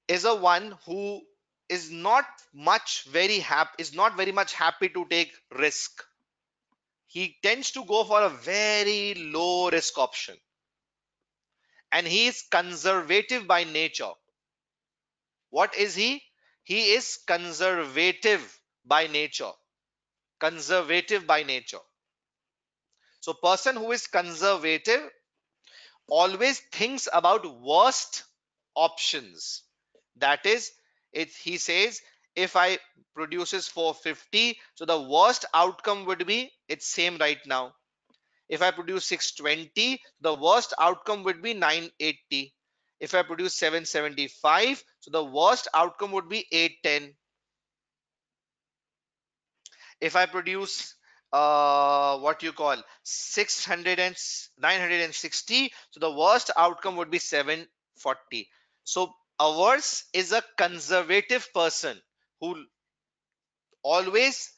is a one who is not much very happy is not very much happy to take risk he tends to go for a very low risk option and he is conservative by nature. What is he? He is conservative by nature. Conservative by nature. So person who is conservative always thinks about worst options. That is, it, he says, if I produces 450, so the worst outcome would be it's same right now if I produce 620, the worst outcome would be 980. If I produce 775, so the worst outcome would be 810. If I produce uh, what you call 600 and 960, so the worst outcome would be 740. So averse is a conservative person who always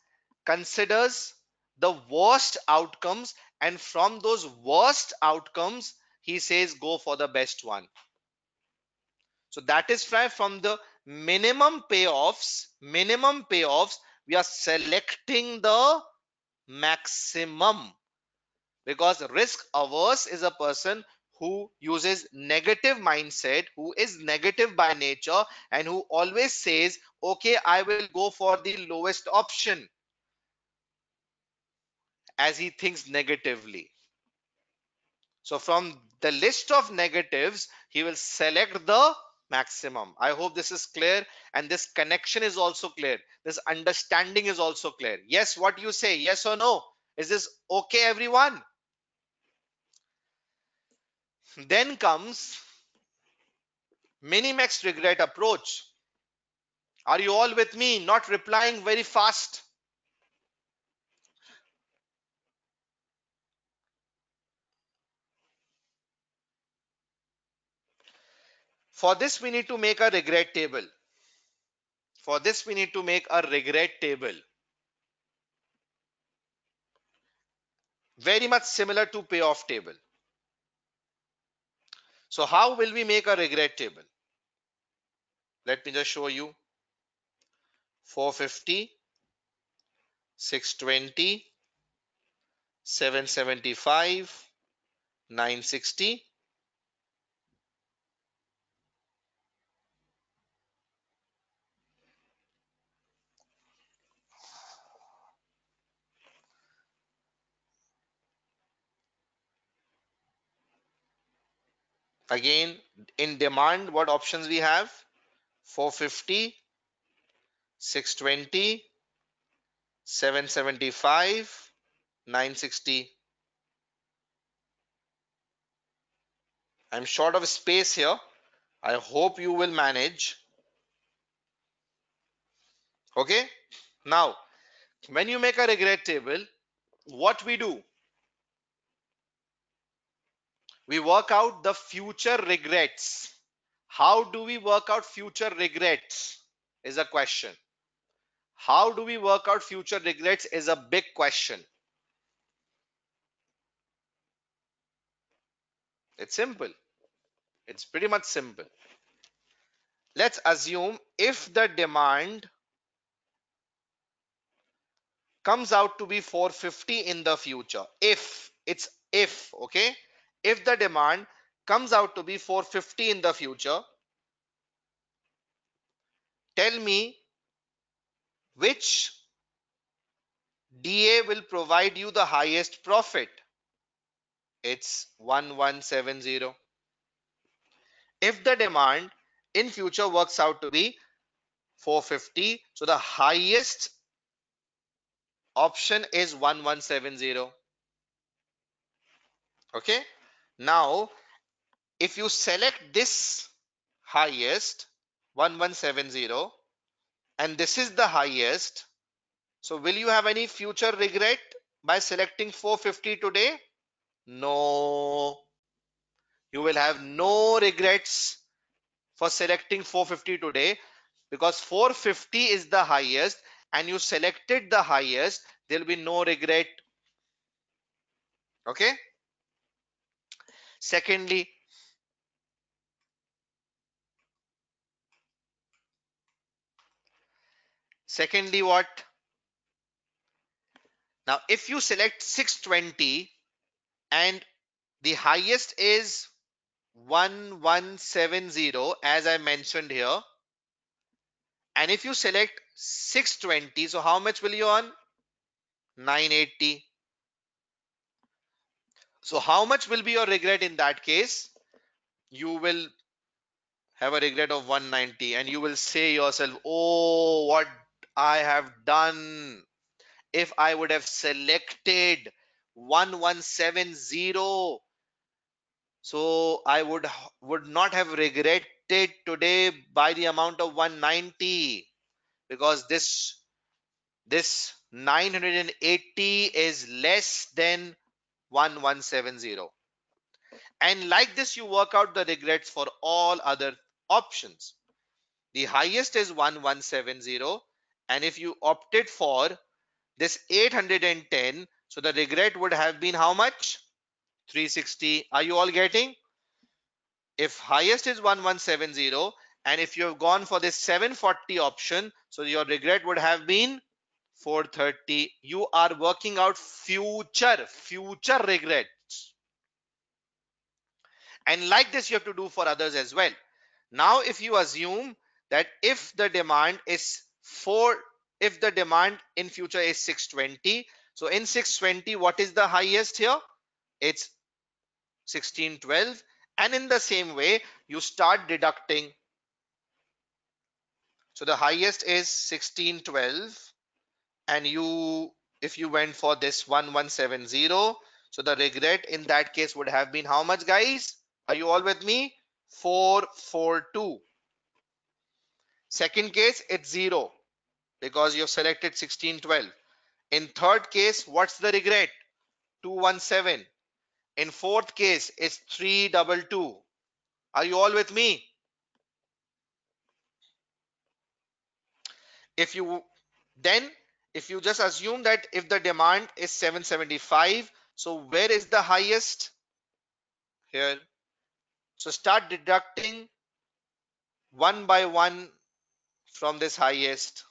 considers the worst outcomes and from those worst outcomes he says go for the best one. So that is why from the minimum payoffs minimum payoffs we are selecting the maximum. Because risk averse is a person who uses negative mindset who is negative by nature and who always says okay i will go for the lowest option as he thinks negatively. So from the list of negatives, he will select the maximum. I hope this is clear and this connection is also clear. This understanding is also clear. Yes, what you say? Yes or no? Is this okay, everyone? Then comes minimax regret approach. Are you all with me? Not replying very fast. For this, we need to make a regret table. For this, we need to make a regret table. Very much similar to payoff table. So how will we make a regret table? let me just show you 450 620 775 960 again in demand what options we have? 450 620 775 960 I'm short of space here. I hope you will manage. Okay? Now when you make a regret table what we do we work out the future regrets. How do we work out future regrets is a question. How do we work out future regrets is a big question. It's simple. It's pretty much simple. Let's assume if the demand comes out to be 450 in the future, if it's if, okay, if the demand comes out to be 450 in the future, tell me which DA will provide you the highest profit. It's 1170. If the demand in future works out to be 450, so the highest option is 1170. Okay. Now, if you select this highest 1170 and this is the highest, so will you have any future regret by selecting 450 today? No. You will have no regrets for selecting 450 today because 450 is the highest and you selected the highest there will be no regret okay Secondly, secondly what? Now, if you select 620 and the highest is 1170 as I mentioned here and if you select 620 so how much will you earn 980 so how much will be your regret in that case? You will have a regret of 190 and you will say yourself, oh, what I have done. If I would have selected 1170, so I would would not have regretted today by the amount of 190 because this this 980 is less than 1170 and like this you work out the regrets for all other options. The highest is 1170 and if you opted for this 810 so the regret would have been how much? 360 are you all getting? If highest is 1170 and if you have gone for this 740 option so your regret would have been 430 you are working out future future regrets. And like this you have to do for others as well. Now if you assume that if the demand is 4 if the demand in future is 620 so in 620 what is the highest here? It's 1612 and in the same way you start deducting. So the highest is 1612 and you if you went for this 1170 so the regret in that case would have been how much guys? Are you all with me? 442 second case it's zero because you've selected 1612 in third case what's the regret? 217 in fourth case it's 322 are you all with me? If you then if you just assume that if the demand is 775 so where is the highest here so start deducting one by one from this highest.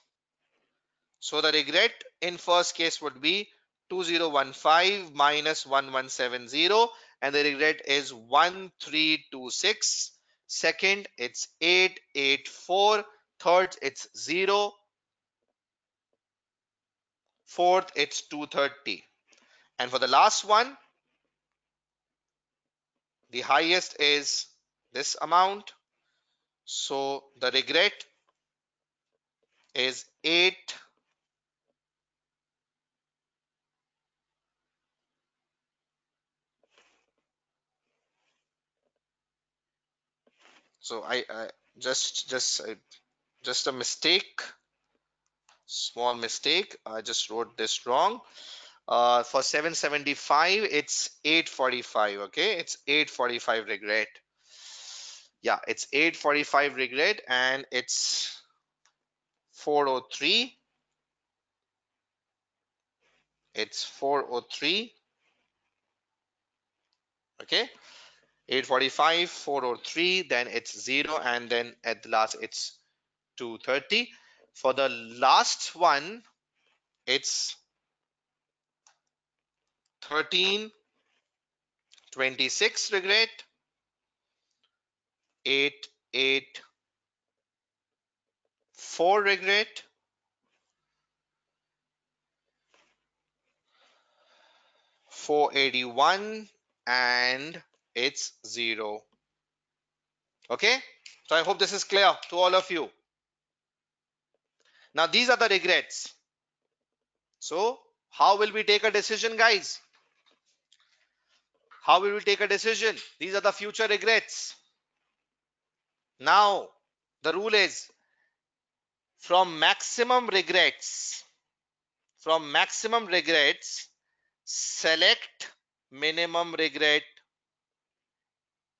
So the regret in first case would be 2015 minus 1170 and the regret is 1326. Second, it's 884. Third, it's 0. Fourth, it's 230. And for the last one, the highest is this amount. So the regret is 8 so I, I just just uh, just a mistake small mistake. I just wrote this wrong. Uh, for 775 it's 845 okay? It's 845 regret. Yeah it's 845 regret and it's 403 it's 403 okay? 845 403 then it's 0 and then at the last it's 230 for the last one it's 13 26 regret 8 8 4 regret Four eighty one and it's zero. Okay, so I hope this is clear to all of you. Now these are the regrets. So how will we take a decision guys? How will we take a decision? These are the future regrets. Now the rule is from maximum regrets, from maximum regrets, select minimum regret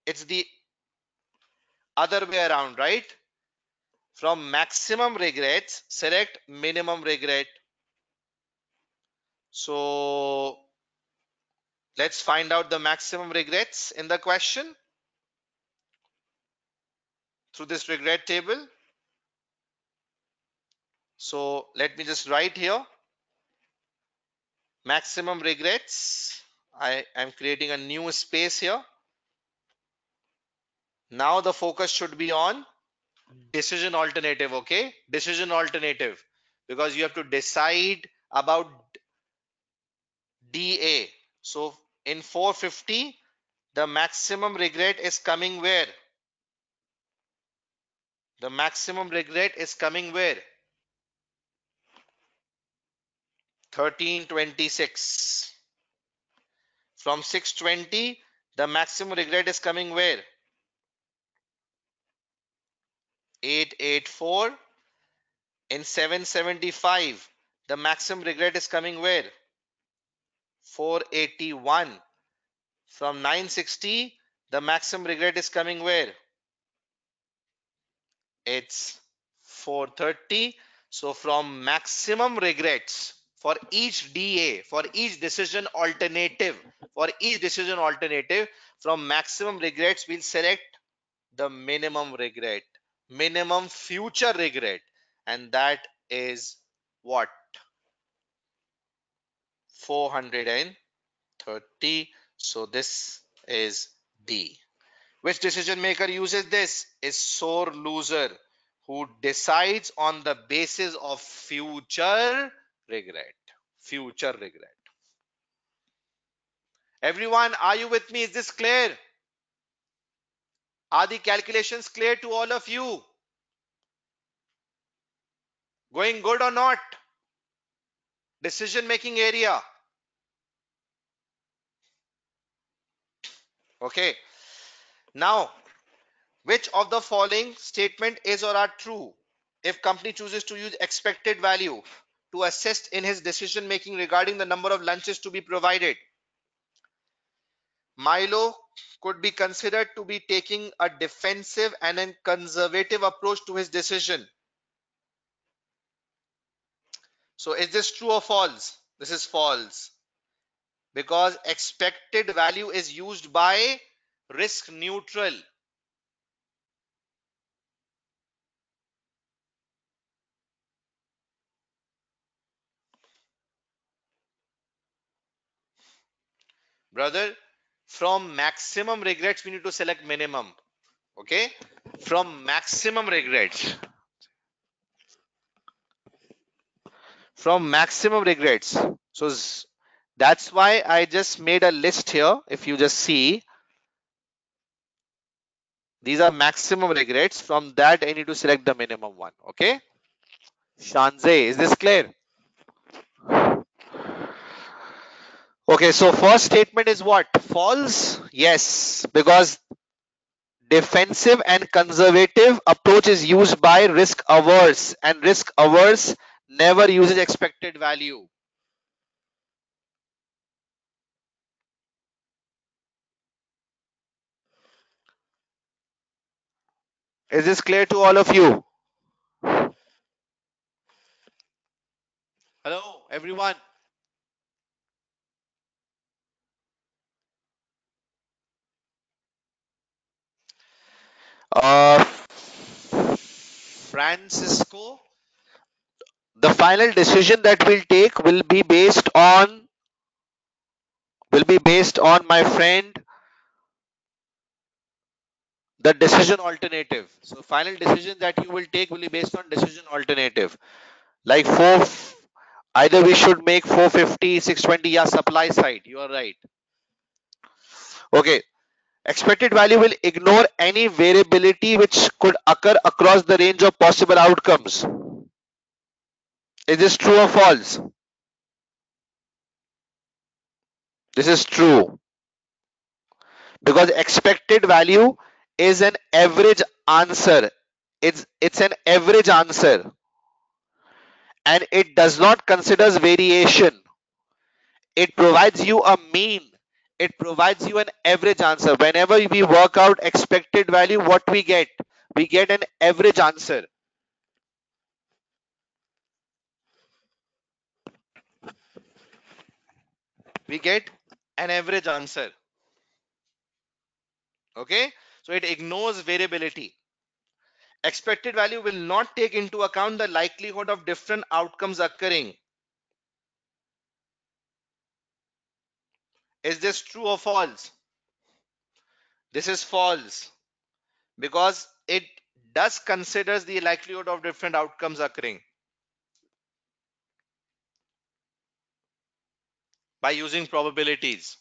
it's the other way around right from maximum regrets select minimum regret. So let's find out the maximum regrets in the question. Through this regret table. So let me just write here. Maximum regrets. I am creating a new space here. Now the focus should be on Hmm. decision alternative okay? Decision alternative. Because you have to decide about DA so in 450 the maximum regret is coming where? The maximum regret is coming where? 1326 from 620 the maximum regret is coming where 884 in 775 the maximum regret is coming where? 481 from 960 the maximum regret is coming where? It's 430 so from maximum regrets for each DA for each decision alternative for each decision alternative from maximum regrets we'll select the minimum regret minimum future regret and that is what? 430 so this is D. Which decision maker uses this? Is sore loser who decides on the basis of future regret. Future regret. Everyone are you with me? Is this clear are the calculations clear to all of you? Going good or not? Decision making area. Okay. Now, which of the following statement is or are true if company chooses to use expected value to assist in his decision making regarding the number of lunches to be provided? Milo could be considered to be taking a defensive and a conservative approach to his decision. So is this true or false? This is false because expected value is used by risk neutral. Brother, from maximum regrets we need to select minimum okay? From maximum regrets. From maximum regrets. So that's why i just made a list here if you just see. These are maximum regrets. From that i need to select the minimum one okay? Shanze is this clear Okay, so first statement is what? False? Yes, because defensive and conservative approach is used by risk averse and risk averse never uses expected value. Is this clear to all of you? Hello, everyone. Francisco, the final decision that we'll take will be based on will be based on my friend the decision alternative. So final decision that you will take will be based on decision alternative. Like four, either we should make 450, 620, yeah, supply side. You are right. Okay, Expected value will ignore any variability which could occur across the range of possible outcomes. Is this true or false? This is true. Because expected value is an average answer. It's, it's an average answer. And it does not considers variation. It provides you a mean it provides you an average answer. Whenever we work out expected value, what we get? We get an average answer. We get an average answer. Okay, so it ignores variability. Expected value will not take into account the likelihood of different outcomes occurring. Is this true or false? This is false because it does considers the likelihood of different outcomes occurring by using probabilities.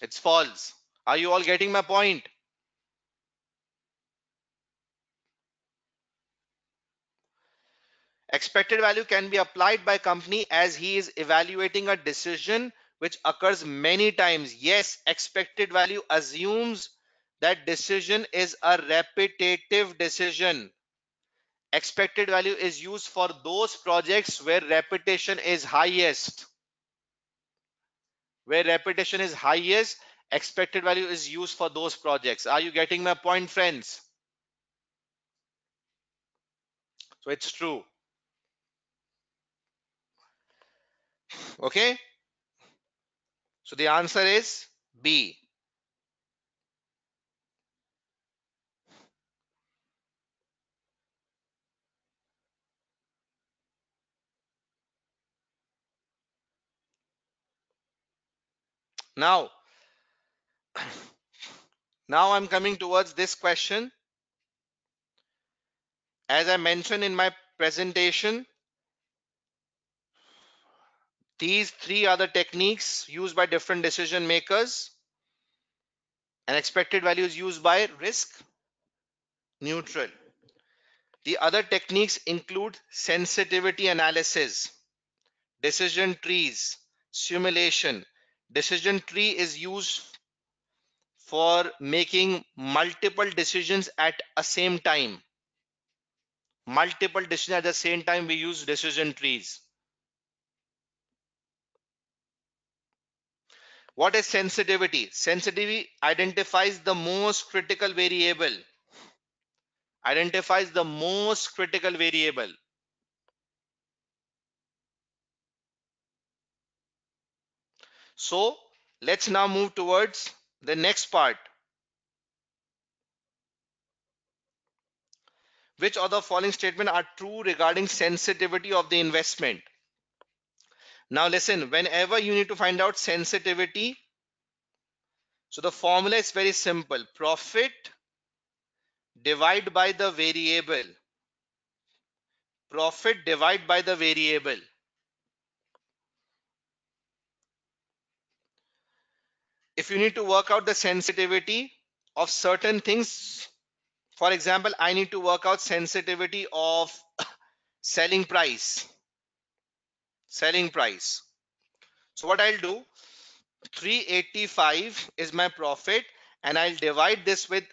It's false. Are you all getting my point? Expected value can be applied by company as he is evaluating a decision which occurs many times. Yes, expected value assumes that decision is a repetitive decision. Expected value is used for those projects where repetition is highest. Where repetition is highest, expected value is used for those projects. Are you getting my point, friends? So it's true. Okay. So the answer is B. Now, now I'm coming towards this question. As I mentioned in my presentation, these three the techniques used by different decision makers. And expected value is used by risk neutral. The other techniques include sensitivity analysis, decision trees, simulation. Decision tree is used for making multiple decisions at a same time. Multiple decisions at the same time, we use decision trees. What is sensitivity? Sensitivity identifies the most critical variable. Identifies the most critical variable. So let's now move towards the next part. Which of the following statements are true regarding sensitivity of the investment? Now listen, whenever you need to find out sensitivity, So the formula is very simple. Profit divide by the variable. Profit divide by the variable. If you need to work out the sensitivity of certain things, for example, I need to work out sensitivity of selling price. Selling price. So what I'll do, 385 is my profit and I'll divide this with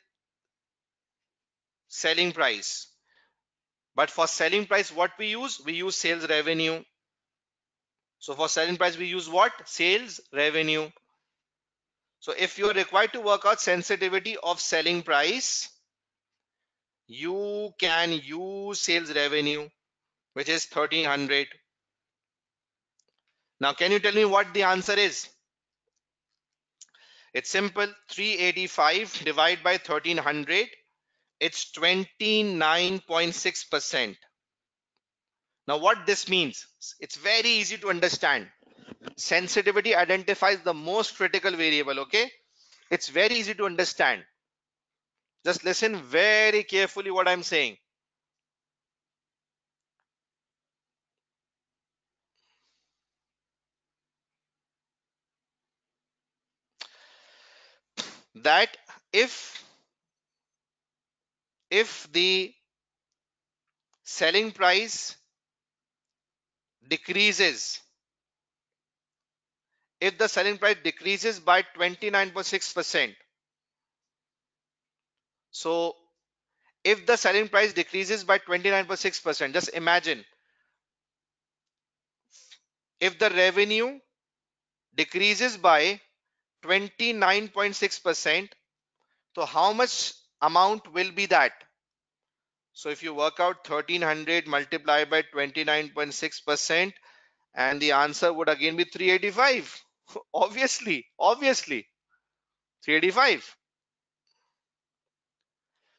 selling price. But for selling price, what we use? We use sales revenue. So for selling price, we use what? Sales revenue. So if you're required to work out sensitivity of selling price, you can use sales revenue, which is 1300. Now, can you tell me what the answer is? It's simple 385 divided by 1300 it's 29.6%. Now what this means, it's very easy to understand. Sensitivity identifies the most critical variable, okay? It's very easy to understand. Just listen very carefully what I'm saying. That if if the selling price decreases if the selling price decreases by 29.6 percent so if the selling price decreases by 29.6 percent just imagine if the revenue decreases by 29.6 percent so how much amount will be that. So if you work out 1300 multiplied by 29.6% and the answer would again be 385. obviously, obviously 385.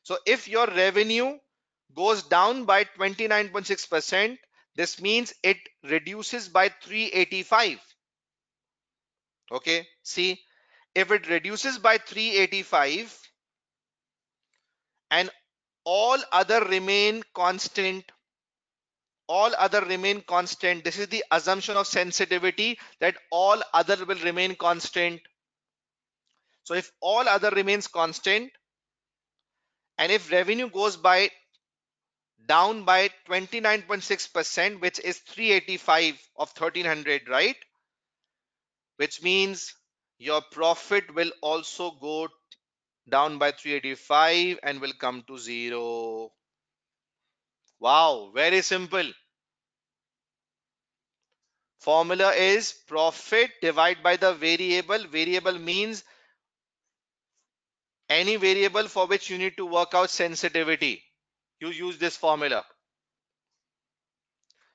So if your revenue goes down by 29.6%, this means it reduces by 385. Okay, see, if it reduces by 385, and all other remain constant all other remain constant this is the assumption of sensitivity that all other will remain constant. So if all other remains constant and if revenue goes by down by 29.6 percent which is 385 of 1300 right? Which means your profit will also go down by 385 and will come to zero. Wow, very simple. Formula is profit divided by the variable. Variable means any variable for which you need to work out sensitivity. You use this formula.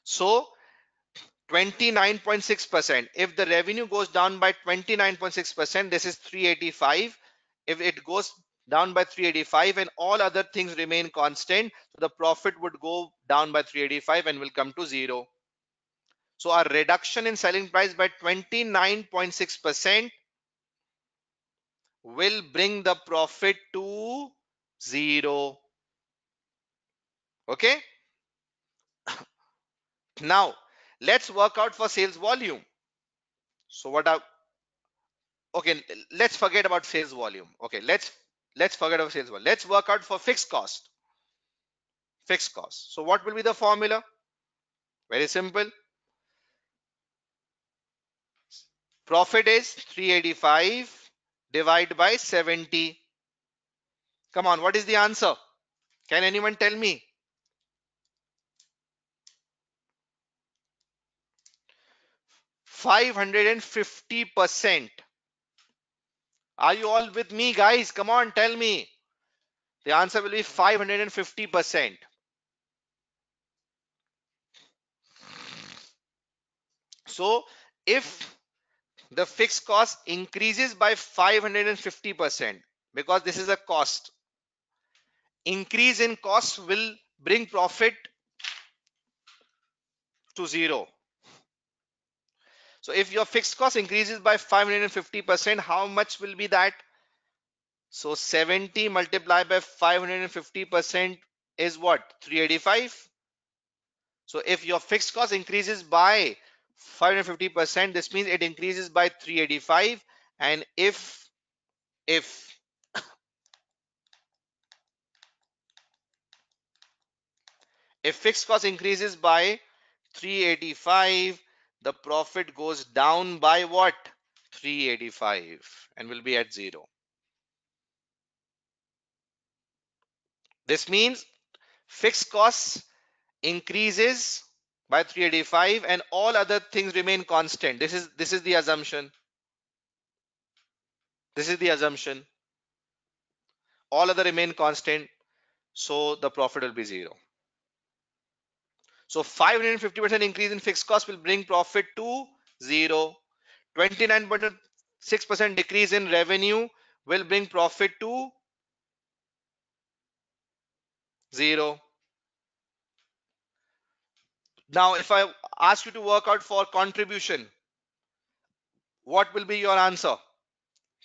So 29.6%. If the revenue goes down by 29.6%, this is 385 if it goes down by 385 and all other things remain constant so the profit would go down by 385 and will come to zero. So our reduction in selling price by 29.6 percent will bring the profit to zero. Okay? Now let's work out for sales volume. So what are okay let's forget about sales volume. Okay let's let's forget about sales volume. Let's work out for fixed cost. Fixed cost. So what will be the formula? Very simple. Profit is 385 divided by 70 come on what is the answer? Can anyone tell me Five hundred and fifty percent are you all with me, guys? Come on, tell me. The answer will be 550%. So if the fixed cost increases by 550%, because this is a cost, increase in cost will bring profit to zero. So if your fixed cost increases by 550%, how much will be that? So 70 multiplied by 550% is what? 385. So if your fixed cost increases by 550%, this means it increases by 385. And if, if If fixed cost increases by 385, the profit goes down by what? 385 and will be at zero. This means fixed costs increases by 385 and all other things remain constant. This is this is the assumption. This is the assumption. All other remain constant. So the profit will be zero. So 550% increase in fixed cost will bring profit to zero. 29.6% decrease in revenue will bring profit to zero. Now, if I ask you to work out for contribution, what will be your answer?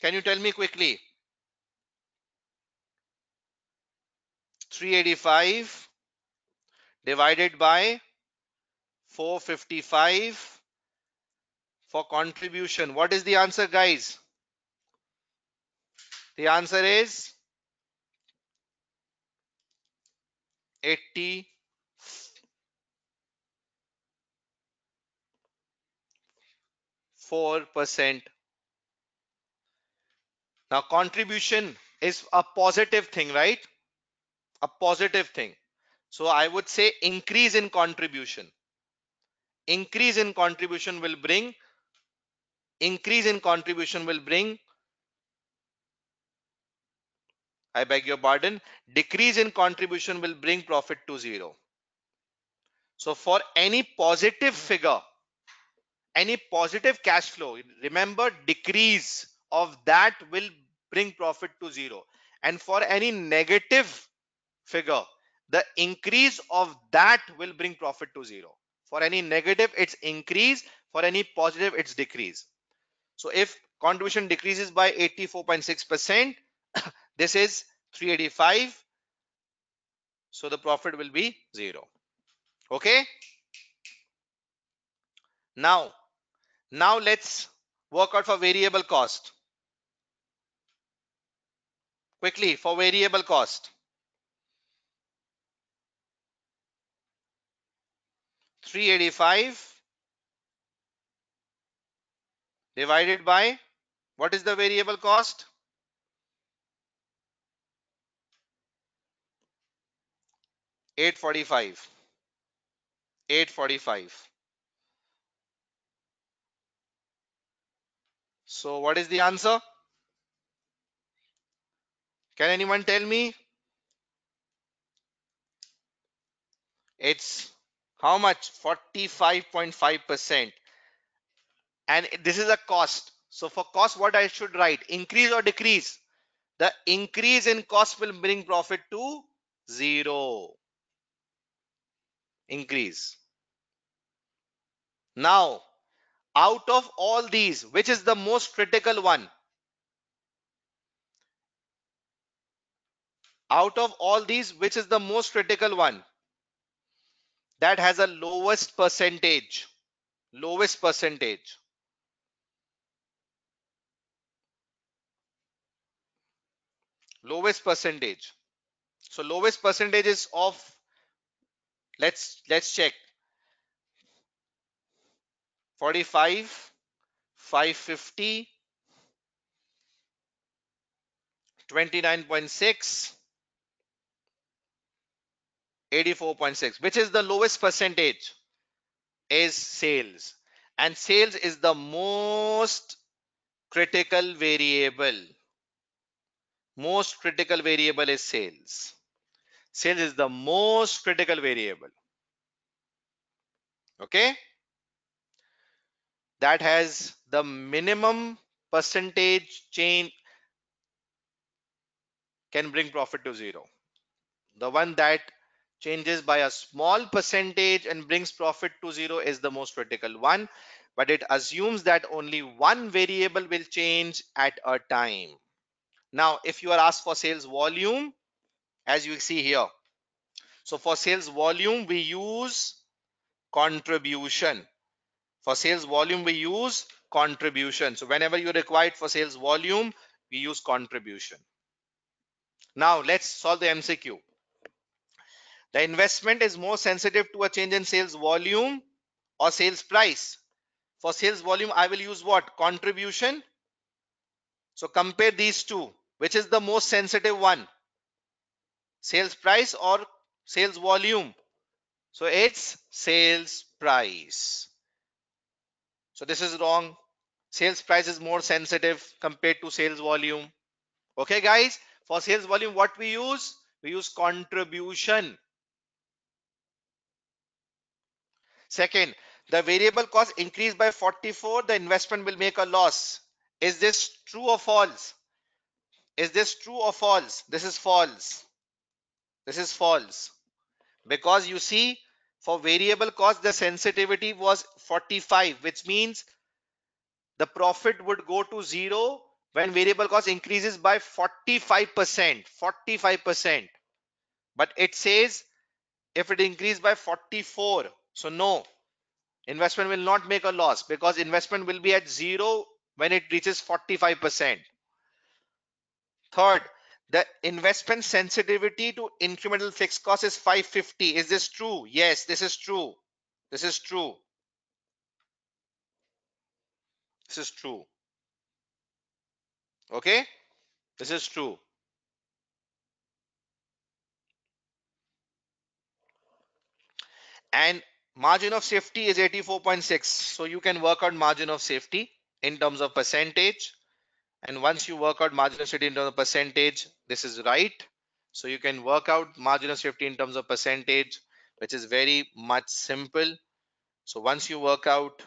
Can you tell me quickly? 385 divided by 455 for contribution. What is the answer, guys? The answer is 80 four percent now contribution is a positive thing right a positive thing so I would say increase in contribution. Increase in contribution will bring increase in contribution will bring I beg your pardon decrease in contribution will bring profit to zero. So for any positive figure any positive cash flow remember decrease of that will bring profit to zero and for any negative figure the increase of that will bring profit to zero. For any negative, it's increase. For any positive, it's decrease. So if contribution decreases by 84.6%, this is 385. So the profit will be zero. Okay. Now, now let's work out for variable cost. Quickly for variable cost. 385 divided by what is the variable cost? Eight forty-five. Eight forty-five. So what is the answer? Can anyone tell me? It's how much? 45.5%. And this is a cost. So for cost, what I should write? Increase or decrease? The increase in cost will bring profit to zero. Increase. Now, out of all these, which is the most critical one? Out of all these, which is the most critical one? That has a lowest percentage lowest percentage. Lowest percentage. So lowest percentage is of let's let's check. 45 550 29.6 84.6 which is the lowest percentage is sales. And sales is the most critical variable. Most critical variable is sales. Sales is the most critical variable. Okay? That has the minimum percentage change can bring profit to zero. The one that changes by a small percentage and brings profit to zero is the most critical one but it assumes that only one variable will change at a time Now, if you are asked for sales volume, as you see here, so for sales volume, we use contribution. For sales volume, we use contribution. So whenever you require it for sales volume, we use contribution. Now let's solve the MCQ. The investment is more sensitive to a change in sales volume or sales price. For sales volume, I will use what? Contribution. So compare these two. Which is the most sensitive one? Sales price or sales volume? So it's sales price. So this is wrong. Sales price is more sensitive compared to sales volume. Okay, guys. For sales volume, what we use? We use contribution. Second, the variable cost increased by 44, the investment will make a loss. Is this true or false? Is this true or false? This is false. This is false. Because you see, for variable cost, the sensitivity was 45, which means the profit would go to zero when variable cost increases by 45%. 45%. But it says if it increased by 44. So no, investment will not make a loss because investment will be at zero when it reaches 45%. Third, the investment sensitivity to incremental fixed cost is 550. Is this true? Yes, this is true. This is true. This is true. Okay, this is true. And margin of safety is 84.6. So you can work out margin of safety in terms of percentage. And once you work out margin of safety in terms of percentage, this is right. So you can work out margin of safety in terms of percentage, which is very much simple. So once you work out,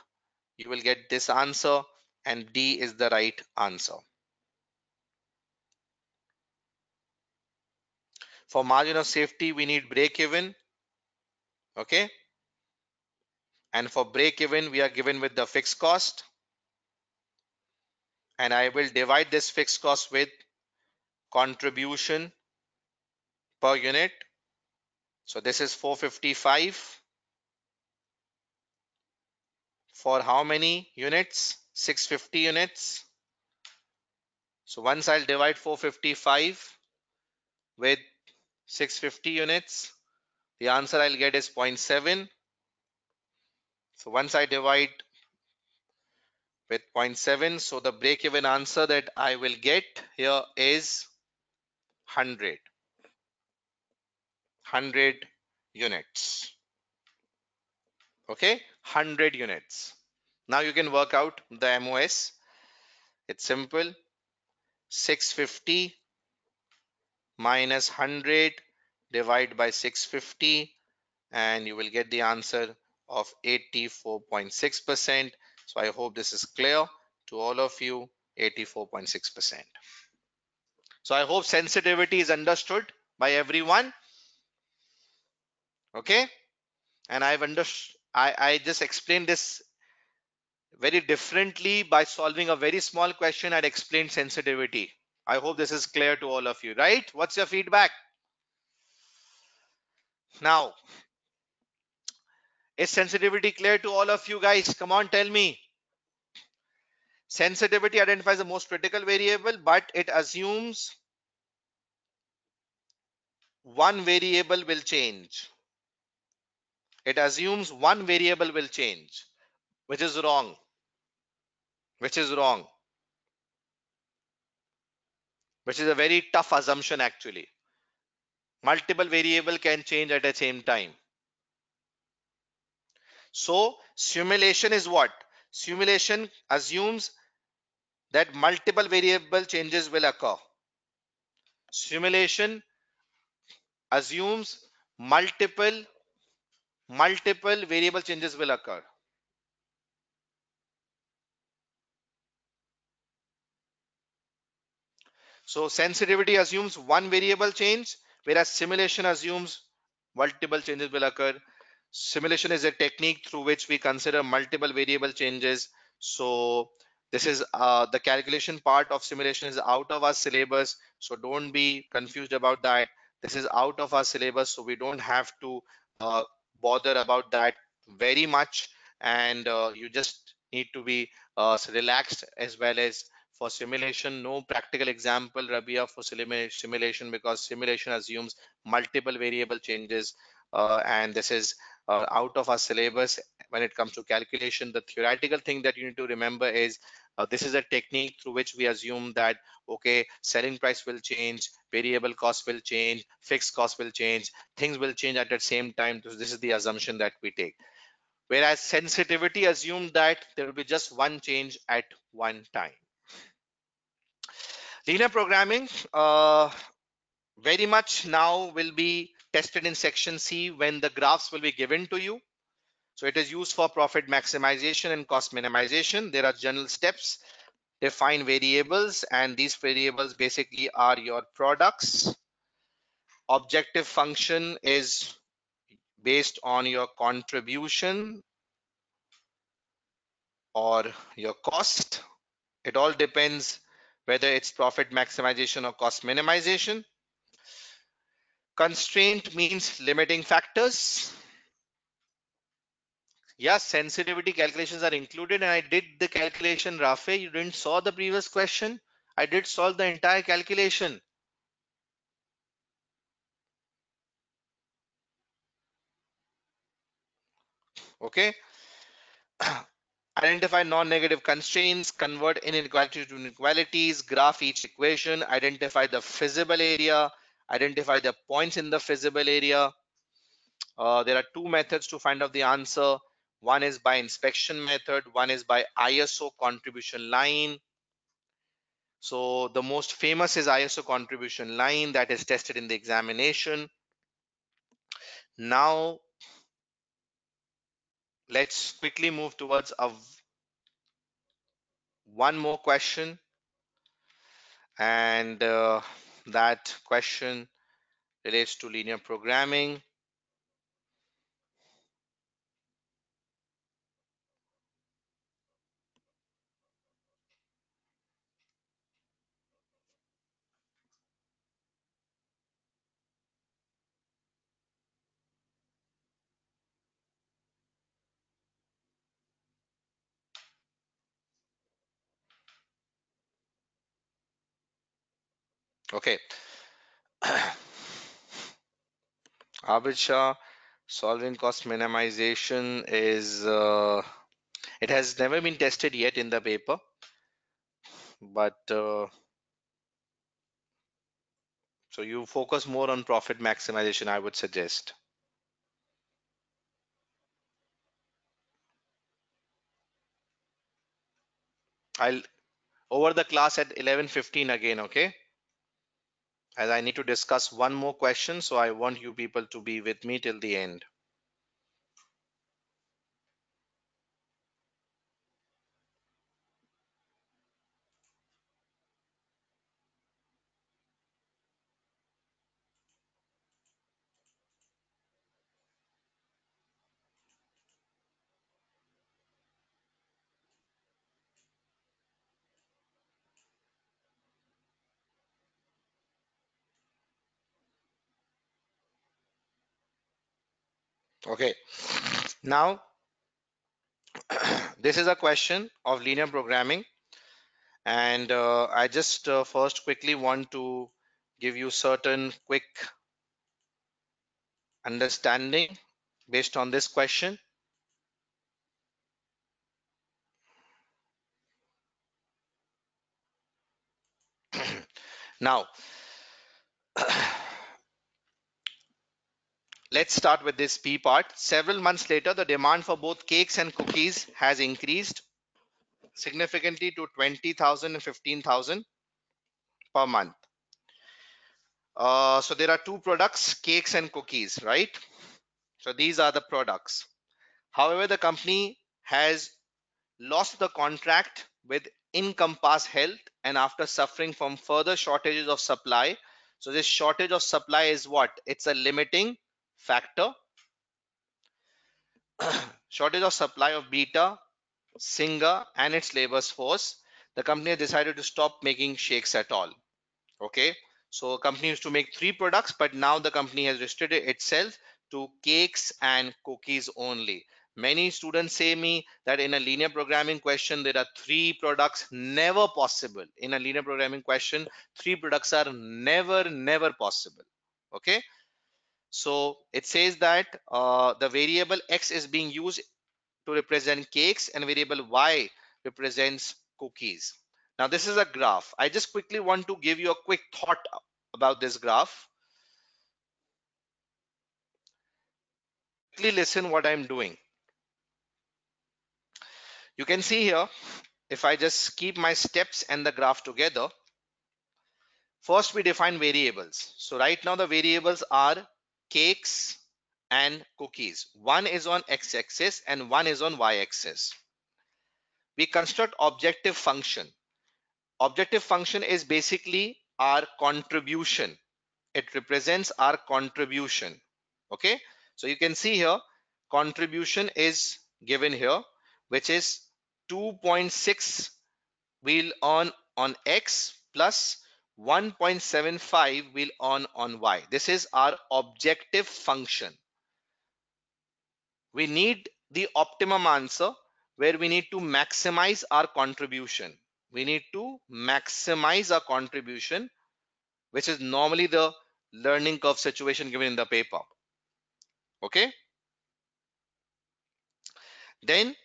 you will get this answer and D is the right answer. For margin of safety, we need break even. Okay. And for break even, we are given with the fixed cost. And I will divide this fixed cost with contribution per unit. So this is 455 for how many units? 650 units. So once I'll divide 455 with 650 units. The answer I'll get is 0.7. So once I divide with 0.7, so the break-even answer that I will get here is 100. 100 units. Okay, 100 units. Now you can work out the MOS. It's simple. 650 minus 100 divide by 650 and you will get the answer of 84.6%. So I hope this is clear to all of you 84.6%. So I hope sensitivity is understood by everyone. Okay. And I've understood, I, I just explained this very differently by solving a very small question. I'd explained sensitivity. I hope this is clear to all of you, right? What's your feedback? Now, is sensitivity clear to all of you guys? Come on, tell me. Sensitivity identifies the most critical variable, but it assumes one variable will change. It assumes one variable will change, which is wrong. Which is wrong which is a very tough assumption actually. Multiple variable can change at the same time. So simulation is what? Simulation assumes that multiple variable changes will occur. Simulation assumes multiple multiple variable changes will occur. So sensitivity assumes one variable change, whereas simulation assumes multiple changes will occur. Simulation is a technique through which we consider multiple variable changes. So this is uh, the calculation part of simulation is out of our syllabus. So don't be confused about that. This is out of our syllabus so we don't have to uh, bother about that very much. And uh, you just need to be uh, relaxed as well as for simulation no practical example rabia for simulation because simulation assumes multiple variable changes. Uh, and this is uh, out of our syllabus when it comes to calculation. The theoretical thing that you need to remember is uh, this is a technique through which we assume that okay selling price will change variable cost will change fixed cost will change things will change at the same time. So this is the assumption that we take. Whereas sensitivity assumed that there will be just one change at one time. Linear programming uh, very much now will be tested in section C when the graphs will be given to you. So it is used for profit maximization and cost minimization. There are general steps, define variables, and these variables basically are your products. Objective function is based on your contribution or your cost. It all depends whether it's profit maximization or cost minimization. Constraint means limiting factors. Yes, sensitivity calculations are included and I did the calculation, Rafe. You didn't saw the previous question. I did solve the entire calculation. Okay. Identify non-negative constraints, convert inequality to inequalities, graph each equation, identify the feasible area, identify the points in the feasible area. Uh, there are two methods to find out the answer. One is by inspection method, one is by ISO contribution line. So the most famous is ISO contribution line that is tested in the examination. Now, let's quickly move towards a one more question and uh, that question relates to linear programming. Okay. Abid solvent cost minimization is, uh, it has never been tested yet in the paper, but uh, so you focus more on profit maximization, I would suggest. I'll over the class at 11:15 again, okay? As I need to discuss one more question. So I want you people to be with me till the end. Okay, now this is a question of linear programming and uh, I just uh, first quickly want to give you certain quick understanding based on this question. now Let's start with this P part. Several months later, the demand for both cakes and cookies has increased significantly to 20,000 and 15,000 per month. Uh, so there are two products, cakes and cookies, right? So these are the products. However, the company has lost the contract with Encompass Health and after suffering from further shortages of supply. So this shortage of supply is what? It's a limiting factor. Shortage of supply of beta singer and its labor force. The company decided to stop making shakes at all. Okay? So company used to make three products but now the company has restricted itself to cakes and cookies only. Many students say me that in a linear programming question there are three products never possible. In a linear programming question three products are never never possible. Okay so it says that uh, the variable x is being used to represent cakes and variable y represents cookies. Now this is a graph. I just quickly want to give you a quick thought about this graph. Quickly listen what i'm doing. You can see here if i just keep my steps and the graph together first we define variables. So right now the variables are cakes and cookies. One is on x-axis and one is on y-axis. We construct objective function. Objective function is basically our contribution. It represents our contribution. Okay? So you can see here contribution is given here which is 2.6 we'll earn on x plus 1.75 we'll earn on y. This is our objective function. We need the optimum answer where we need to maximize our contribution. We need to maximize our contribution which is normally the learning curve situation given in the paper. Okay? Then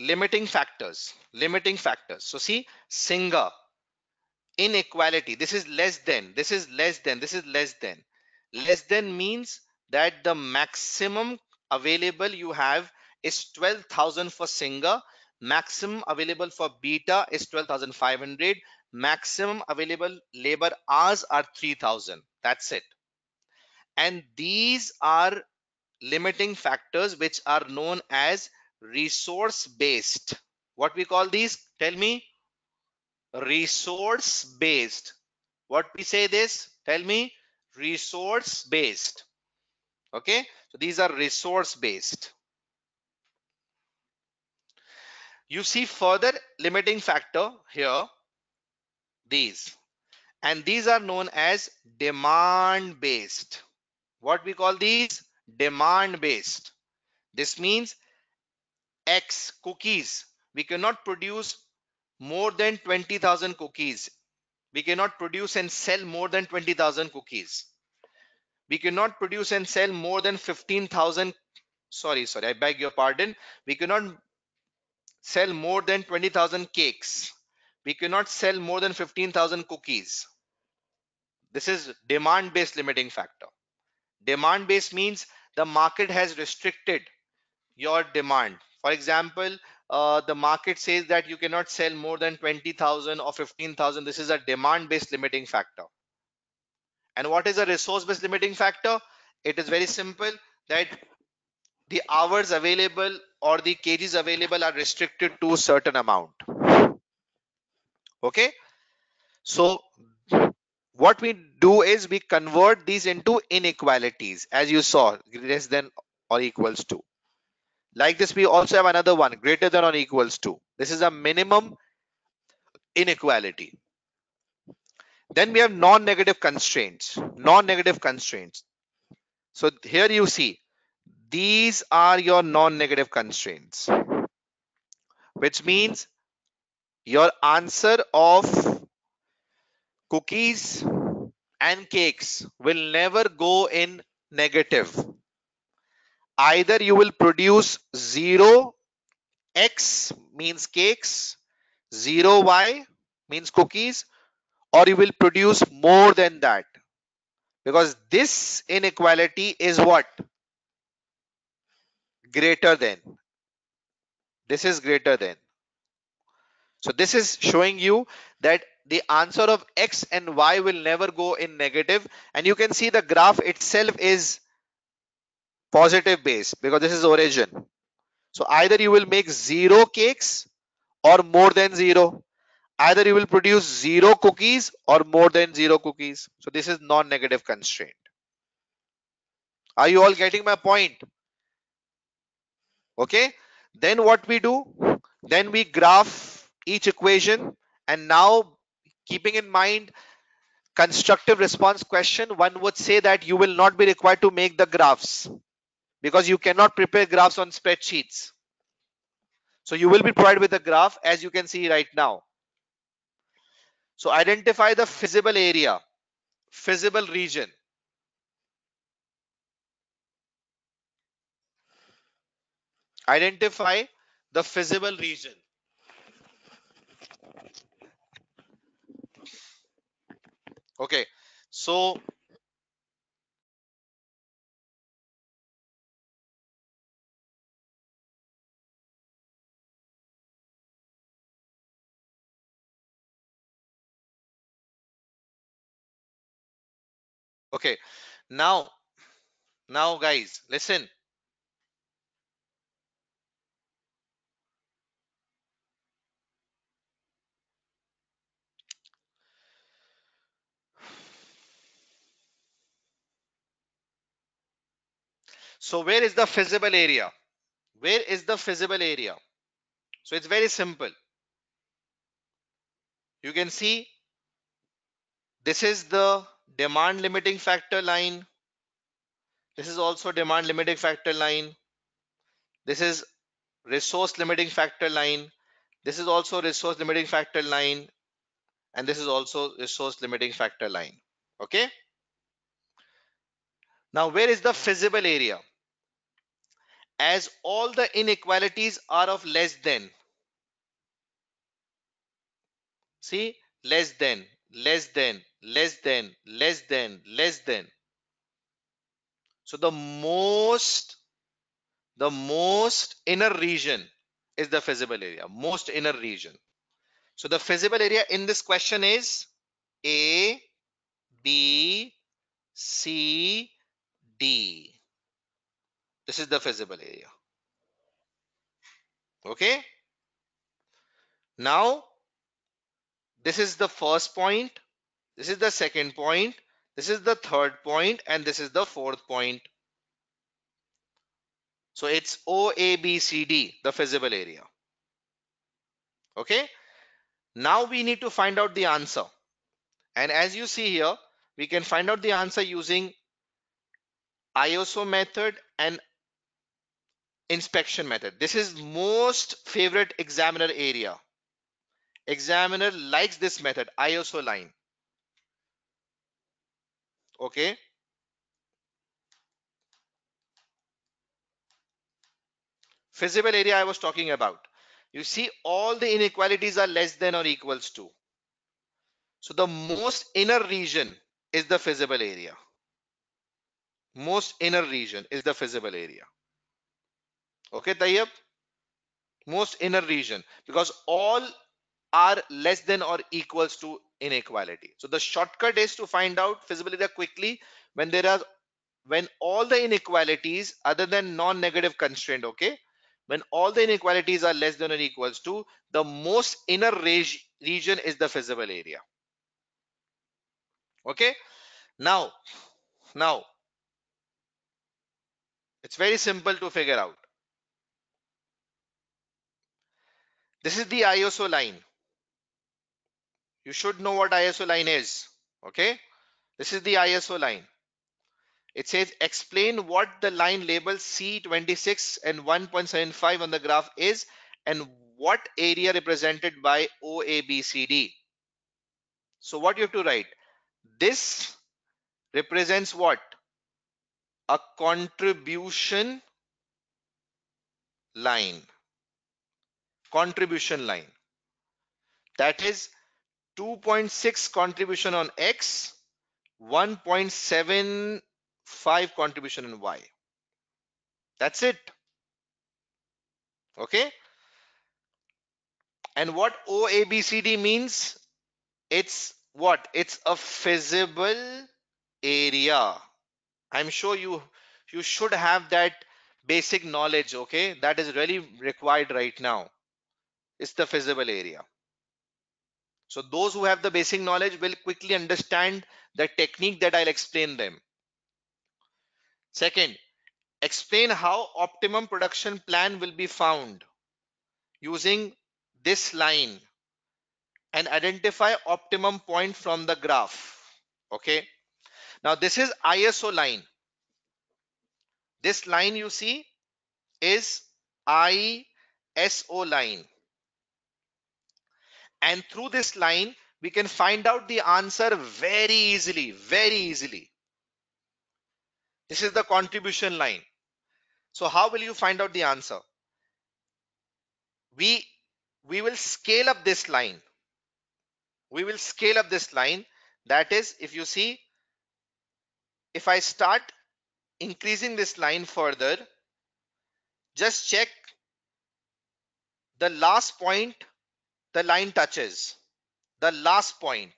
limiting factors limiting factors. So see singer inequality this is less than this is less than this is less than. Less than means that the maximum available you have is 12000 for singer maximum available for beta is 12500 maximum available labor hours are 3000 that's it. And these are limiting factors which are known as resource based what we call these? Tell me. Resource based what we say this? Tell me. Resource based okay? So these are resource based you see further limiting factor here these. And these are known as demand based what we call these? Demand based this means X cookies. We cannot produce more than 20,000 cookies. We cannot produce and sell more than 20,000 cookies. We cannot produce and sell more than 15,000. Sorry, sorry, I beg your pardon. We cannot sell more than 20,000 cakes. We cannot sell more than 15,000 cookies. This is demand based limiting factor. Demand based means the market has restricted your demand for example uh, the market says that you cannot sell more than 20,000 or 15,000 this is a demand based limiting factor. And what is a resource based limiting factor? It is very simple that the hours available or the kgs available are restricted to a certain amount. Okay? So what we do is we convert these into inequalities as you saw less than or equals to like this, we also have another one greater than or equals to. This is a minimum inequality. Then we have non-negative constraints. Non-negative constraints. So here you see, these are your non-negative constraints, which means your answer of cookies and cakes will never go in negative either you will produce 0 x means cakes 0 y means cookies or you will produce more than that. Because this inequality is what? Greater than. This is greater than. So this is showing you that the answer of x and y will never go in negative. And you can see the graph itself is positive base because this is origin. So either you will make zero cakes or more than zero. Either you will produce zero cookies or more than zero cookies. So this is non-negative constraint. Are you all getting my point? Okay? Then what we do? Then we graph each equation and now keeping in mind constructive response question one would say that you will not be required to make the graphs because you cannot prepare graphs on spreadsheets. So you will be provided with a graph as you can see right now. So identify the feasible area feasible region. Identify the feasible region. Okay so okay now now guys listen. So where is the feasible area? Where is the feasible area? So it's very simple. You can see this is the demand limiting factor line. This is also demand limiting factor line. This is resource limiting factor line. This is also resource limiting factor line. And this is also resource limiting factor line. Okay? Now where is the feasible area? As all the inequalities are of less than. See? Less than less than less than less than less than. So the most the most inner region is the feasible area most inner region. So the feasible area in this question is a b c d. This is the feasible area. Okay? Now this is the first point this is the second point this is the third point and this is the fourth point so it's OABCD, the feasible area. Okay. Now we need to find out the answer. And as you see here, we can find out the answer using ISO method and inspection method. This is most favorite examiner area. Examiner likes this method, ISO line. Okay. feasible area I was talking about. You see all the inequalities are less than or equals to. So the most inner region is the feasible area. Most inner region is the feasible area. Okay, Tayyab? Most inner region because all are less than or equals to inequality. So the shortcut is to find out feasible area quickly when there are when all the inequalities other than non-negative constraint okay when all the inequalities are less than or equals to the most inner region is the feasible area. Okay? Now now it's very simple to figure out. This is the ISO line you should know what ISO line is okay this is the ISO line it says explain what the line label C26 and 1.75 on the graph is and what area represented by OABCD. So what you have to write? This represents what? A contribution line. Contribution line. That is 2.6 contribution on X, 1.75 contribution in Y. That's it. Okay. And what OABCD means? It's what? It's a feasible area. I'm sure you you should have that basic knowledge. Okay. That is really required right now. It's the feasible area. So those who have the basic knowledge will quickly understand the technique that I'll explain them. Second, explain how optimum production plan will be found. using this line and identify optimum point from the graph. Okay. Now this is ISO line. This line you see is ISO line. And through this line, we can find out the answer very easily, very easily. This is the contribution line. So how will you find out the answer? We, we will scale up this line. We will scale up this line. That is, if you see, if I start increasing this line further, just check the last point the line touches. The last point.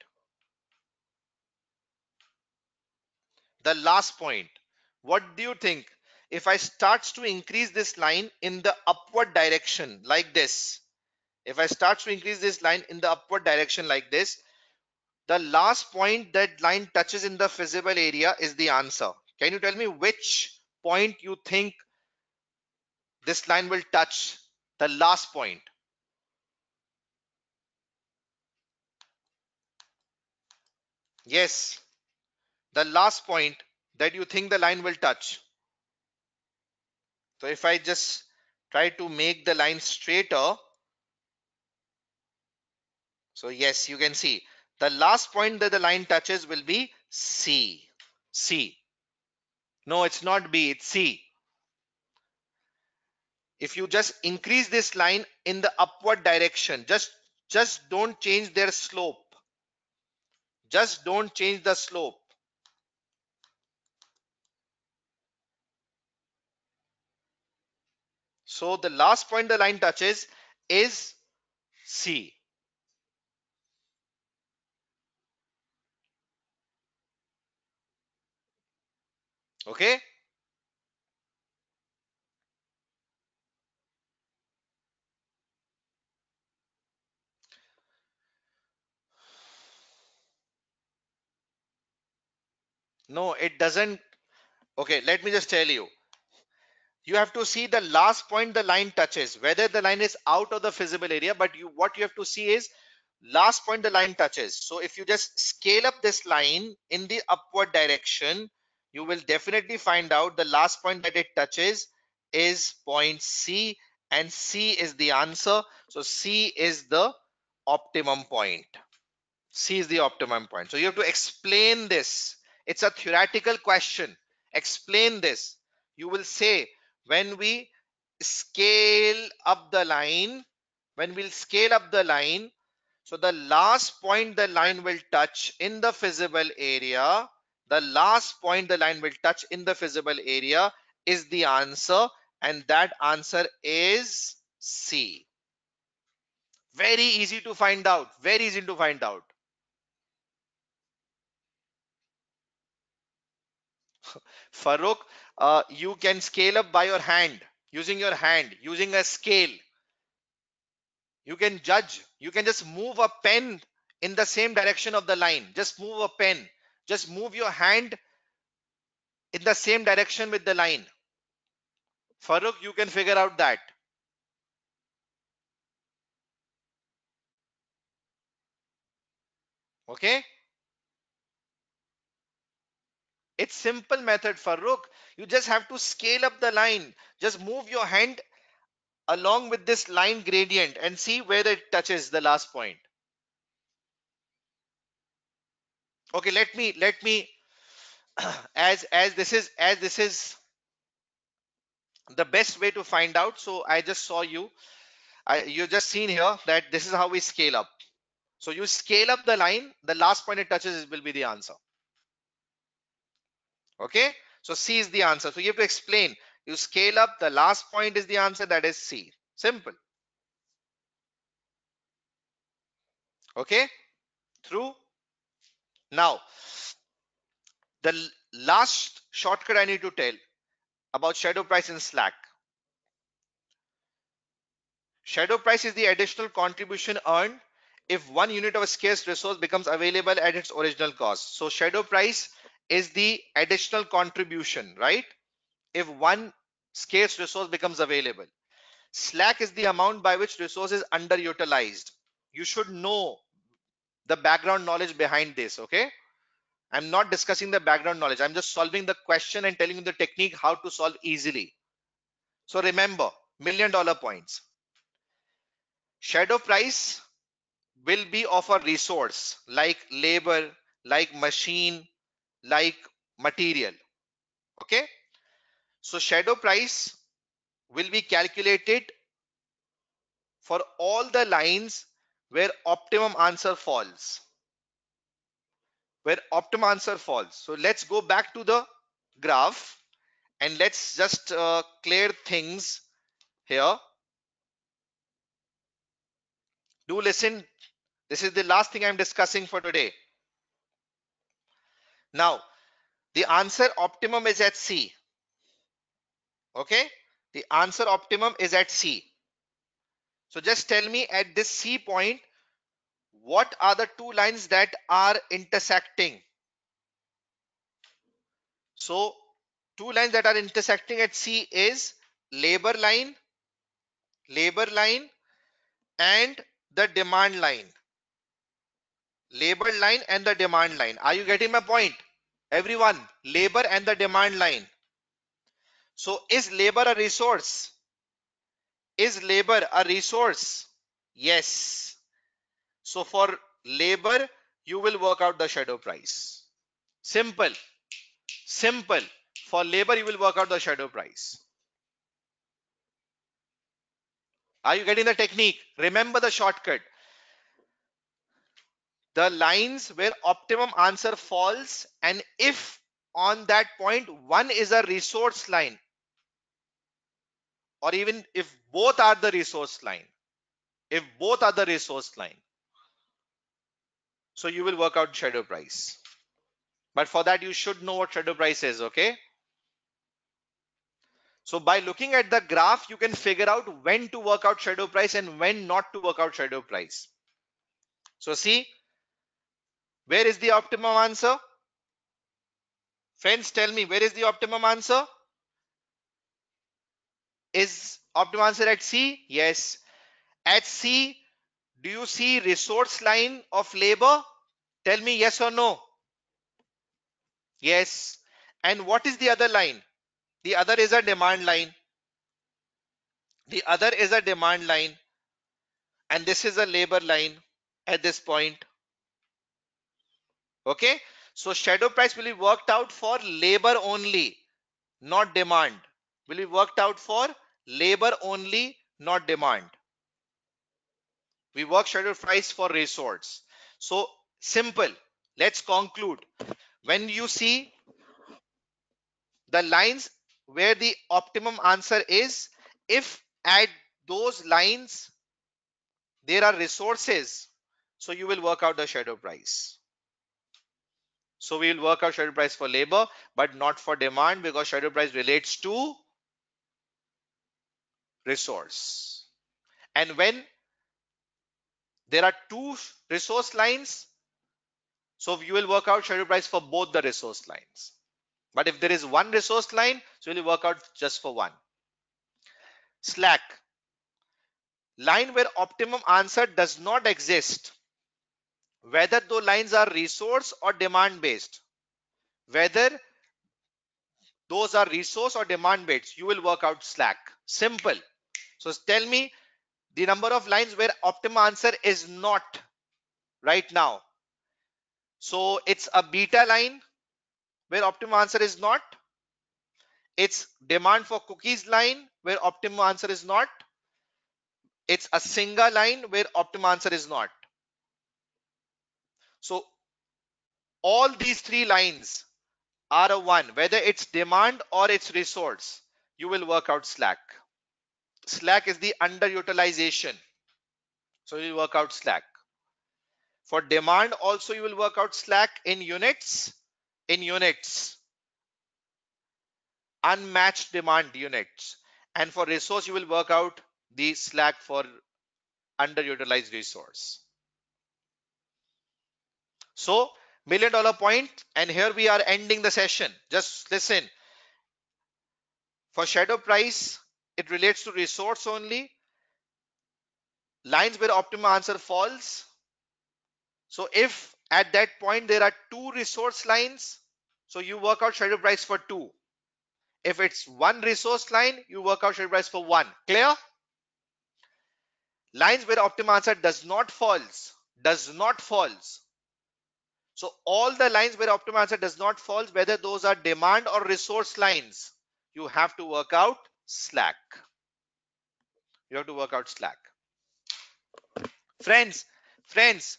The last point. What do you think? If I starts to increase this line in the upward direction like this, if I start to increase this line in the upward direction like this, the last point that line touches in the feasible area is the answer. Can you tell me which point you think this line will touch the last point? Yes, the last point that you think the line will touch. So if I just try to make the line straighter, so yes, you can see the last point that the line touches will be C. C. No, it's not B, it's C. If you just increase this line in the upward direction, just, just don't change their slope. Just don't change the slope. So the last point the line touches is C. Okay. No, it doesn't. Okay, let me just tell you. You have to see the last point the line touches, whether the line is out of the feasible area, but you what you have to see is last point the line touches. So if you just scale up this line in the upward direction, you will definitely find out the last point that it touches is point C and C is the answer. So C is the optimum point. C is the optimum point. So you have to explain this. It's a theoretical question. Explain this. You will say when we scale up the line, when we'll scale up the line, so the last point the line will touch in the feasible area the last point the line will touch in the feasible area is the answer and that answer is C. Very easy to find out. Very easy to find out. Farouk, uh, you can scale up by your hand, using your hand, using a scale. You can judge. You can just move a pen in the same direction of the line. Just move a pen just move your hand in the same direction with the line. Farooq, you can figure out that. Okay. It's simple method, Farooq. You just have to scale up the line. Just move your hand along with this line gradient and see where it touches the last point. okay let me let me as as this is as this is the best way to find out so i just saw you I, you just seen here that this is how we scale up so you scale up the line the last point it touches will be the answer okay? So c is the answer. So you have to explain. You scale up. The last point is the answer. That is c. Simple. Okay? Through. Now, the last shortcut I need to tell about shadow price in Slack. Shadow price is the additional contribution earned if one unit of a scarce resource becomes available at its original cost. So shadow price is the additional contribution, right? If one scarce resource becomes available. slack is the amount by which resource is underutilized. You should know the background knowledge behind this okay? I'm not discussing the background knowledge. I'm just solving the question and telling you the technique how to solve easily. So remember million dollar points. Shadow price will be of a resource like labor like machine like material okay? So shadow price will be calculated for all the lines where optimum answer falls where optimum answer falls. So let's go back to the graph and let's just uh, clear things here. Do listen. This is the last thing i'm discussing for today now the answer optimum is at c okay the answer optimum is at c so just tell me at this C point, what are the two lines that are intersecting? So two lines that are intersecting at C is labor line, labor line and the demand line. Labor line and the demand line. Are you getting my point? Everyone, labor and the demand line. So is labor a resource? Is labor a resource? Yes. So for labor, you will work out the shadow price. Simple. Simple. For labor, you will work out the shadow price. Are you getting the technique? Remember the shortcut. The lines where optimum answer falls and if on that point one is a resource line or even if both are the resource line if both are the resource line so you will work out shadow price. But for that you should know what shadow price is okay? So by looking at the graph you can figure out when to work out shadow price and when not to work out shadow price. So see where is the optimum answer friends tell me where is the optimum answer is optimum answer at C? Yes. At C, do you see resource line of labor? Tell me yes or no. Yes. And what is the other line? The other is a demand line. The other is a demand line. And this is a labor line at this point. Okay. So shadow price will be worked out for labor only, not demand. Will be worked out for labor only, not demand. We work shadow price for resource. So simple. Let's conclude. When you see the lines where the optimum answer is, if at those lines there are resources, so you will work out the shadow price. So we will work out shadow price for labor, but not for demand because shadow price relates to resource. And when there are two resource lines, so you will work out shadow price for both the resource lines. But if there is one resource line, so you will work out just for one. Slack. Line where optimum answer does not exist. Whether those lines are resource or demand based. Whether those are resource or demand based, you will work out slack. Simple. So tell me the number of lines where optimal answer is not right now. So it's a beta line where optimal answer is not. It's demand for cookies line where optimal answer is not. It's a single line where optimal answer is not. So all these three lines are a one, whether it's demand or it's resource, you will work out slack. Slack is the underutilization. So you work out slack. For demand also you will work out slack in units in units. Unmatched demand units. And for resource you will work out the slack for underutilized resource so million dollar point and here we are ending the session. Just listen. For shadow price it relates to resource only. Lines where optimum answer falls. So if at that point there are two resource lines so you work out shadow price for two. If it's one resource line you work out shadow price for one. Clear? Lines where optimum answer does not falls does not falls so all the lines where optimum answer does not fall, whether those are demand or resource lines you have to work out slack. You have to work out slack. Friends friends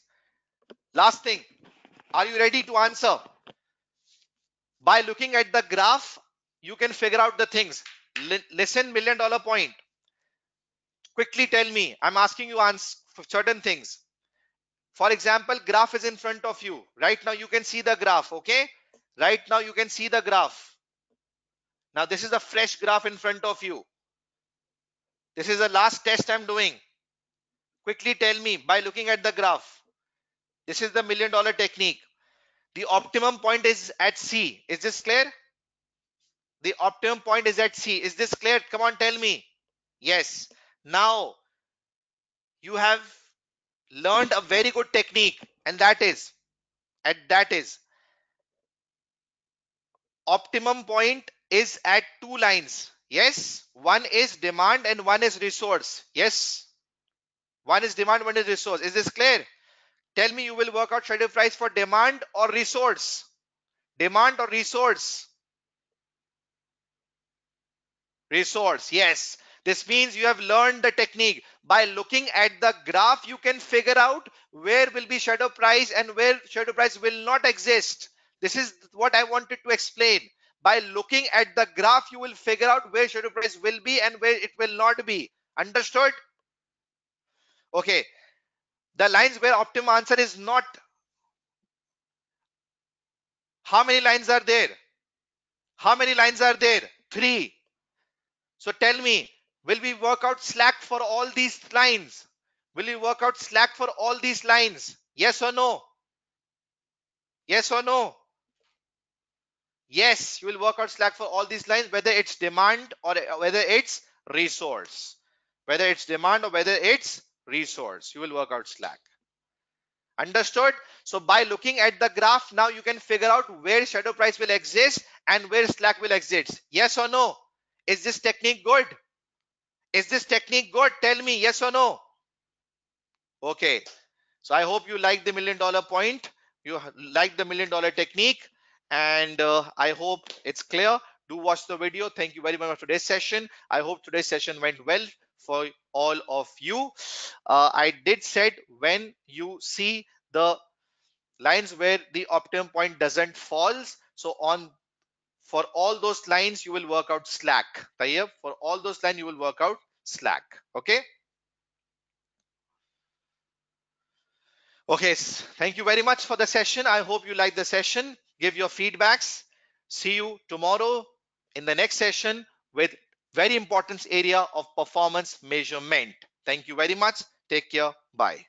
last thing. Are you ready to answer? By looking at the graph you can figure out the things. L listen million dollar point. Quickly tell me. I'm asking you answer certain things for example graph is in front of you. Right now you can see the graph okay? Right now you can see the graph. Now this is a fresh graph in front of you. This is the last test i'm doing. Quickly tell me by looking at the graph. This is the million dollar technique. The optimum point is at c. Is this clear? The optimum point is at c. Is this clear? Come on tell me. Yes. Now you have learned a very good technique and that is and that is optimum point is at two lines. Yes one is demand and one is resource. Yes one is demand one is resource. Is this clear? Tell me you will work out shadow price for demand or resource. Demand or resource? Resource yes this means you have learned the technique. By looking at the graph, you can figure out where will be shadow price and where shadow price will not exist. This is what I wanted to explain. By looking at the graph, you will figure out where shadow price will be and where it will not be. Understood? Okay. The lines where optimum answer is not. How many lines are there? How many lines are there? Three. So tell me, Will we work out slack for all these lines? Will we work out slack for all these lines? Yes or no? Yes or no? Yes, you will work out slack for all these lines, whether it's demand or whether it's resource. Whether it's demand or whether it's resource, you will work out slack. Understood? So by looking at the graph, now you can figure out where shadow price will exist and where slack will exist. Yes or no? Is this technique good? Is this technique good? Tell me yes or no. Okay. So I hope you like the million dollar point. You like the million dollar technique and uh, I hope it's clear. Do watch the video. Thank you very much for today's session. I hope today's session went well for all of you. Uh, I did said when you see the lines where the optimum point doesn't falls. So on for all those lines you will work out slack. For all those lines you will work out slack. Okay? Okay thank you very much for the session. I hope you like the session. Give your feedbacks. See you tomorrow in the next session with very important area of performance measurement. Thank you very much. Take care. Bye